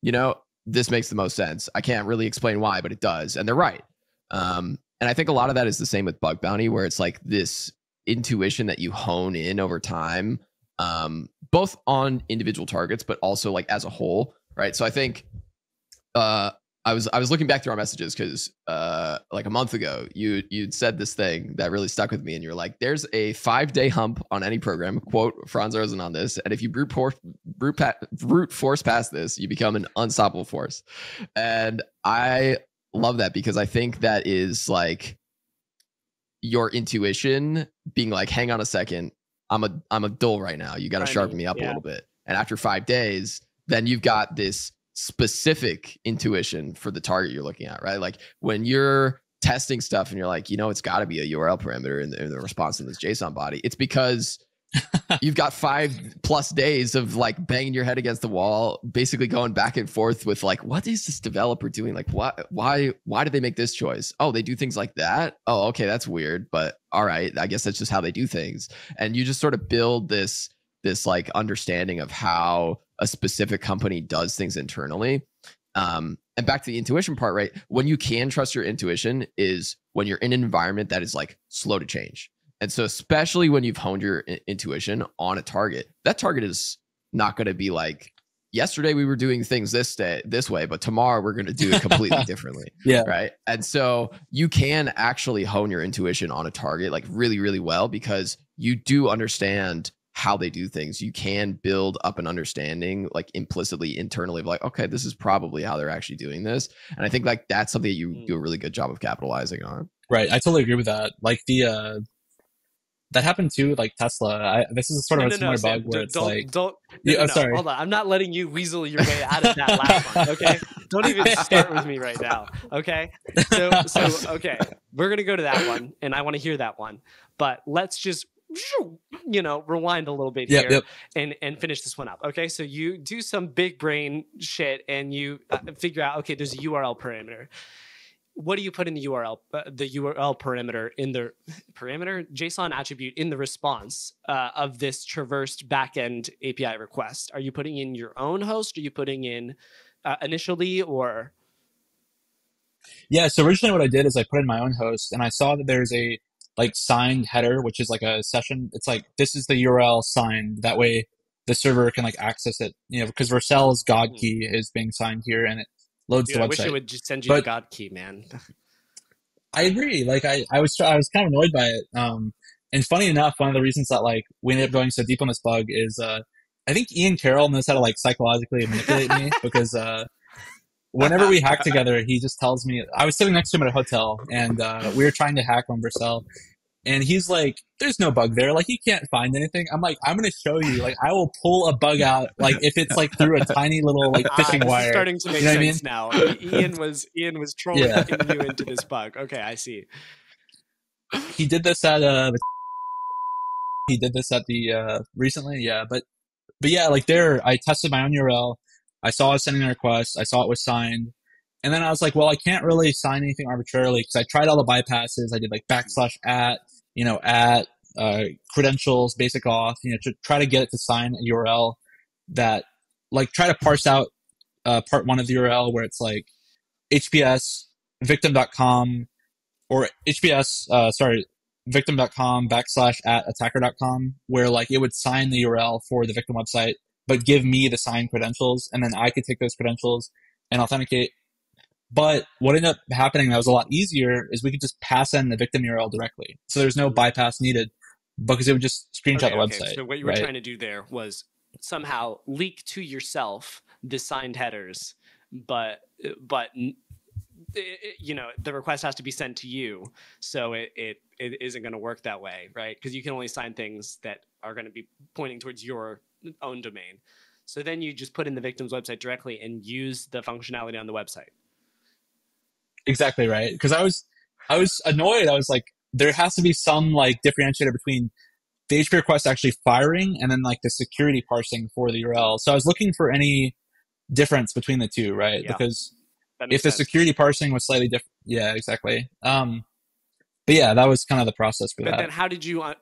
S3: you know, this makes the most sense. I can't really explain why, but it does. And they're right. Um, and I think a lot of that is the same with Bug Bounty, where it's like this intuition that you hone in over time, um, both on individual targets, but also like as a whole, right? So I think uh, I was I was looking back through our messages because uh, like a month ago you you'd said this thing that really stuck with me and you're like there's a five day hump on any program quote Frans Rosén on this and if you brute force brute, brute force past this you become an unstoppable force. And I love that because I think that is like your intuition being like hang on a second I'm a I'm a dull right now. You got to sharpen me up yeah. a little bit. And after five days then you've got this specific intuition for the target you're looking at, right? Like when you're testing stuff and you're like, you know, it's got to be a URL parameter in the, in the response in this JSON body. It's because (laughs) you've got five plus days of like banging your head against the wall, basically going back and forth with like, what is this developer doing? Like, why, why, why did they make this choice? Oh, they do things like that. Oh, okay, that's weird, but all right, I guess that's just how they do things. And you just sort of build this this like understanding of how a specific company does things internally. Um, and back to the intuition part, right? When you can trust your intuition is when you're in an environment that is like slow to change. And so, especially when you've honed your I- intuition on a target, that target is not going to be like, yesterday we were doing things this day, this way, but tomorrow we're going to do it completely (laughs) differently.
S1: Yeah.
S3: Right. And so, you can actually hone your intuition on a target like really, really well because you do understand how they do things you can build up an understanding like implicitly internally of like okay this is probably how they're actually doing this and i think like that's something that you mm. do a really good job of capitalizing on.
S1: Right i totally agree with that like the uh that happened too like tesla I, this is sort of no, a similar no, bug where it's
S2: don't,
S1: like
S2: don't no, yeah, oh, sorry. hold on i'm not letting you weasel your way out of that last one okay? (laughs) Don't even start with me right now okay? So so okay we're gonna go to that one and i want to hear that one but let's just you know, rewind a little bit
S1: yep,
S2: here
S1: yep.
S2: and and finish this one up. Okay, so you do some big brain shit and you uh, figure out okay, there's a URL parameter. What do you put in the URL uh, the URL parameter in the parameter JSON attribute in the response uh, of this traversed backend API request? Are you putting in your own host? Are you putting in uh, initially, or
S1: Yeah, so originally what I did is I put in my own host and I saw that there's a like signed header, which is like a session. It's like this is the URL signed. That way the server can like access it, you know, because Vercel's God
S2: Mhm.
S1: key is being signed here and it loads
S2: dude,
S1: the website.
S2: I wish it would just send you
S1: But-
S2: the God key, man.
S1: I agree. Like I, I was, I was kind of annoyed by it. Um, and funny enough, one of the reasons that like we ended up going so deep on this bug is, uh, I think Ian Carroll knows how to like psychologically manipulate me (laughs) because, uh, whenever we hack together, he just tells me, I was sitting next to him at a hotel and, uh, we were trying to hack on Vercel and he's like, there's no bug there. Like he can't find anything. I'm like, I'm going to show you, like I will pull a bug out. Like if it's like through a tiny little like (laughs)
S2: Ah,
S1: fishing
S2: is
S1: wire.
S2: starting to make
S1: You know what I
S2: sense now. Ian was Ian was trolling
S1: Yeah.
S2: you into this bug. Okay, I see.
S1: he did this at uh the (laughs) he did this at the uh recently yeah but but yeah like there i tested my own url i saw it sending a request i saw it was signed and then i was like well i can't really sign anything arbitrarily because i tried all the bypasses i did like backslash at you know at uh credentials basic auth you know to try to get it to sign a url that like try to parse out uh part one of the url where it's like hps victim.com or HBS, uh, sorry, victim.com backslash at attacker.com, where like it would sign the URL for the victim website, but give me the signed credentials, and then I could take those credentials and authenticate. But what ended up happening that was a lot easier is we could just pass in the victim URL directly. So there's no hmm. bypass needed because it would just screenshot
S2: Okay,
S1: the
S2: okay,
S1: website.
S2: So what you were
S1: right?
S2: trying to do there was somehow leak to yourself the signed headers, but but n- i- i- you know the request has to be sent to you, so it it, it isn't going to work that way, right? Because you can only sign things that are going to be pointing towards your own domain. So then you just put in the victim's website directly and use the functionality on the website.
S1: Exactly right. Because I was, I was annoyed. I was like, there has to be some like differentiator between the HTTP request actually firing and then like the security parsing for the URL. So I was looking for any difference between the two, right?
S2: Yeah.
S1: Because if the
S2: sense.
S1: security parsing was slightly different, yeah, exactly. Um, but yeah, that was kind of the process for
S2: But
S1: that.
S2: then, how did you? Uh, uh,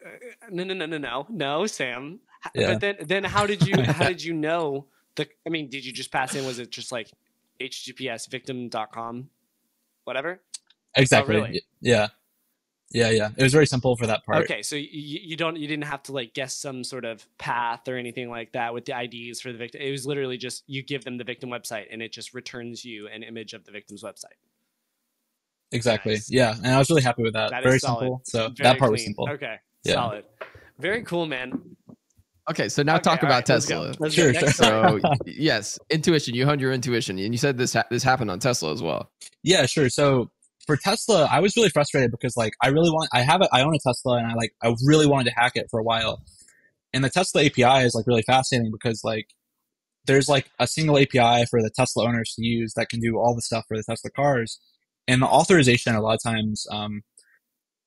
S2: no, no, no, no, no, no, Sam.
S1: Yeah.
S2: But then, then how did you? (laughs) How did you know the? I mean, did you just pass in? Was it just like HTTPS victim.com, whatever?
S1: exactly.
S2: Oh, really?
S1: Yeah. Yeah, yeah. It was very simple for that part.
S2: Okay, so you, you don't you didn't have to like guess some sort of path or anything like that with the IDs for the victim. It was literally just you give them the victim website and it just returns you an image of the victim's website.
S1: Exactly.
S2: Nice.
S1: Yeah. And I was really happy with that.
S2: That
S1: very
S2: solid.
S1: simple. So
S2: Very
S1: that part was simple.
S2: Okay,
S1: Yeah.
S2: solid. Very cool, man.
S3: Okay, so now
S2: Okay,
S3: talk about
S2: right, let's.
S3: Tesla.
S2: Let's
S1: Sure, sure.
S3: So yes, intuition. You honed your intuition, and you said this ha- this happened on Tesla as well.
S1: Yeah, sure. So for Tesla, I was really frustrated because like I really want I have it I own a Tesla and I like I really wanted to hack it for a while. And the Tesla API is like really fascinating because like there's like a single API for the Tesla owners to use that can do all the stuff for the Tesla cars. And the authorization a lot of times um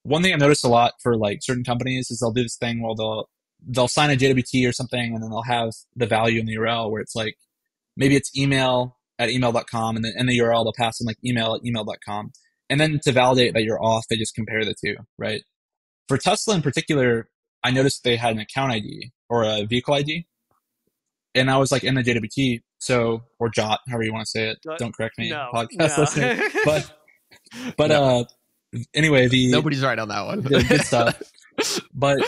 S1: one thing I've noticed a lot for like certain companies is they'll do this thing where they'll they'll sign a JWT or something and then they'll have the value in the URL where it's like maybe it's email at email.com and then in the URL they'll pass in like email at email.com. And then to validate that you're off, they just compare the two, right? For Tesla in particular, I noticed they had an account ID or a vehicle ID. And I was like in the JWT, so or JOT, however you want to say it.
S2: Jot-
S1: Don't correct me,
S2: no,
S1: podcast
S2: no.
S1: listener. (laughs) But but
S3: No.
S1: uh anyway, the
S3: Nobody's right on that one.
S1: the good stuff. (laughs) But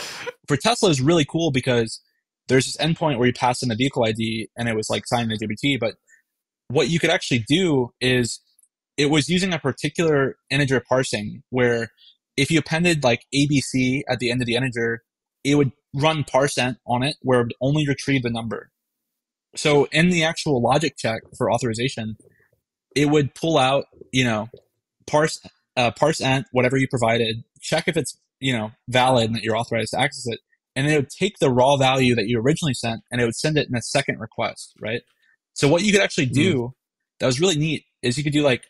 S1: for Tesla is really cool because there's this endpoint where you pass in the vehicle ID and it was like signing the JBT. But what you could actually do is it was using a particular integer parsing where if you appended like ABC at the end of the integer, it would run parseInt on it where it would only retrieve the number. So in the actual logic check for authorization, it would pull out, you know, parse uh, parseInt whatever you provided, check if it's you know valid and that you're authorized to access it, and it would take the raw value that you originally sent and it would send it in a second request, right? So what you could actually do that was really neat is you could do like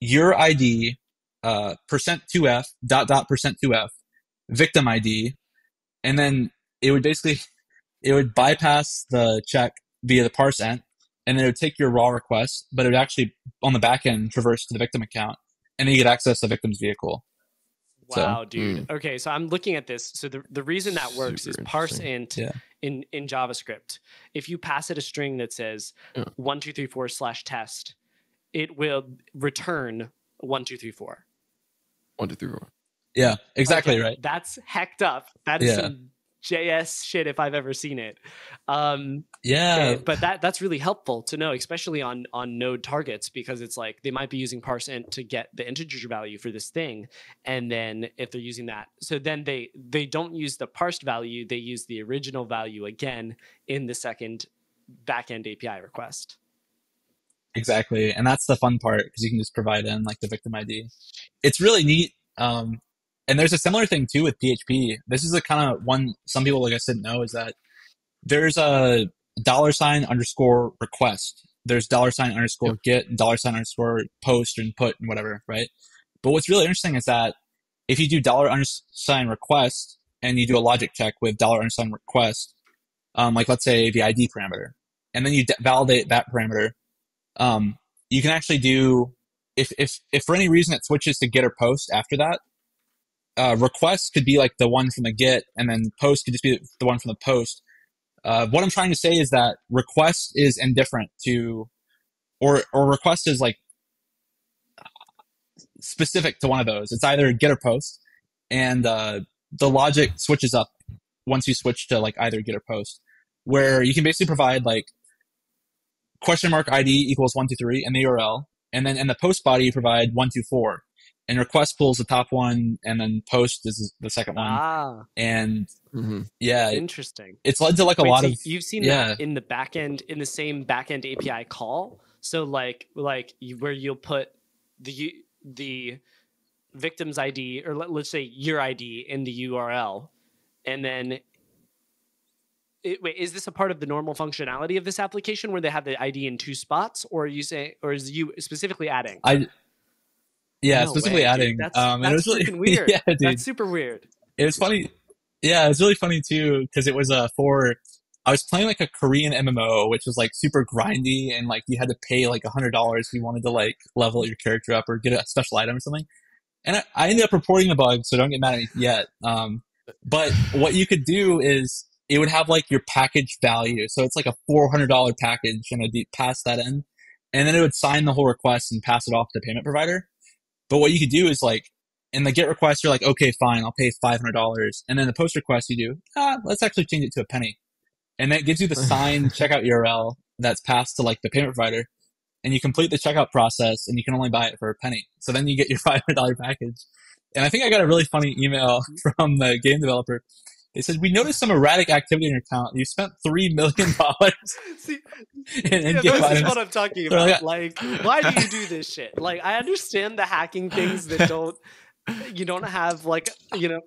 S1: your ID uh, percent two f dot dot percent two f victim ID, and then it would basically it would bypass the check via the parseInt, and then it would take your raw request, but it would actually on the back end traverse to the victim account, and then you could access the victim's vehicle.
S2: Wow,
S1: So,
S2: dude. Mm. Okay, so I'm looking at this. So the, the reason that works
S3: Super
S2: is parse
S3: interesting.
S2: int
S1: Yeah.
S2: in, in JavaScript. If you pass it a string that says
S3: Yeah.
S2: one two three four slash test, it will return one two three four.
S3: One, two, three, four.
S1: yeah, exactly
S2: Okay,
S1: right.
S2: That's hecked up. That is
S1: Yeah.
S2: some JS shit if I've ever seen it. Um,
S1: Yeah,
S2: eh, but that that's really helpful to know, especially on on node targets, because it's like they might be using parseInt to get the integer value for this thing, and then if they're using that, so then they they don't use the parsed value, they use the original value again in the second backend API request.
S1: Exactly. And that's the fun part because you can just provide in like the victim ID. It's really neat. Um, and there's a similar thing too with PHP. This is a kind of one some people, like I said, know is that there's a dollar sign underscore request. There's dollar sign underscore get and dollar sign underscore post and put and whatever, right? But what's really interesting is that if you do dollar undersign request and you do a logic check with dollar undersign request, um, like let's say the ID parameter, and then you d- validate that parameter, um, you can actually do if if if for any reason it switches to get or post after that. Uh, request could be like the one from the get, and then post could just be the one from the post. Uh, what I'm trying to say is that request is indifferent to, or or request is like specific to one of those. It's either get or post, and uh, the logic switches up once you switch to like either get or post, where you can basically provide like question mark ID equals one two three in the URL, and then in the post body you provide one two four, and request pulls the top one, and then post is the second one,
S2: Ah,
S1: and
S3: Mm-hmm.
S1: yeah, it-
S2: interesting.
S1: it's led to like a
S2: Wait,
S1: lot
S2: so
S1: of
S2: you've seen
S1: yeah.
S2: that in the backend in the same backend API call. So like like you, where you'll put the the victim's ID or let, let's say your ID in the URL, and then. It, wait, is this a part of the normal functionality of this application where they have the ID in two spots, or are you say, or is you specifically adding?
S1: I yeah
S2: No
S1: specifically
S2: way, dude.
S1: adding
S2: That's-
S1: um and it
S2: that's
S1: was really (laughs)
S2: weird.
S1: yeah dude
S2: That's super weird.
S1: it was funny. Yeah, it was really funny too because it was uh, for I was playing like a Korean MMO, which was like super grindy and like you had to pay like a hundred dollars if you wanted to like level your character up or get a special item or something. And I, I ended up reporting the bug, so don't get mad at me yet. Um, but what you could do is it would have like your package value, so it's like a four hundred dollar package, and it'd pass that in, and then it would sign the whole request and pass it off to the payment provider. But what you could do is like in the get request, you're like, okay, fine, I'll pay five hundred dollars, and then the post request, you do, ah, let's actually change it to a penny, and that gives you the (laughs) signed checkout URL that's passed to like the payment provider, and you complete the checkout process, and you can only buy it for a penny. So then you get your (laughs) five hundred dollar package, and I think I got a really funny email (laughs) from the game developer. They said, "We noticed some erratic activity in your account. You spent three million (laughs) dollars (laughs)
S2: See,
S1: in
S2: yeah,
S1: in-game
S2: this is what I'm talking about.
S1: like-
S2: Like, why do you do this shit? Like, I understand the hacking things that (laughs) don't, you don't have like, you know,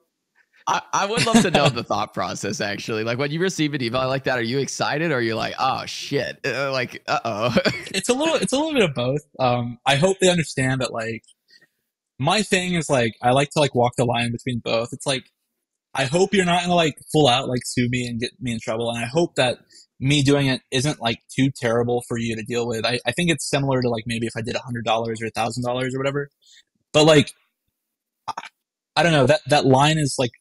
S3: I, I would love to know the thought process actually. Like when you receive an email like that, are you excited or are you like, oh shit? Uh, like, uh oh.
S1: it's a little it's a little bit of both. Um, I hope they understand that like my thing is like I like to like walk the line between both. It's like I hope you're not gonna like full out like sue me and get me in trouble, and I hope that me doing it isn't like too terrible for you to deal with. I, I think it's similar to like maybe if I did a hundred dollars or a thousand dollars or whatever. But like I- I don't know that that line is like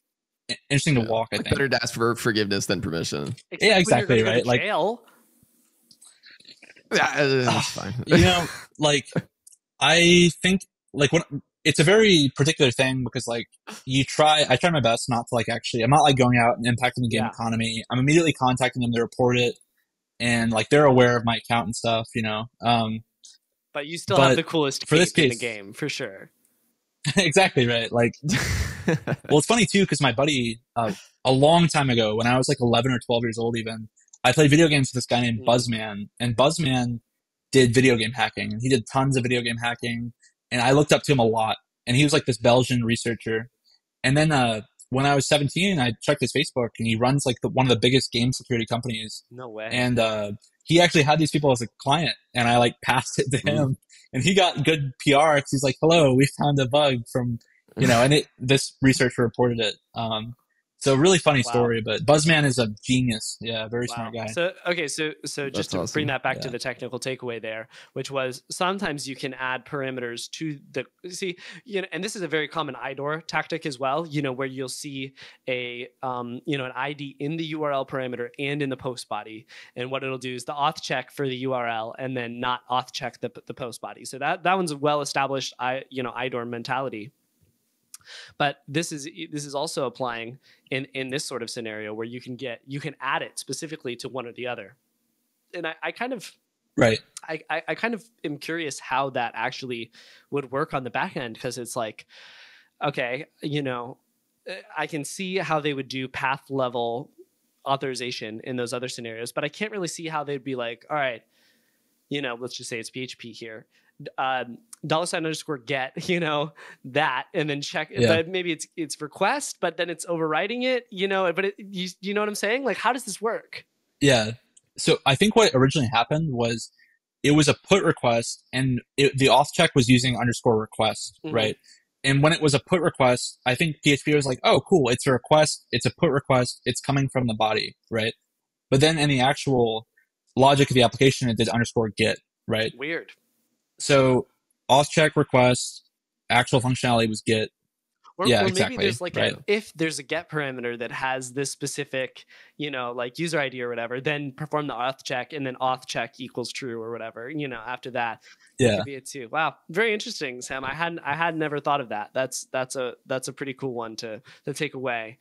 S1: i- interesting to walk. I think.
S3: Better to ask for forgiveness than permission.
S2: except
S1: Yeah,
S2: when you're
S1: exactly,
S2: gonna go to
S1: right? Like-
S2: jail.
S3: Yeah, uh, that's fine.
S1: you know, like (laughs) I think like when it's a very particular thing because like you try, I try my best not to like actually. I'm not like going out and impacting the game
S2: Yeah.
S1: economy. I'm immediately contacting them to report it, and like they're aware of my account and stuff. You know, um,
S2: But you still
S1: But
S2: have the coolest
S1: for this
S2: cape in the game for sure. (laughs)
S1: exactly right. Like, well, it's funny too because my buddy uh, a long time ago when I was like 11 or 12 years old, even I played video games with this guy named
S2: Mm.
S1: Buzzman, and Buzzman did video game hacking, and he did tons of video game hacking, and I looked up to him a lot, and he was like this Belgian researcher, and then uh, when I was 17, I checked his Facebook, and he runs like the, one of the biggest game security companies,
S2: No way.
S1: and uh, he actually had these people as a client, and I like (laughs) passed it to
S3: Mm.
S1: him, and he got good PR because he's like, "Hello, we found a bug from." You know, and it this researcher reported it. Um, So really funny
S2: Wow.
S1: story, but Buzzman is a genius. Yeah, very smart guy.
S2: So okay, so so just to
S3: awesome.
S2: bring that back to the technical takeaway there, which was sometimes you can add parameters to the see, you know, and this is a very common IDOR tactic as well. You know, where you'll see a um, you know an ID in the URL parameter and in the post body, and what it'll do is the auth check for the URL and then not auth check the the post body. So that that one's a well established I you know IDOR mentality. But this is this is also applying in in this sort of scenario where you can get you can add it specifically to one or the other and i, I kind of
S1: Right.
S2: I, I I kind of am curious how that actually would work on the back end because it's like okay you know i can see how they would do path level authorization in those other scenarios but i can't really see how they'd be like all right you know let's just say it's php here um, dollar sign underscore get (laughs) you know that and then check
S1: Yeah.
S2: but maybe it's it's request but then it's overriding it you know but it, you, you know what i'm saying like how does this work
S1: Yeah. So I think what originally happened was it was a put request and it, the auth check was using underscore request,
S2: Mhm.
S1: right? And when it was a put request, I think PHP was like, oh, cool, it's a request, it's a put request, it's coming from the body, right? But then in the actual logic of the application, it did underscore get, right?
S2: weird
S1: So auth check request, actual functionality was get.
S2: Or,
S1: Yeah,
S2: or maybe
S1: exactly,
S2: there's like
S1: right.
S2: a, if there's a get parameter that has this specific, you know, like user ID or whatever, then perform the auth check and then auth check equals true or whatever. You know, after that,
S1: Yeah.
S2: could be it too. Wow, very interesting, Sam. I hadn't I had never thought of that. That's that's a that's a pretty cool one to to take away.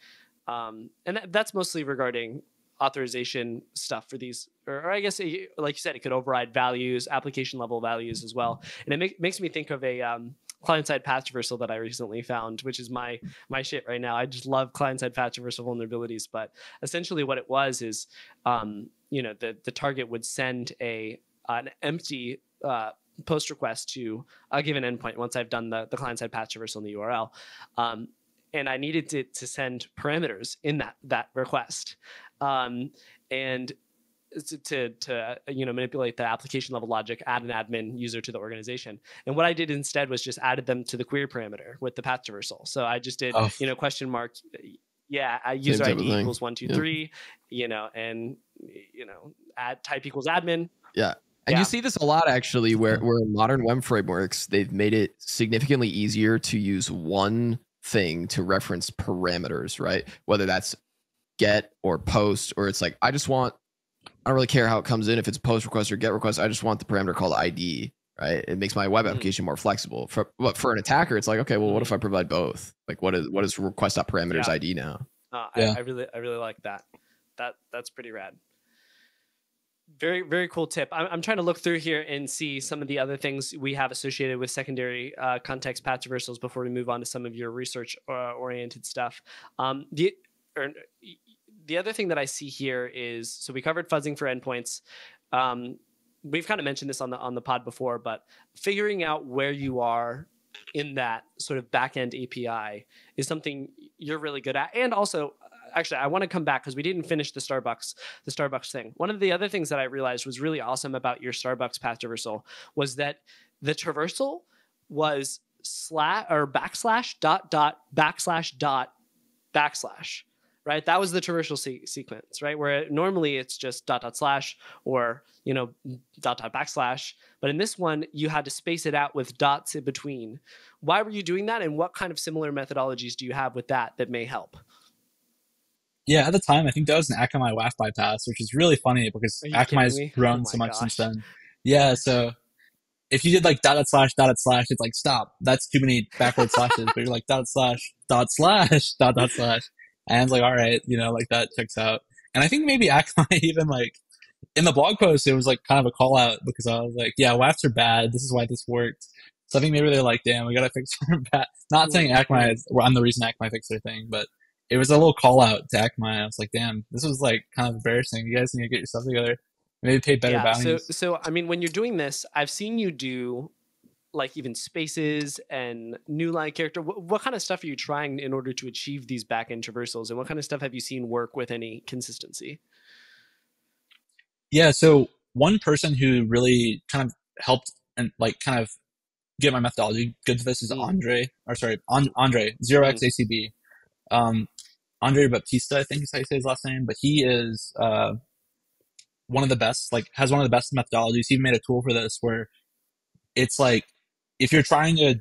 S2: Um, and that, that's mostly regarding authorization stuff for these, or, or I guess eh, like you said, it could override values, application level values as well. And it make, makes me think of a um, client-side path traversal that I recently found, which is my my shit right now. I just love client-side path traversal vulnerabilities, but essentially what it was is, um, you know, the the target would send a an empty uh, post request to a given endpoint once I've done the, the client side path traversal in the URL. Um, and I needed to, to send parameters in that that request. Um, and to, to, uh, you know manipulate the application level logic, add an admin user to the organization. And what I did instead was just added them to the query parameter with the path traversal. So I just did
S1: Oh.
S2: you know question mark yeah I user ID equals one two
S3: Yeah.
S2: three you know and you know add type equals admin yeah
S3: And
S2: Yeah.
S3: you see this a lot actually, where where modern web frameworks they've made it significantly easier to use one thing to reference parameters, right? Whether that's get or post, or it's like I just want I don't really care how it comes in if it's a post request or get request. I just want the parameter called ID, right? It makes my web
S2: Mhm.
S3: application more flexible. For but for an attacker, it's like okay, well, what if I provide both? Like what is what is request parameters
S2: Yeah.
S3: ID now?
S2: Uh,
S1: Yeah.
S2: I, I really, I really like that. That that's pretty rad. Very, very cool tip. I'm, I'm trying to look through here and see some of the other things we have associated with secondary uh, context path traversals before we move on to some of your research uh, oriented stuff. Um, the or, the other thing that I see here is so we covered fuzzing for endpoints. Um, we've kind of mentioned this on the on the pod before, but figuring out where you are in that sort of backend API is something you're really good at. And also, actually, I want to come back because we didn't finish the Starbucks the Starbucks thing. One of the other things that I realized was really awesome about your Starbucks path traversal was that the traversal was slash or backslash dot dot backslash dot backslash right? That was the traversal se- sequence right? Where normally it's just dot dot slash or you know dot dot backslash. But in this one you had to space it out with dots in between. Why were you doing that? And what kind of similar methodologies do you have with that that may help?
S1: Yeah, at the time, I think that was an Akamai WAF bypass, which is really funny because
S2: Are you
S1: Akamai has grown
S2: Oh
S1: so much since then. Yeah, so if you did like dot dot slash dot dot slash, it's like stop. That's too many backward slashes. But you're like dot slash dot slash (laughs) dot dot slash, and it's like all right, you know, like that checks out. And I think maybe (laughs) Akamai even like in the blog post, it was like kind of a call out because I was like, yeah, WAFs are bad. This is why this worked. So I think maybe they're like, damn, we gotta fix (laughs) our bad. Not saying Akamai is, well, I'm the reason Akamai fixed their thing, but it was a little call out to Akamai. I was like, damn, this was like kind of embarrassing. You guys need to get yourself together. Maybe pay better
S2: yeah, so so I mean when you're doing this, I've seen you do like even spaces and new line character. What, what kind of stuff are you trying in order to achieve these backend traversals, and what kind of stuff have you seen work with any consistency?
S1: Yeah, so one person who really kind of helped and like kind of get my methodology good to this is
S2: Mm.
S1: Andre, or sorry, An- Andre, Zero X ACB. Um, Andre Baptista, I think is how you say his last name, but he is uh, one of the best, like has one of the best methodologies. He made a tool for this where it's like if you're trying to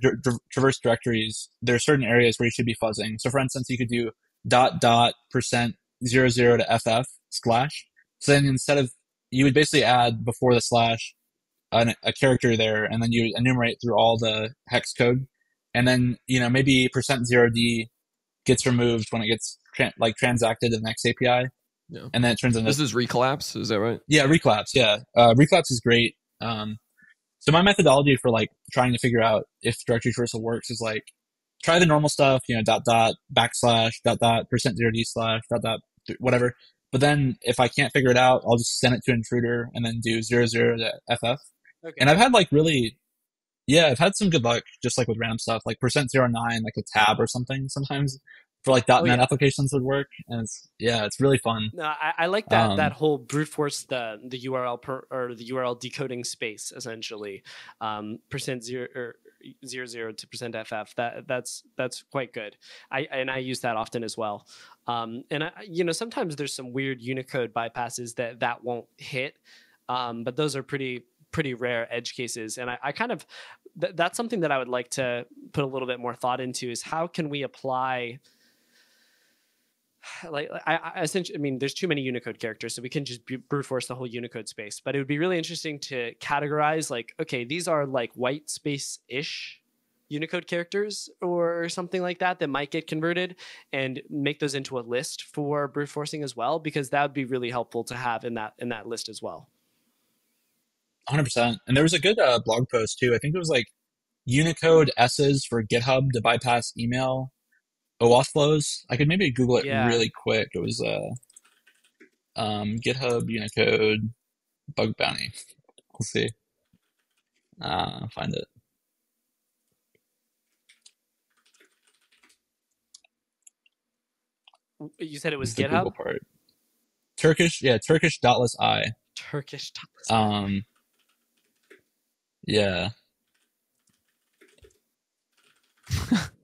S1: traverse directories, there are certain areas where you should be fuzzing. So for instance, you could do dot dot percent zero zero to ff slash. So then instead of you would basically add before the slash an, a character there, and then you enumerate through all the hex code, and then you know maybe percent zero d gets removed when it gets tra- like transacted to the next API,
S3: Yeah.
S1: and then it turns into
S3: This is recollapse, is that right?
S1: yeah recollapse. Yeah, uh, recollapse is great. Um, so my methodology for like trying to figure out if directory traversal works is like try the normal stuff, you know, dot dot backslash dot dot percent zero d slash dot dot whatever. But then if I can't figure it out, I'll just send it to intruder and then do zero zero to ff.
S2: Okay.
S1: And I've had like really, yeah, I've had some good luck just like with random stuff, like percent zero nine, like a tab or something. Sometimes for like .NET
S2: Oh, yeah.
S1: applications would work, and it's yeah, it's really fun.
S2: No, I, I like that
S1: Um,
S2: that whole brute force the the URL per, or the URL decoding space essentially um, percent zero or zero zero to percent ff that that's that's quite good. I and I use that often as well. Um, and I, you know sometimes there's some weird Unicode bypasses that that won't hit, um, but those are pretty pretty rare edge cases. And I, I kind of th- that's something that I would like to put a little bit more thought into is how can we apply (sighs) like I, I essentially, I mean, there's too many Unicode characters, so we can just brute force the whole Unicode space. But it would be really interesting to categorize, like, okay, these are like white space ish Unicode characters or something like that that might get converted, and make those into a list for brute forcing as well, because that would be really helpful to have in that in that list as well.
S1: 100%. And there was a good uh, blog post too. I think it was like Unicode S's for GitHub to bypass email OAuth flows. I could maybe Google it
S2: Yeah.
S1: really quick. It was uh, um, GitHub Unicode bug bounty. Let's see. Uh, find it.
S2: You said it was
S1: It's
S2: GitHub,
S1: part. Turkish, yeah, Turkish dotless I.
S2: Turkish. Thomas.
S1: Um, yeah, (laughs)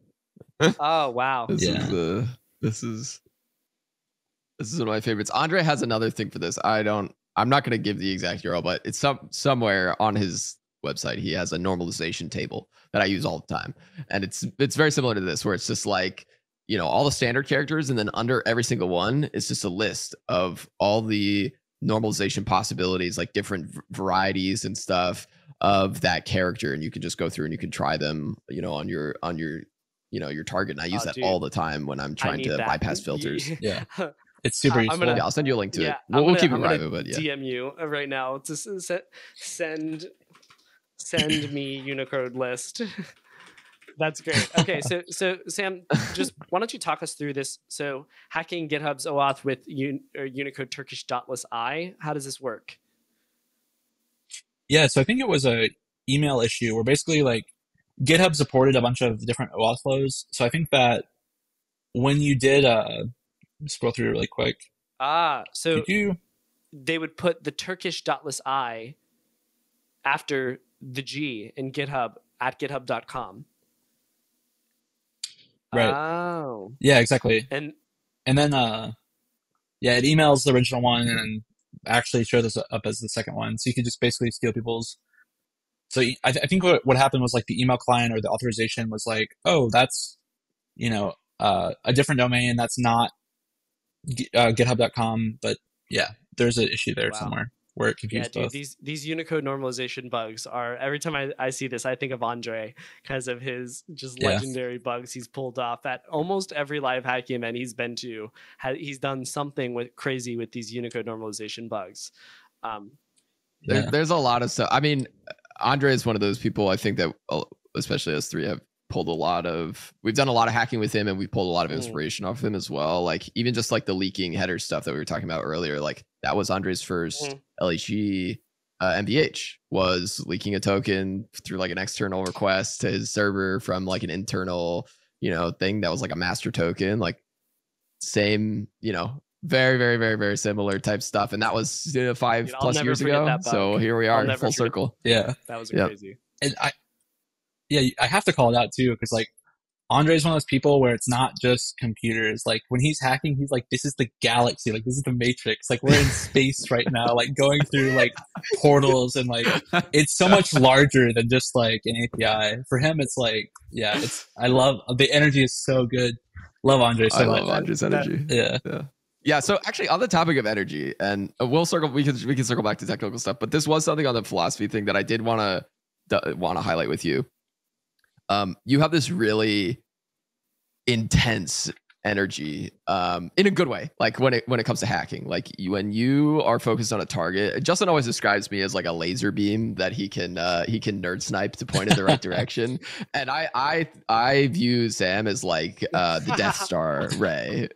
S2: oh wow,
S3: This
S1: Yeah.
S3: is the this is this is one of my favorites. Andre has another thing for this. I don't. I'm not going to give the exact URL, but it's some somewhere on his website. He has a normalization table that I use all the time, and it's it's very similar to this, where it's just like you know all the standard characters, and then under every single one is just a list of all the normalization possibilities, like different v- varieties and stuff of that character, and you can just go through and you can try them, you know, on your on your you know your target. And I oh, use
S2: Oh,
S3: that
S2: dude.
S3: all the time when I'm trying to
S2: that.
S3: bypass filters. (laughs)
S1: yeah. It's super
S2: I'm
S1: useful.
S2: gonna-
S3: Yeah, I'll send you a link to
S2: Yeah,
S3: it.
S2: I'm
S3: We'll, we'll keep it
S2: I'm gonna
S3: private, but yeah.
S2: DM you uh, right now to s- se- send send me Unicode list. (laughs) That's great. Okay, so so Sam, just (laughs) why don't you talk us through this? So hacking GitHub's OAuth with Un- or Unicode Turkish dotless I. How does this work?
S1: Yeah, so I think it was a email issue where basically like GitHub supported a bunch of different OAuth flows. So I think that when you did uh scroll through really quick,
S2: Ah, so
S1: did you
S2: they would put the Turkish dotless I after the G in GitHub at github.com.
S1: Right.
S2: Oh.
S1: Yeah, exactly.
S2: And
S1: And then uh yeah, it emails the original one and actually show this up as the second one. So you can just basically steal people's so I, th- I think what, what happened was like the email client or the authorization was like, oh, that's, you know, uh, a different domain. That's not uh, github.com. But yeah, there's an issue there
S2: Wow.
S1: somewhere where it confused
S2: yeah,
S1: confused
S2: dude,
S1: both.
S2: these these Unicode normalization bugs are every time I, I see this, I think of Andre because of his just
S1: Yeah.
S2: legendary bugs he's pulled off at almost every live hacking event he's been to. Ha- He's done something with crazy with these Unicode normalization bugs. Um,
S3: There,
S1: Yeah.
S3: There's a lot of stuff. I mean, Andre is one of those people I think that, uh, especially us three, have pulled a lot of. We've done a lot of hacking with him, and we've pulled a lot of
S2: Mm.
S3: inspiration off him as well. Like even just like the leaking header stuff that we were talking about earlier. Like that was Andre's 1st
S2: Mhm.
S3: LHG uh, MVH was leaking a token through like an external request to his server from like an internal, you know, thing that was like a master token. Like same, you know, very, very, very, very similar type stuff. And that was uh, five
S2: Dude, I'll
S3: plus years ago. So here we are,
S2: never
S3: full
S2: forget-
S3: circle.
S1: Yeah.
S2: that was
S3: Yep.
S2: crazy.
S1: And I, yeah, I have to call it out too, because like Andre's one of those people where it's not just computers. Like when he's hacking, he's like, "This is the galaxy. Like this is the Matrix. Like we're in (laughs) space right now. Like going through like portals and like (laughs) it's so much larger than just like an API. For him, it's like, yeah, it's. I love the energy is so good. Love Andre so
S3: I
S1: much.
S3: love Andre's energy.
S1: Yeah.
S3: Yeah. Yeah. So actually, on the topic of energy, and uh, we'll circle. We can we can circle back to technical stuff, but this was something on the philosophy thing that I did want to want to highlight with you. Um, you have this really intense energy um in a good way like when it when it comes to hacking. Like you, when you are focused on a target justin always describes me as like a laser beam that he can uh he can nerd snipe to point in the right (laughs) direction. And i i i view sam as like uh the death (laughs) star ray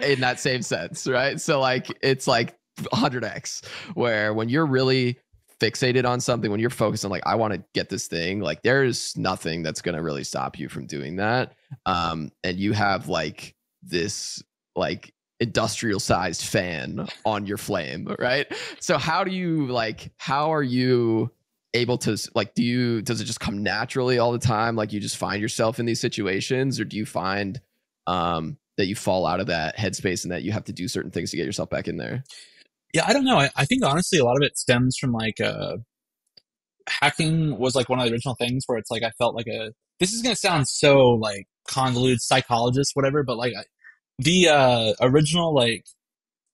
S3: in that same sense right? So like it's like 100x where when you're really fixated on something when you're focused on like i want to get this thing like there's nothing that's going to really stop you from doing that. Um and you have like this like industrial sized fan on your flame right so how do you like how are you able to like do you does it just come naturally all the time like you just find yourself in these situations or do you find um that you fall out of that headspace and that you have to do certain things to get yourself back in there
S1: Yeah, I don't know. I, I think honestly, a lot of it stems from like uh, hacking was like one of the original things where it's like I felt like a. This is gonna sound so like convoluted, psychologist, whatever, but like the uh, original like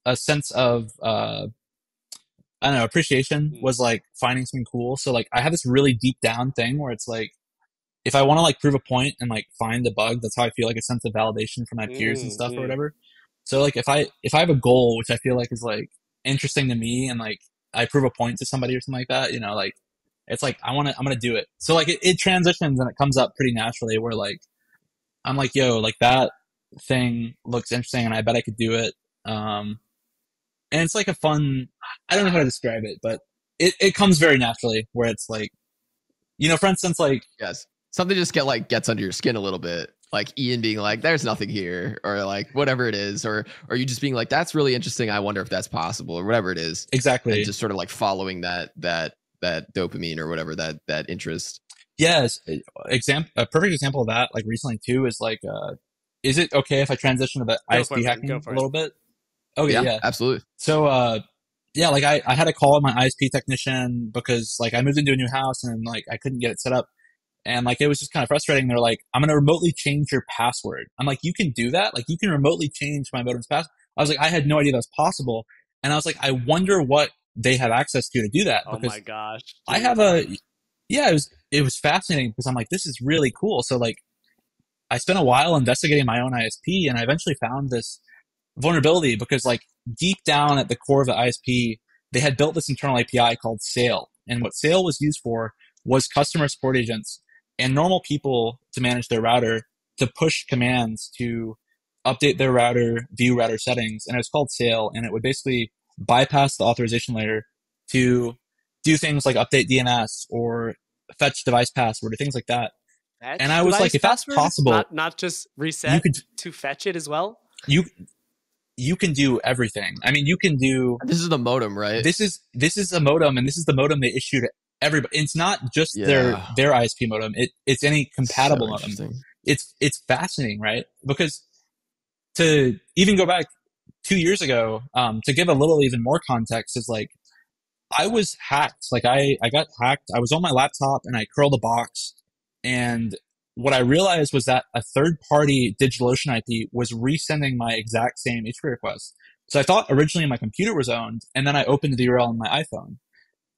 S1: a sense of uh, I don't know appreciation
S2: Mm.
S1: was like finding something cool. So like I have this really deep down thing where it's like if I want to like prove a point and like find the bug, that's how I feel like a sense of validation from my peers and
S2: Mm,
S1: stuff
S2: mm.
S1: or whatever. So like if I if I have a goal which I feel like is like interesting to me and like I prove a point to somebody or something like that, you know, like it's like I want to I'm gonna do it. So like it, it transitions and it comes up pretty naturally where like I'm like yo like that thing looks interesting and I bet I could do it. Um, and it's like a fun I don't know how to describe it, but it it comes very naturally where it's like you know for instance like
S3: Yes. Something just get like gets under your skin a little bit. Like Ian being like, there's nothing here, or like whatever it is, or or you just being like, that's really interesting. I wonder if that's possible, or whatever it is.
S1: exactly
S3: And just sort of like following that that that dopamine or whatever that that interest.
S1: Yes, example a perfect example of that, like recently too, is like, uh, is it okay if I transition to the
S2: Go for
S1: ISP
S2: it,
S1: hacking
S2: Go
S1: a
S2: for it.
S1: little bit? Okay, yeah.
S3: yeah, absolutely.
S1: So, uh, yeah, like I, I had a call with my ISP technician because like I moved into a new house and like I couldn't get it set up. And like it was just kind of frustrating. They're like, I'm gonna remotely change your password. I'm like, you can do that? Like you can remotely change my modem's password. I was like, I had no idea that was possible. And I was like, I wonder what they have access to to do that.
S2: Oh
S1: because
S2: my gosh.
S1: I have a yeah, it was it was fascinating because I'm like, this is really cool. So like I spent a while investigating my own ISP and I eventually found this vulnerability because like deep down at the core of the ISP, they had built this internal API called Sail. And what Sail was used for was customer support agents and normal people to manage their router to push commands to update their router, view router settings. And it was called Sail and it would basically bypass the authorization layer to do things like update DNS or fetch device password or things like that.
S2: Fetch
S1: and I was like, if that's possible-
S2: not, not just reset
S1: You could
S2: to fetch it as well.
S1: you you can do everything. I mean, you can do
S3: This is the modem, right?
S1: this is this is a modem and this is the modem they issued everybody. It's not just their
S3: Yeah.
S1: their ISP modem. It it's any compatible
S3: So
S1: modem. It's it's fascinating, right? Because to even go back two years ago, um, to give a little even more context, is like I was hacked. Like I I got hacked. I was on my laptop and I curled a box, and what I realized was that a third party DigitalOcean IP was resending my exact same HTTP request. So I thought originally my computer was owned, and then I opened the URL on my iPhone,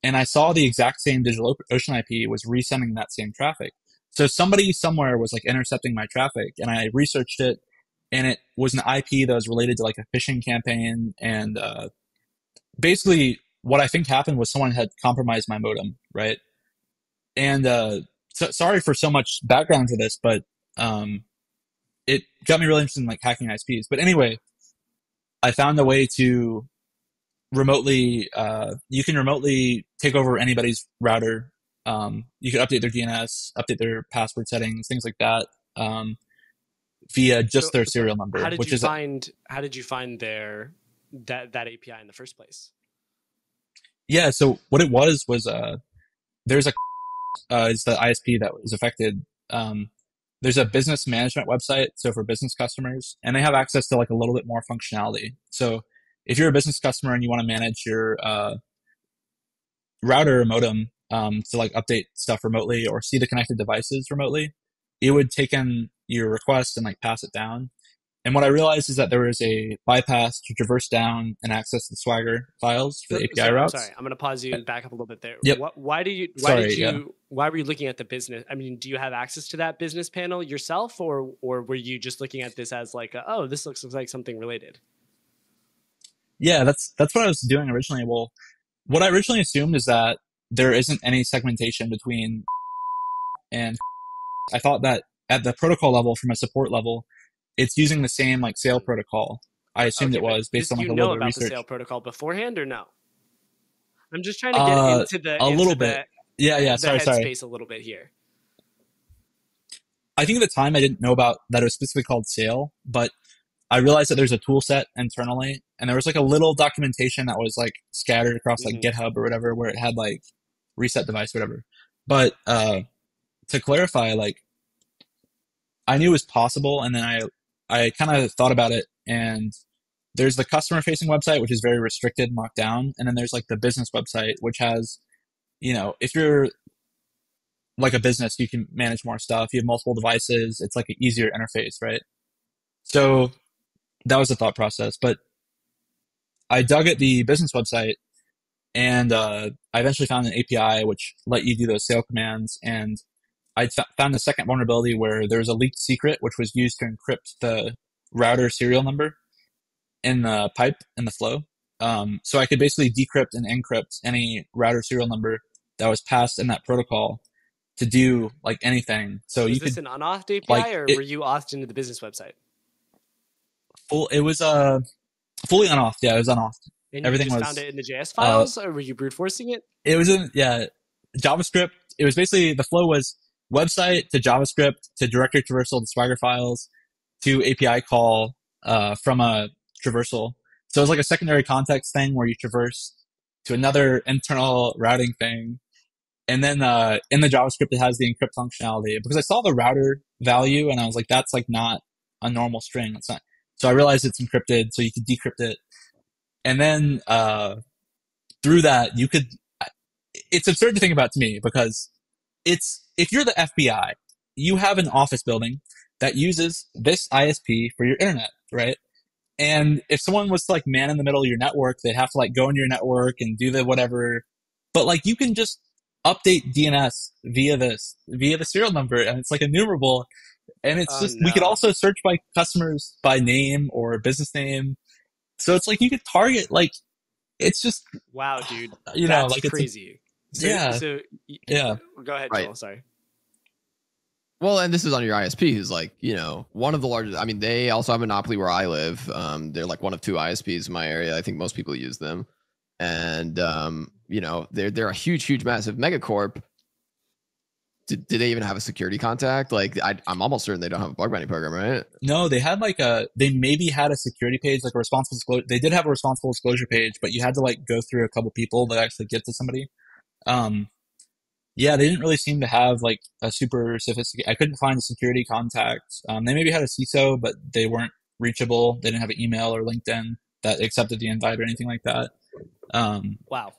S1: and I saw the exact same DigitalOcean IP was resending that same traffic. So somebody somewhere was like intercepting my traffic, and I researched it, and it was an IP that was related to like a phishing campaign, and uh, basically what I think happened was someone had compromised my modem, right? And uh, so, sorry for so much background to this, but um, it got me really interested in like hacking ISPs. But anyway, I found a way to remotely. Uh, you can remotely take over anybody's router. Um, you can update their DNS, update their password settings, things like that, um, via just
S2: So-
S1: their serial number,
S2: How did
S1: which
S2: you
S1: is
S2: find how did you find their that that API in the first place?
S1: Yeah, so what it was was uh there's a uh is the ISP that was affected. Um there's a business management website, so for business customers, and they have access to like a little bit more functionality. So if you're a business customer and you want to manage your uh, router or modem um, to like update stuff remotely or see the connected devices remotely, it would take in your request and like pass it down. And what I realized is that there was a bypass to traverse down and access the Swagger files for the API
S2: sorry,
S1: routes.
S2: Sorry, I'm going to pause you and back up a little bit there.
S1: Yep.
S2: What, why do you? Why
S1: Sorry,
S2: did you?
S1: yeah.
S2: Why were you looking at the business? I mean, do you have access to that business panel yourself, or or were you just looking at this as like, a, oh, this looks like something related?
S1: Yeah, that's that's what I was doing originally. Well, what I originally assumed is that there isn't any segmentation between and I thought that at the protocol level, from a support level, it's using the same like sale protocol. I assumed
S2: Okay,
S1: it was based on like a little bit of
S2: about the
S1: research.
S2: sale protocol beforehand or no? I'm just trying to get
S1: Uh,
S2: into the
S1: a
S2: into
S1: little
S2: the-
S1: bit. Yeah, yeah.
S2: the
S1: Sorry, sorry.
S2: headspace a little bit here.
S1: I think at the time I didn't know about that it was specifically called sale, but I realized that there's a tool set internally, and there was like a little documentation that was like scattered across like
S2: Mhm.
S1: GitHub or whatever, where it had like reset device, whatever. But uh, to clarify, like I knew it was possible, and then I I kind of thought about it, and there's the customer facing website, which is very restricted, locked down, and then there's like the business website, which has, you know, if you're like a business, you can manage more stuff. You have multiple devices. It's like an easier interface, right? So that was the thought process. But I dug at the business website and uh, I eventually found an API which let you do those sale commands. And I f- found the second vulnerability where there was a leaked secret which was used to encrypt the router serial number in the pipe in the flow. Um, so I could basically decrypt and encrypt any router serial number that was passed in that protocol to do like anything. So
S2: Was
S1: you
S2: this
S1: could
S2: an unauth API,
S1: like,
S2: or
S1: it-
S2: were you authed into the business website?
S1: full. It was uh fully unauthed. Yeah, it was unauthed.
S2: And
S1: Everything was,
S2: found it in the JS
S1: uh,
S2: files, or were you brute forcing it?
S1: It was in yeah JavaScript. It was basically the flow was website to JavaScript to directory traversal to Swagger files to API call uh, from a traversal. So it was like a secondary context thing where you traverse to another internal routing thing. And then uh, in the JavaScript, it has the encrypt functionality because I saw the router value and I was like, that's like not a normal string. It's not. So I realized it's encrypted, so you could decrypt it. And then uh, through that, you could. It's absurd to think about to me because it's if you're the FBI, you have an office building that uses this ISP for your internet, right? And if someone was to like man in the middle of your network, they'd have to like go into your network and do the whatever. But like you can just update DNS via this, via the serial number, and it's like enumerable. And it's
S2: Oh,
S1: just we could also search by customers by name or business name. So it's like you could target like it's just
S2: Wow, dude,
S1: you know like
S2: crazy. So,
S1: yeah.
S2: So
S1: yeah.
S2: Go ahead,
S3: Right.
S2: Joel. Sorry.
S3: Well, and this is on your ISP, who's like, you know, one of the largest. I mean, they also have a monopoly where I live. Um, they're like one of two ISPs in my area. I think most people use them, and um, you know, they're they're a huge, huge, massive megacorp. Did, did they even have a security contact? Like, I, I'm almost certain they don't have a bug bounty program, right?
S1: No, they had like a they maybe had a security page, like a responsible disclosure. They did have a responsible disclosure page, but you had to like go through a couple people to actually get to somebody. Um, yeah, they didn't really seem to have like a super sophisticated. I couldn't find a security contact. Um, they maybe had a CISO, but they weren't reachable. They didn't have an email or LinkedIn that accepted the invite or anything like that. Um,
S2: Wow.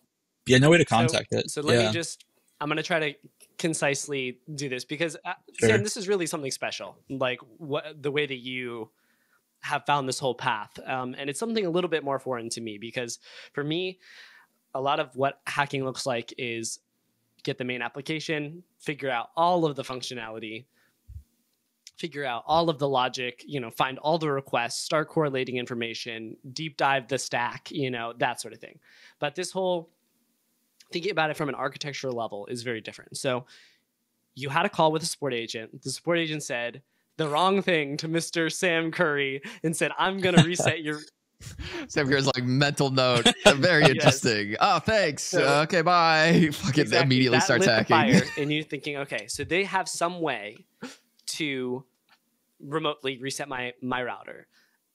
S1: yeah, no way to contact it.
S2: So let
S1: yeah.
S2: me just. I'm gonna try to concisely do this because uh,
S1: Sure.
S2: Sam, this is really something special. Like what the way that you have found this whole path, um, and it's something a little bit more foreign to me because for me, a lot of what hacking looks like is get the main application, figure out all of the functionality, figure out all of the logic, you know, find all the requests, start correlating information, deep dive the stack, you know, that sort of thing. But this whole thinking about it from an architectural level is very different. So you had a call with a support agent. The support agent said the wrong thing to Mr. Sam Curry and said, I'm going (laughs) to reset your. (laughs)
S3: Sam here's like mental note. Very (laughs)
S2: Yes.
S3: interesting. Oh, thanks.
S2: So-
S3: Uh, okay, bye. (laughs) Fucking
S2: Exactly.
S3: immediately
S2: That
S3: starts hacking.
S2: fire, and you're thinking, okay, so they have some way to remotely reset my my router.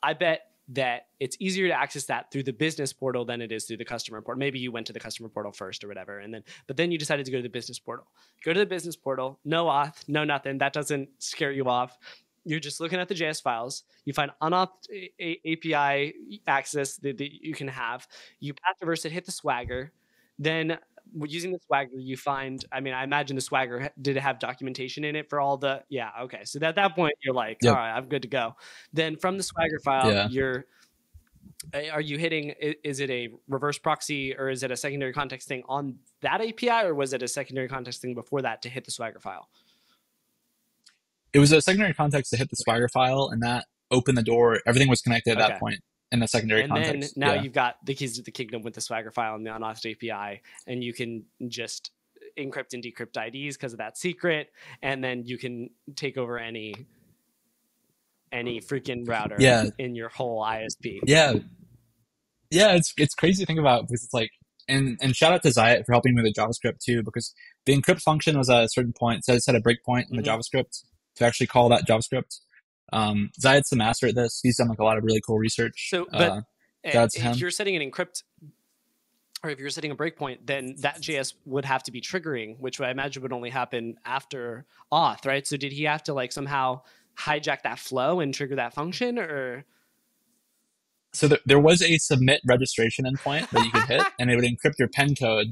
S2: I bet that it's easier to access that through the business portal than it is through the customer portal. Maybe you went to the customer portal first or whatever, and then but then you decided to go to the business portal. Go to the business portal, no auth, no nothing. That doesn't scare you off. You're just looking at the JS files. You find unauth API access that, that you can have. You path traverse it, hit the Swagger. Then using the Swagger, you find. I mean, I imagine the Swagger did have documentation in it for all the. Yeah, okay. So at that point, you're like,
S1: Yep.
S2: all right, I'm good to go. Then from the Swagger file,
S1: Yeah.
S2: you're. Are you hitting? Is it a reverse proxy or is it a secondary context thing on that API, or was it a secondary context thing before that to hit the Swagger file?
S1: It was a secondary context to hit the Swagger file, and that opened the door. Everything was connected at
S2: Okay.
S1: that point in the secondary
S2: and
S1: context.
S2: then now
S1: yeah.
S2: you've got the keys to the kingdom with the Swagger file and the unauthorized API, and you can just encrypt and decrypt IDs because of that secret, and then you can take over any any freaking router
S1: Yeah.
S2: in your whole ISP.
S1: Yeah. Yeah, it's it's crazy to think about because it's like and and shout out to Zayat for helping me with the JavaScript too, because the encrypt function was at a certain point, so it set a breakpoint in the
S2: Mhm.
S1: JavaScript to actually call that JavaScript. Um Zayat's the master at this. He's done like a lot of really cool research.
S2: So, but
S1: uh,
S2: Uh,
S1: That's
S2: if
S1: him.
S2: you're setting an encrypt or if you're setting a breakpoint, then that JS would have to be triggering, which I imagine would only happen after auth, right? So did he have to like somehow hijack that flow and trigger that function or
S1: so th- there was a submit registration endpoint that you could hit and it would encrypt your pen code.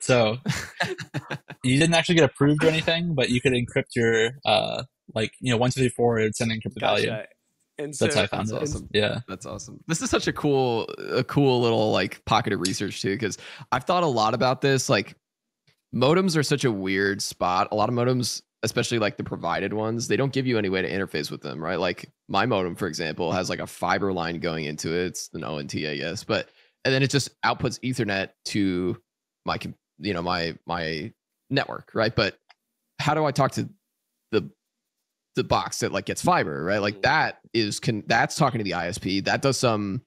S1: So (laughs) you didn't actually get approved or anything, but you could encrypt your uh like you know one two three four it would send an encrypted value.
S2: And so
S1: That's how I found
S3: That's
S1: it.
S3: awesome.
S1: Yeah.
S3: That's awesome. This is such a cool, a cool little like pocket of research too, because I've thought a lot about this. Like, modems are such a weird spot. A lot of modems, especially like the provided ones, they don't give you any way to interface with them, right? Like my modem, for example, has like a fiber line going into it. It's an ONT, I guess, but and then it just outputs Ethernet to my, com- you know, my my network, right? But how do I talk to the the box that like gets fiber, right? Like
S2: Mhm.
S3: that is can that's talking to the ISP. That does some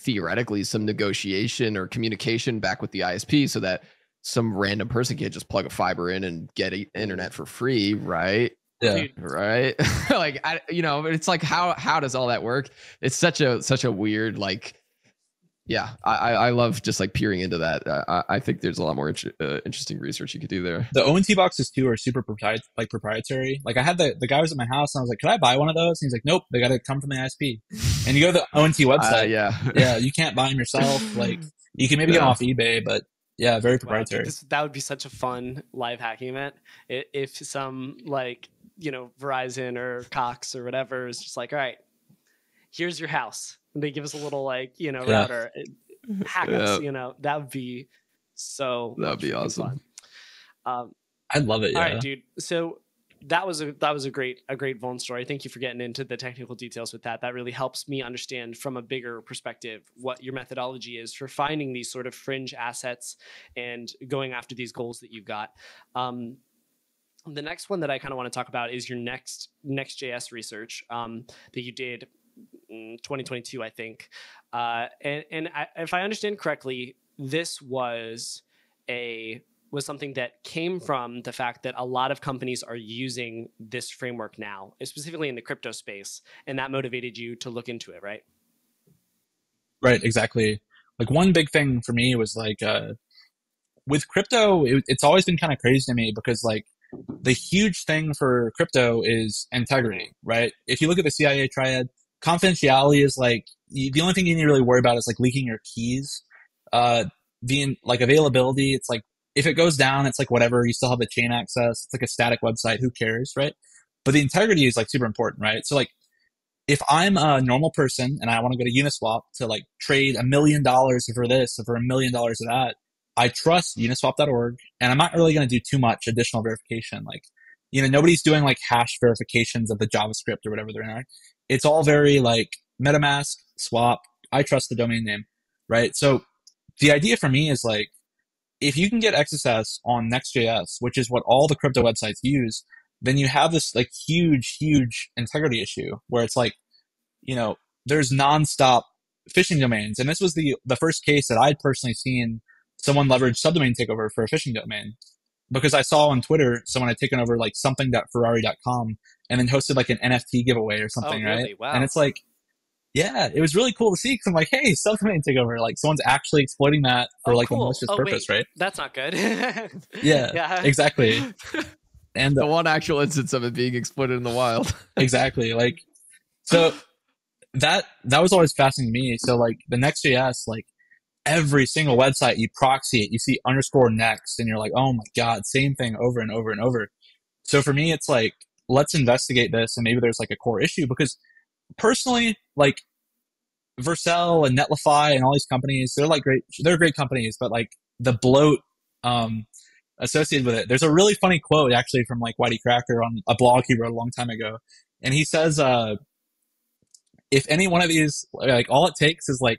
S3: theoretically some negotiation or communication back with the ISP so that some random person can just plug a fiber in and get internet for free, right?
S1: Yeah.
S2: Dude,
S3: Right? (laughs) like I, you know, it's like how how does all that work? It's such a such a weird like yeah, I I I love just like peering into that. I, I- I think there's a lot more inter- uh, interesting research you could do there.
S1: the ONT boxes too are super propri- like proprietary. Like I had the the guy was at my house and I was like, "Can I buy one of those?" And he's like, "Nope, they got to come from the ISP." And you go to the ONT (laughs)
S3: Uh,
S1: website,
S3: yeah, (laughs)
S1: yeah, you can't buy them yourself. Like you can maybe get them off eBay, but yeah, very
S2: wow,
S1: proprietary.
S2: this- that would be such a fun live hacking event if some like you know Verizon or Cox or whatever is just like, all right, here's your house. And they give us a little like you know
S1: Yeah.
S2: router, it- hack us. You know that would be so.
S3: That would be awesome.
S2: Um,
S1: I love it.
S2: All
S1: Yeah,
S2: right, dude. So that was a that was a great a great Vuln story. Thank you for getting into the technical details with that. That really helps me understand from a bigger perspective what your methodology is for finding these sort of fringe assets and going after these goals that you've got. Um, the next one that I kind of want to talk about is your next next JS research um, that you did in 2022, I think. Uh, and and I, if I understand correctly, this was a was something that came from the fact that a lot of companies are using this framework now, specifically in the crypto space, and that motivated you to look into it, right?
S1: right, exactly. Like one big thing for me was like uh, with crypto, it, it's always been kind of crazy to me because like the huge thing for crypto is integrity, right? If you look at the CIA triad, confidentiality is like you, the only thing you need to really worry about is like leaking your keys. Uh, the like availability, it's like if it goes down, it's like whatever. You still have the chain access. It's like a static website. Who cares, right? But the integrity is like super important, right? So like if I'm a normal person and I want to go to Uniswap to like trade a million dollars for this or for a million dollars of that, I trust uniswap.org and I'm not really going to do too much additional verification. Like, you know, nobody's doing like hash verifications of the JavaScript or whatever they're in. It's all very like MetaMask, swap. I trust the domain name, right? So the idea for me is like, if you can get XSS on Next.js, which is what all the crypto websites use, then you have this like huge, huge integrity issue where it's like, you know, there's nonstop phishing domains. And this was the, the first case that I'd personally seen someone leverage subdomain takeover for a phishing domain because I saw on Twitter someone had taken over like something.ferrari.com and then hosted like an NFT giveaway or oh, something,
S2: really?
S1: right?
S2: Wow.
S1: And it's like, yeah, it was really cool to see because I'm like, hey, subdomain takeover. Like someone's actually exploiting that for
S2: Oh,
S1: like
S2: cool.
S1: a malicious
S2: Oh,
S1: purpose,
S2: wait.
S1: right?
S2: That's not good. (laughs)
S1: Yeah,
S2: yeah.
S1: exactly. (laughs) And
S3: the uh, one actual instance of it being exploited in the wild. (laughs)
S1: exactly like so that that was always fascinating to me so like the next next.js like every single website you proxy it you see underscore next and you're like oh my god same thing over and over and over so for me it's like let's investigate this and maybe there's like a core issue because personally like vercel and netlify and all these companies they're like great they're great companies but like the bloat um associated with it. There's a really funny quote actually from like YTCracker on a blog he wrote a long time ago and he says uh if any one of these like all it takes is like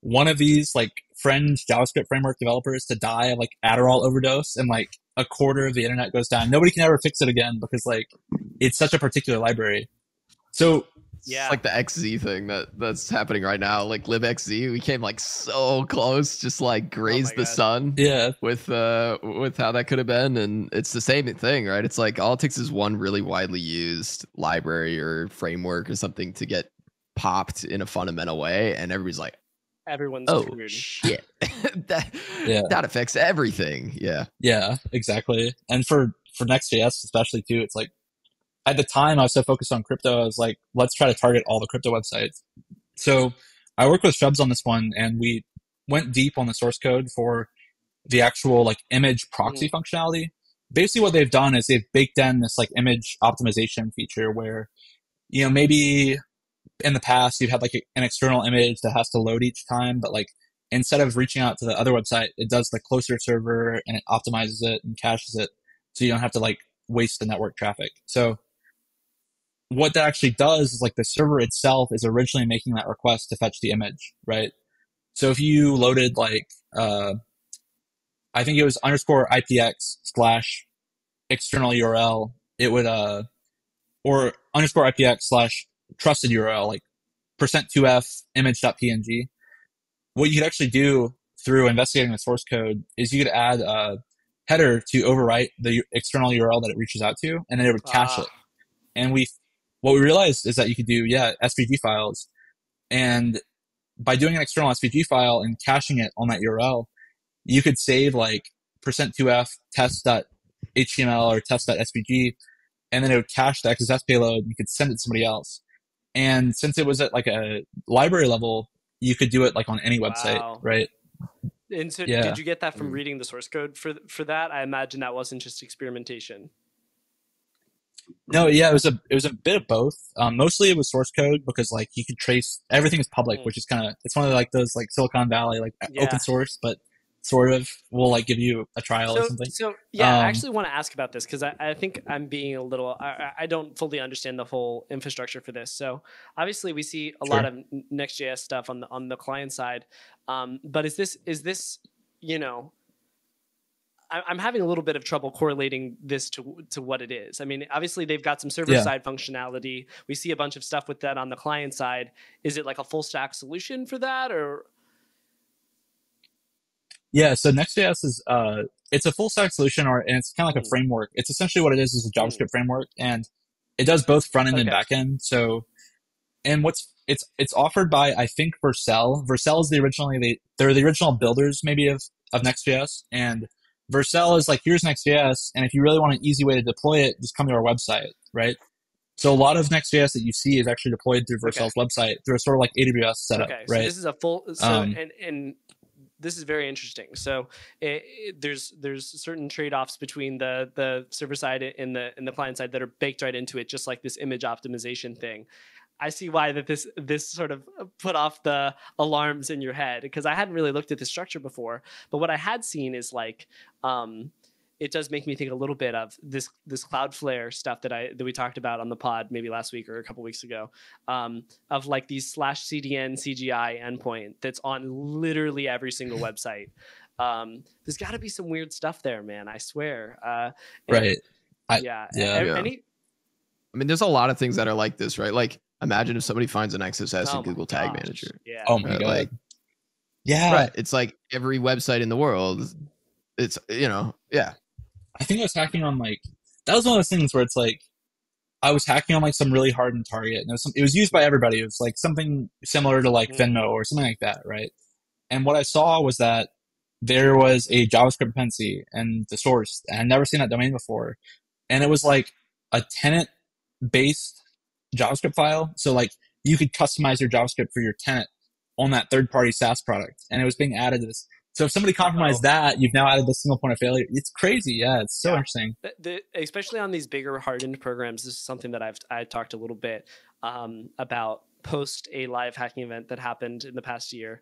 S1: one of these like fringe javascript framework developers to die of like adderall overdose and like a quarter of the internet goes down nobody can ever fix it again because like it's such a particular library so
S2: Yeah.
S3: It's like the XZ thing that that's happening right now. Like libxz, we came like so close, just like grazed the
S2: God.
S3: sun
S1: yeah
S3: with uh with how that could have been. And it's the same thing, right? It's like all it takes is one really widely used library or framework or something to get popped in a fundamental way, and everybody's like,
S2: Everyone's
S3: "Oh
S2: screwed.
S3: shit, (laughs) that
S1: Yeah.
S3: that affects everything." Yeah,
S1: Yeah, exactly. And for for Next.js especially too, it's like at the time I was so focused on crypto, I was like, let's try to target all the crypto websites. So I worked with Shubs on this one, and we went deep on the source code for the actual like image proxy mm. functionality. Basically, what they've done is they've baked in this like image optimization feature where, you know, maybe in the past you've had like an external image that has to load each time, but like instead of reaching out to the other website, it does the closer server and it optimizes it and caches it so you don't have to like waste the network traffic. So what that actually does is like the server itself is originally making that request to fetch the image, right? So if you loaded like, uh, I think it was underscore IPX slash external URL, it would, uh, or underscore IPX slash trusted URL, like percent 2f image.png. What you could actually do through investigating the source code is you could add a header to overwrite the external URL that it reaches out to, and then it would cache
S2: Ah.
S1: it. And we, what we realized is that you could do, yeah, SVG files. And by doing an external SVG file and caching it on that URL, you could save like percent 2f test.html or test.svg, and then it would cache the XSS payload. And you could send it to somebody else. And since it was at like a library level, you could do it like on any website,
S2: Wow.
S1: right?
S2: And so,
S1: Yeah.
S2: did you get that from
S3: Mm.
S2: reading the source code for for that? I imagine that wasn't just experimentation.
S1: No, yeah, it was a it was a bit of both. Um, mostly it was source code because like you could trace everything is public,
S2: Mm.
S1: which is kind of it's one of like those like Silicon Valley like
S2: Yeah.
S1: open source, but sort of will like give you a trial or something.
S2: so yeah, I
S1: Um,
S2: actually want to ask about this because I, I think I'm being a little. I, I- I don't fully understand the whole infrastructure for this. So obviously, we see a lot of Next.js stuff on the on the client side. Um, but is this is this you know? I- I'm having a little bit of trouble correlating this to to what it is. I mean, obviously they've got some server
S1: Yeah.
S2: side functionality. We see a bunch of stuff with that on the client side. Is it like a full stack solution for that, or
S1: Yeah, so Next.js is uh it's a full stack solution or and it's kind of like a
S2: Mm.
S1: framework. It's essentially what it is is a JavaScript framework and it does both front end and back end. So and what's it's it's offered by I think Vercel. Vercel is the originally they they're the original builders maybe of of Next.js and Vercel is like here's Next.js and if you really want an easy way to deploy it, just come to our website, right? So a lot of Next.js that you see is actually deployed through
S2: Okay.
S1: Vercel's website through a sort of like AWS setup,
S2: Okay, so
S1: right?
S2: this is a full. So
S1: Um,
S2: and and this is very interesting. So it, it- there's there's certain trade offs between the the server side and the and the client side that are baked right into it, just like this image optimization thing. I see why that this this sort of uh, put off the alarms in your head because I hadn't really looked at the structure before. But what I had seen is like um, it does make me think a little bit of this this Cloudflare stuff that I that we talked about on the pod maybe last week or a couple weeks ago um, of like these slash CDN CGI endpoint that's on literally every single (laughs) website. Um, there's got to be some weird stuff there, man. I swear. Uh,
S1: right. I-
S2: yeah.
S1: yeah.
S2: a-
S3: Yeah.
S2: Any,
S3: I mean, there's a lot of things that are like this, right? Like, imagine if somebody finds an XSS
S2: oh
S3: in Google Tag
S2: gosh,
S3: Manager.
S2: Yeah.
S1: Oh my
S3: Right,
S1: god.
S3: like-
S1: yeah.
S3: Right. It's like every website in the world. It's you know, yeah.
S1: I think I was hacking on like that was one of those things where it's like I was hacking on like some really hardened target, and it was, some, it was used by everybody. It was like something similar to like
S2: Mm.
S1: Venmo or something like that, right? And what I saw was that there was a JavaScript dependency and the source, and I'd never seen that domain before, and it was like a tenant based JavaScript file. So like you could customize your JavaScript for your tenant on that third party SaaS product, and it was being added to this. So if somebody compromised that, you've now added the single point of failure. It's crazy. Yeah, it's so
S2: Yeah.
S1: interesting.
S2: the, the, especially on these bigger hardened programs this is something that i've i talked a little bit um, about post a live hacking event that happened in the past year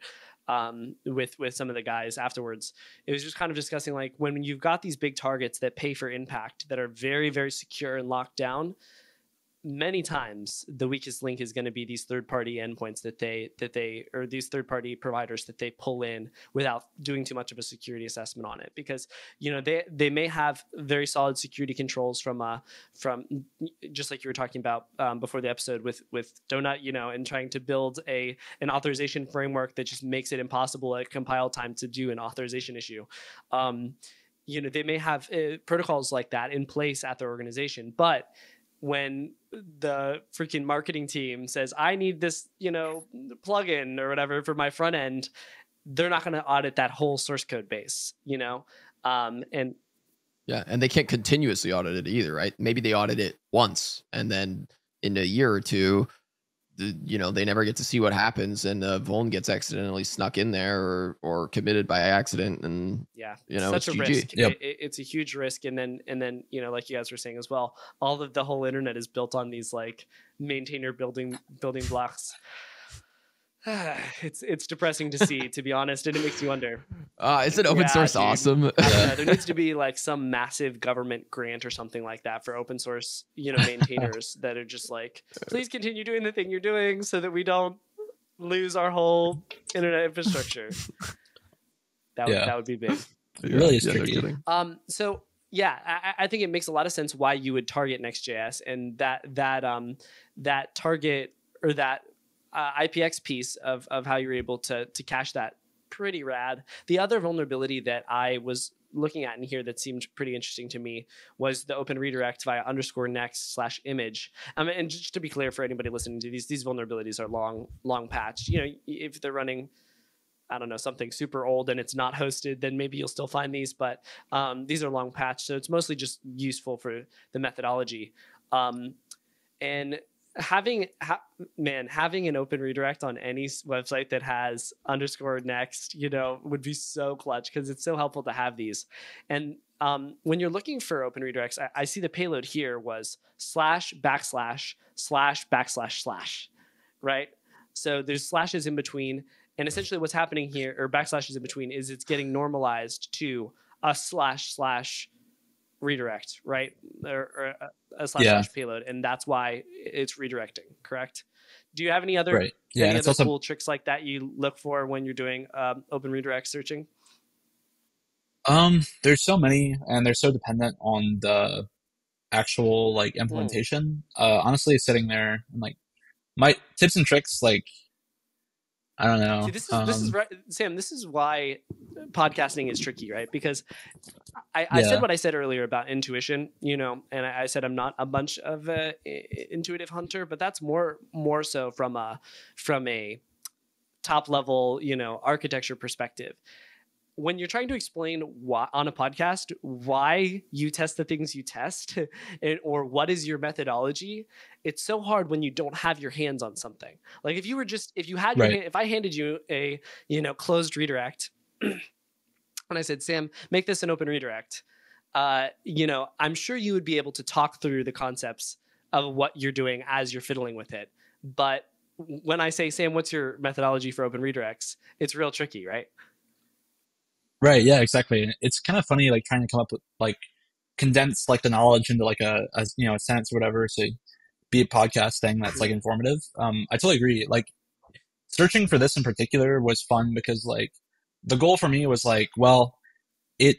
S2: um, with with some of the guys afterwards it was just kind of discussing like when you've got these big targets that pay for impact that are very very secure and locked down many times the weakest link is going to be these third party endpoints that they that they or these third party providers that they pull in without doing too much of a security assessment on it. Because you know they they may have very solid security controls from uh from just like you were talking about um, before the episode with with donut you know and trying to build a an authorization framework that just makes it impossible at compile time to do an authorization issue. Um you know they may have uh, protocols like that in place at their organization but when the freaking marketing team says i need this you know plugin or whatever for my front end they're not going to audit that whole source code base you know um, and
S3: Yeah, and they can't continuously audit it either, right? Maybe they audit it once, and then in a year or two, you know, they never get to see what happens, and uh, Vuln gets accidentally snuck in there or or committed by accident, and
S2: yeah
S3: You know,
S2: such a
S3: GG.
S2: risk
S1: Yep.
S2: It- it- it's a huge risk and then and then you know like you guys were saying as well all of the whole internet is built on these like maintainer building building blocks (sighs) it's it's depressing to see to be honest and it makes you wonder
S3: uh, isn't open
S2: Yeah,
S3: source
S2: dude.
S3: awesome?
S2: Yeah, there (laughs) needs to be like some massive government grant or something like that for open source, you know, maintainers that are just like, please continue doing the thing you're doing so that we don't lose our whole internet infrastructure. That would,
S1: Yeah.
S2: that would be big.
S1: It really is tricky.
S2: Um, so yeah, I, I think it makes a lot of sense why you would target Next.js and that that um that target or that uh, IPX piece of of how you're able to to cache that pretty rad. The other vulnerability that I was looking at in here that seemed pretty interesting to me was the open redirect via underscore next slash image. Um, and just to be clear for anybody listening to these, these vulnerabilities are long long patched. You know, if they're running I don't know, something super old and it's not hosted, then maybe you'll still find these. But um, these are long patched, so it's mostly just useful for the methodology. Um, and having, ha- man, having an open redirect on any website that has underscore next, you know, would be so clutch because it's so helpful to have these. And um, when you're looking for open redirects, I, I see the payload here was slash backslash slash backslash slash, right? So there's slashes in between and essentially what's happening here or backslashes in between is it's getting normalized to a slash slash redirect right or, or a, a slash
S1: Yeah.
S2: slash payload and that's why it's redirecting correct do you have any other
S1: Right. Yeah,
S2: any other
S1: also
S2: cool tricks like that you look for when you're doing um, open redirect searching
S1: Um, there's so many, and they're so dependent on the actual like
S2: Hmm.
S1: implementation. Uh, honestly, sitting there and like my tips and tricks, like I don't know.
S2: See, this is this is
S1: um,
S2: right, Sam. This is why podcasting is tricky, right? Because I, I
S1: Yeah.
S2: said what I said earlier about intuition, you know, and I, I said I'm not a bunch of a intuitive hunter, but that's more more so from a from a top level, you know, architecture perspective. When you're trying to explain why on a podcast why you test the things you test, (laughs) and, or what is your methodology, it's so hard when you don't have your hands on something. Like if you were just if you had
S1: Right.
S2: hand, if I handed you a you know closed redirect, (clears throat) and I said, Sam, make this an open redirect. Uh, you know, I'm sure you would be able to talk through the concepts of what you're doing as you're fiddling with it. But when I say, Sam, what's your methodology for open redirects? It's real tricky, right?
S1: Right. Yeah. Exactly. It's kind of funny, like trying to come up with like condense like the knowledge into like a, a you know a sentence or whatever. So be a podcast thing that's like informative. Um, I totally agree. Like searching for this in particular was fun because like the goal for me was like, well, it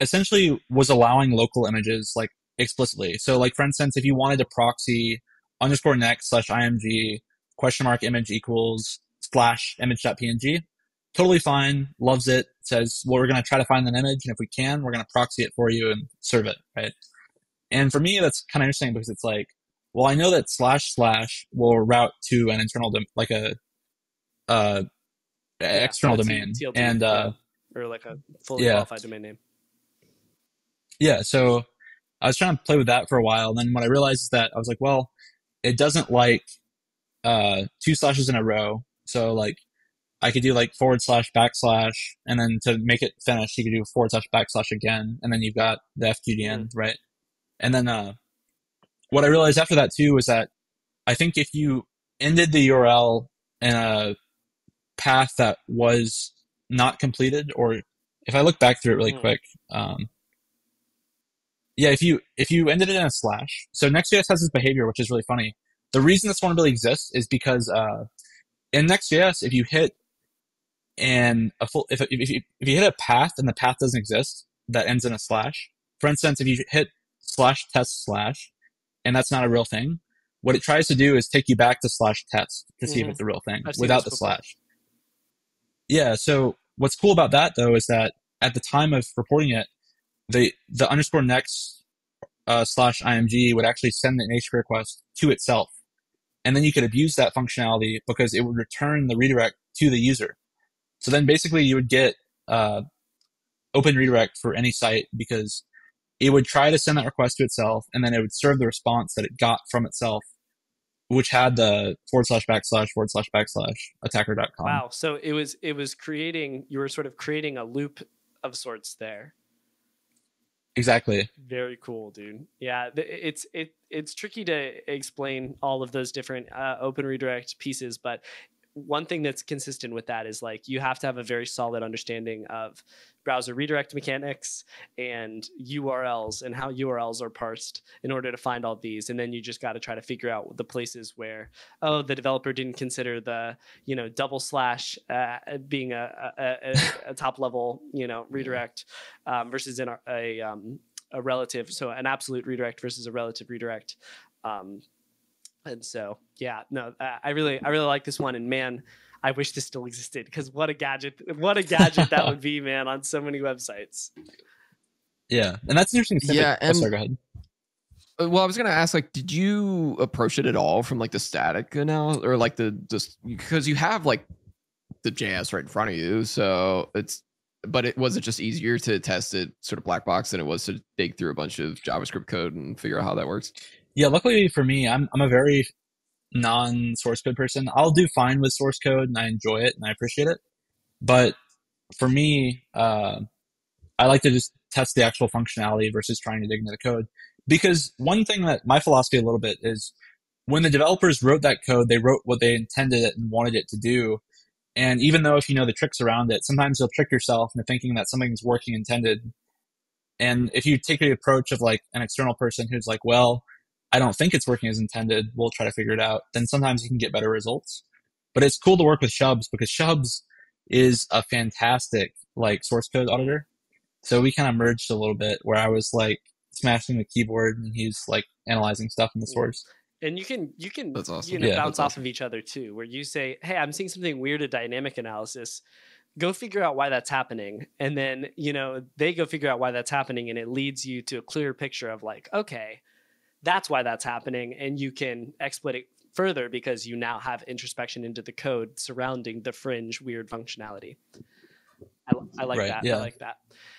S1: essentially was allowing local images like explicitly. So like for instance, if you wanted to proxy underscore next slash img question mark image equals slash image.png, totally fine, loves it, says, well, we're going to try to find an image, and if we can, we're going to proxy it for you and serve it, right? And for me, that's kind of interesting because it's like, well, I know that slash slash will route to an internal, dom- like a, uh,
S2: Yeah,
S1: external domain. And, uh,
S2: or like a fully
S1: yeah.
S2: qualified domain name.
S1: Yeah, so I was trying to play with that for a while, and then what I realized is that I was like, well, it doesn't like uh, two slashes in a row. So like I could do like forward slash backslash, and then to make it finish, you could do forward slash backslash again, and then you've got the FQDN, right? And then uh, what I realized after that too was that I think if you ended the URL in a path that was not completed, or if I look back through it really
S2: Hmm.
S1: quick, um, yeah, if you if you ended it in a slash, so Next.js has this behavior which is really funny. The reason this vulnerability exists is because uh, in Next.js, if you hit and a full if if you, if you hit a path and the path doesn't exist that ends in a slash, for instance, if you hit slash test slash and that's not a real thing, what it tries to do is take you back to slash test to see if
S2: Mhm.
S1: it's a real thing without the
S2: before.
S1: slash. Yeah. So what's cool about that though is that at the time of reporting it, the the underscore next uh, slash img would actually send an HTTP request to itself, and then you could abuse that functionality because it would return the redirect to the user. So then basically you would get uh, open redirect for any site because it would try to send that request to itself, and then it would serve the response that it got from itself, which had the forward slash backslash forward slash backslash attacker.com.
S2: Wow. So it was it was creating you were sort of creating a loop of sorts there.
S1: Exactly.
S2: Very cool, dude. Yeah, it's it it's tricky to explain all of those different uh, open redirect pieces, but one thing that's consistent with that is like you have to have a very solid understanding of browser redirect mechanics and URLs and how URLs are parsed in order to find all these. And then you just got to try to figure out the places where oh the developer didn't consider the you know double slash uh, being a, a, a, a top level you know redirect um, versus in a, a, um, a relative. So an absolute redirect versus a relative redirect um, and so yeah no uh, i really i really like this one and man i wish this still existed because what a gadget what a gadget that would be man on so many websites
S1: Yeah, and that's interesting. Snippet.
S3: Yeah,
S1: oh, sorry, go ahead.
S3: Uh, Well, I was gonna ask, like, did you approach it at all from like the static analysis or like the just because you have like the JS right in front of you, so it's. But it was it just easier to test it sort of black box than it was to dig through a bunch of JavaScript code and figure out how that works.
S1: Yeah, luckily for me, I'm I'm a very non-source code person. I'll do fine with source code, and I enjoy it and I appreciate it. But for me, uh, I like to just test the actual functionality versus trying to dig into the code. Because one thing that my philosophy a little bit is when the developers wrote that code, they wrote what they intended it and wanted it to do. And even though if you know the tricks around it, sometimes you'll trick yourself into thinking that something's working intended. And if you take the approach of like an external person who's like, well, I don't think it's working as intended, we'll try to figure it out, then sometimes you can get better results. But it's cool to work with Shubs because Shubs is a fantastic like source code auditor. So we kind of merged a little bit where I was like smashing the keyboard and he's like analyzing stuff in the source.
S2: and you can you can
S3: That's awesome.
S2: you know
S1: Yeah,
S2: bounce
S3: that's
S2: off of each other too where you say hey i'm seeing something weird at dynamic analysis go figure out why that's happening and then you know they go figure out why that's happening and it leads you to a clear picture of like okay that's why that's happening and you can exploit it further because you now have introspection into the code surrounding the fringe weird functionality I, I like
S1: Right,
S2: that.
S1: yeah.
S2: I like that.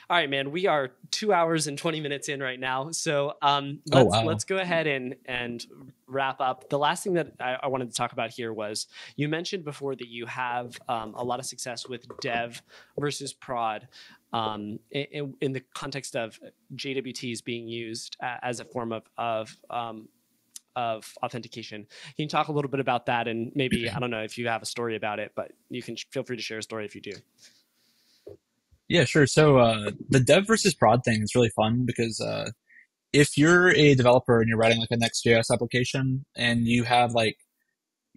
S2: All right, man. We are two hours and twenty minutes in right now, so um,
S1: Oh,
S2: let's
S1: wow.
S2: let's go ahead and and wrap up. The last thing that I, I wanted to talk about here was you mentioned before that you have um, a lot of success with dev versus prod um, in, in the context of JWTs being used uh, as a form of of um, of authentication. Can you talk a little bit about that and maybe I don't know if you have a story about it, but you can feel free to share a story if you do.
S1: Yeah, sure. So uh, the dev versus prod thing is really fun because uh, if you're a developer and you're writing like a Next.js application and you have like,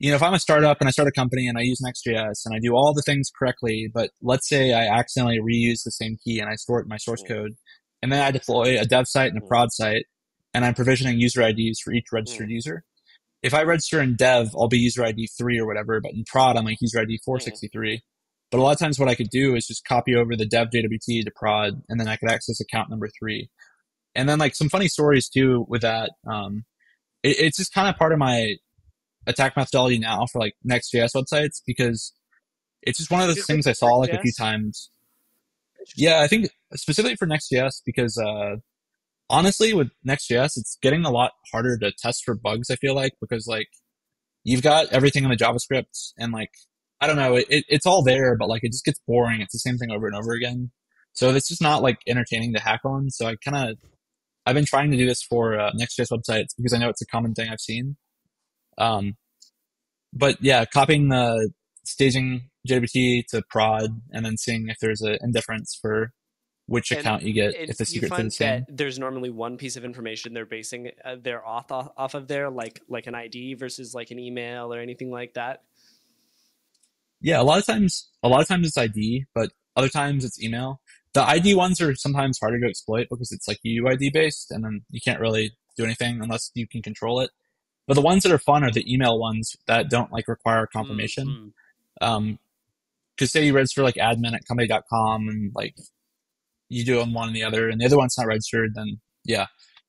S1: you know, if I'm a startup and I start a company and I use Next.js and I do all the things correctly, but let's say I accidentally reuse the same key and I store it in my source mm. code, and then I deploy a dev site and a mm. prod site, and I'm provisioning user IDs for each mm. registered user. If I register in dev, I'll be user ID three or whatever, but in prod, I'm like user ID 463. But a lot of times what I could do is just copy over the dev JWT to prod, and then I could access account number three. And then like some funny stories too with that. Um, it, it's just kind of part of my attack methodology now for like Next.js websites because it's just one of those things I saw like a few times. Yeah, I think specifically for Next.js because uh, honestly with Next.js it's getting a lot harder to test for bugs. I feel like because like you've got everything in the JavaScript and like I don't know, it, it, it's all there, but like it just gets boring. It's the same thing over and over again. So it's just not like entertaining to hack on. So I kind of I've been trying to do this for uh, Next.js websites because I know it's a common thing I've seen. Um, but yeah, copying the staging JWT to prod and then seeing if there's an indifference for which and account you get if the secret's the same.
S2: That there's normally one piece of information they're basing uh, their auth off, off of there, like like an ID versus like an email or anything like that.
S1: Yeah, a lot of times, a lot of times it's ID, but other times it's email. The ID ones are sometimes harder to exploit because it's like UUID based, and then you can't really do anything unless you can control it. But the ones that are fun are the email ones that don't like require confirmation. Mm-hmm. Um, cause say you register like admin at company.com and like you do on one and the other and the other one's not registered, then yeah,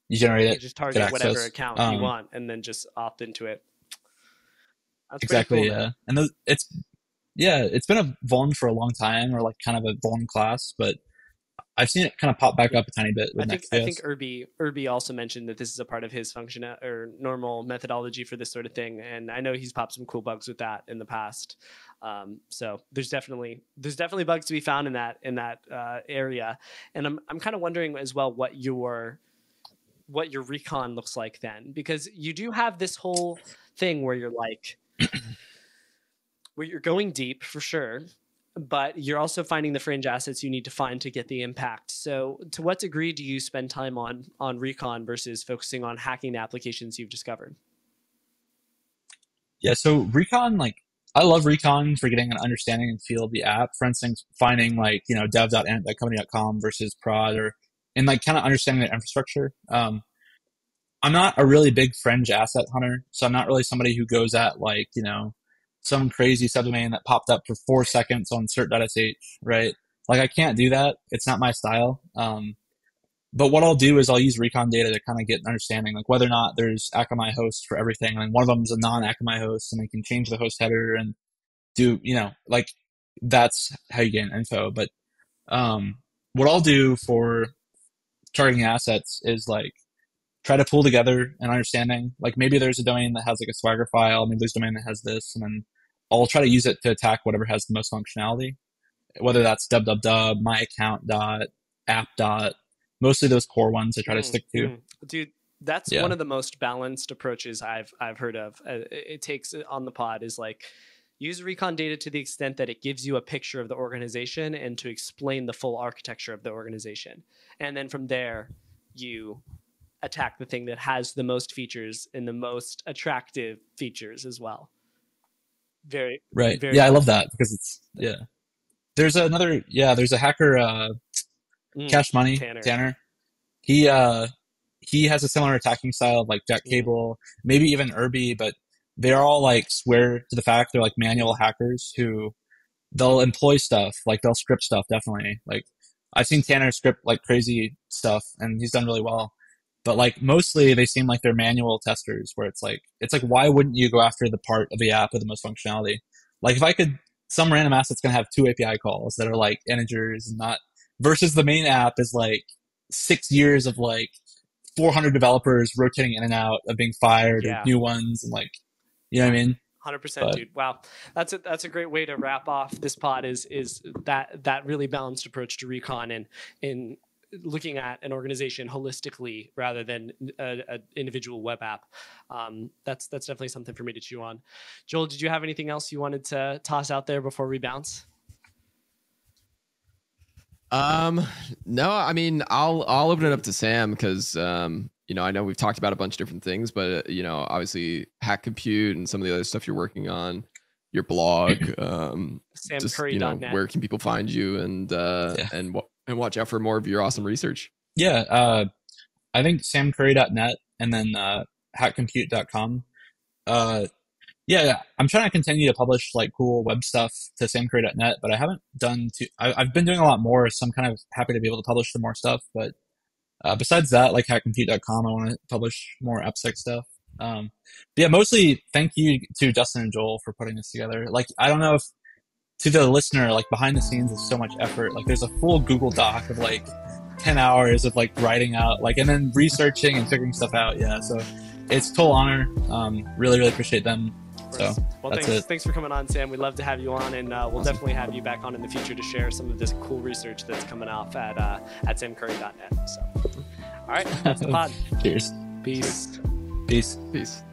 S1: you generate it.
S2: Just target whatever account um, you want and then just opt into it.
S1: That's exactly. Cool, yeah. Man. And the, it's, yeah, it's been a vuln for a long time or like kind of a vuln class, but I've seen it kind of pop back up a tiny bit. I
S2: think I think Irby Irby also mentioned that this is a part of his function uh, or normal methodology for this sort of thing, and I know he's popped some cool bugs with that in the past. Um, so there's definitely there's definitely bugs to be found in that in that uh, area, and I'm I'm kind of wondering as well what your what your recon looks like then, because you do have this whole thing where you're like (clears throat) where you're going deep for sure but you're also finding the fringe assets you need to find to get the impact. So, to what degree do you spend time on on recon versus focusing on hacking the applications you've discovered?
S1: Yeah, so recon, like I love recon for getting an understanding and feel of the app. For instance, finding like you know dev.ant.company.com versus prod, or and like kind of understanding the infrastructure. Um, I'm not a really big fringe asset hunter, so I'm not really somebody who goes at like you know some crazy subdomain that popped up for four seconds on cert.sh, right? Like I can't do that. It's not my style. Um, but what I'll do is I'll use recon data to kind of get an understanding, like whether or not there's Akamai hosts for everything. And one of them is a non-Akamai host, and they can change the host header and do, you know, like that's how you get info. But um, what I'll do for targeting assets is like try to pull together an understanding. Like maybe there's a domain that has like a swagger file, maybe there's a domain that has this, and then I'll try to use it to attack whatever has the most functionality. Whether that's www, my account dot, app dot, mostly those core ones I try to mm, stick to. Mm.
S2: Dude, that's yeah. one of the most balanced approaches I've I've heard of. Uh, it takes uh, on the pod is like use recon data to the extent that it gives you a picture of the organization and to explain the full architecture of the organization, and then from there you attack the thing that has the most features and the most attractive features as well. Very
S1: right.
S2: Very
S1: yeah, I love that because it's yeah. There's another yeah. There's a hacker, uh, mm, Cash Money Tanner. Tanner. He uh he has a similar attacking style of like Jack mm. Cable, mm. maybe even Irby, but they're all like swear to the fact they're like manual hackers who they'll employ stuff like they'll script stuff definitely like I've seen Tanner script like crazy stuff and he's done really well but like mostly they seem like they're manual testers where it's like it's like why wouldn't you go after the part of the app with the most functionality like if i could some random asset's going to have two api calls that are like integers and not versus the main app is like six years of like 400 developers rotating in and out of being fired yeah. or new ones and like you know what i mean
S2: Hundred percent, dude. Wow, that's a that's a great way to wrap off this pod. Is is that that really balanced approach to recon and in looking at an organization holistically rather than an individual web app. Um, that's that's definitely something for me to chew on. Joel, did you have anything else you wanted to toss out there before we bounce?
S3: Um, no, I mean, I'll I'll open it up to Sam because um, you know, I know we've talked about a bunch of different things, but uh, you know, obviously, hack compute and some of the other stuff you're working on, your blog, um, just, you know, where can people find you and uh, yeah. and what and watch out for more of your awesome research.
S1: Yeah, uh, I think samcurry.net and then uh, hackcompute.com. Uh, yeah, I'm trying to continue to publish like cool web stuff to samcurry.net, but I haven't done too. I, have been doing a lot more, so I'm kind of happy to be able to publish some more stuff. But uh, besides that, like hackcompute.com, I want to publish more AppSec stuff. Um, yeah, mostly thank you to Justin and Joel for putting this together. Like, I don't know if to the listener, like behind the scenes is so much effort. Like, there's a full Google Doc of like 10 hours of like writing out, like, and then researching and figuring stuff out. Yeah. So it's total honor. Um, really, really appreciate them. So
S2: well,
S1: that's
S2: thanks,
S1: it.
S2: thanks for coming on, Sam. We'd love to have you on, and uh, we'll definitely have you back on in the future to share some of this cool research that's coming off at uh, at samcurry.net. So, all right, (laughs) that's the pod.
S1: Cheers.
S2: Peace.
S1: Peace.
S3: Peace.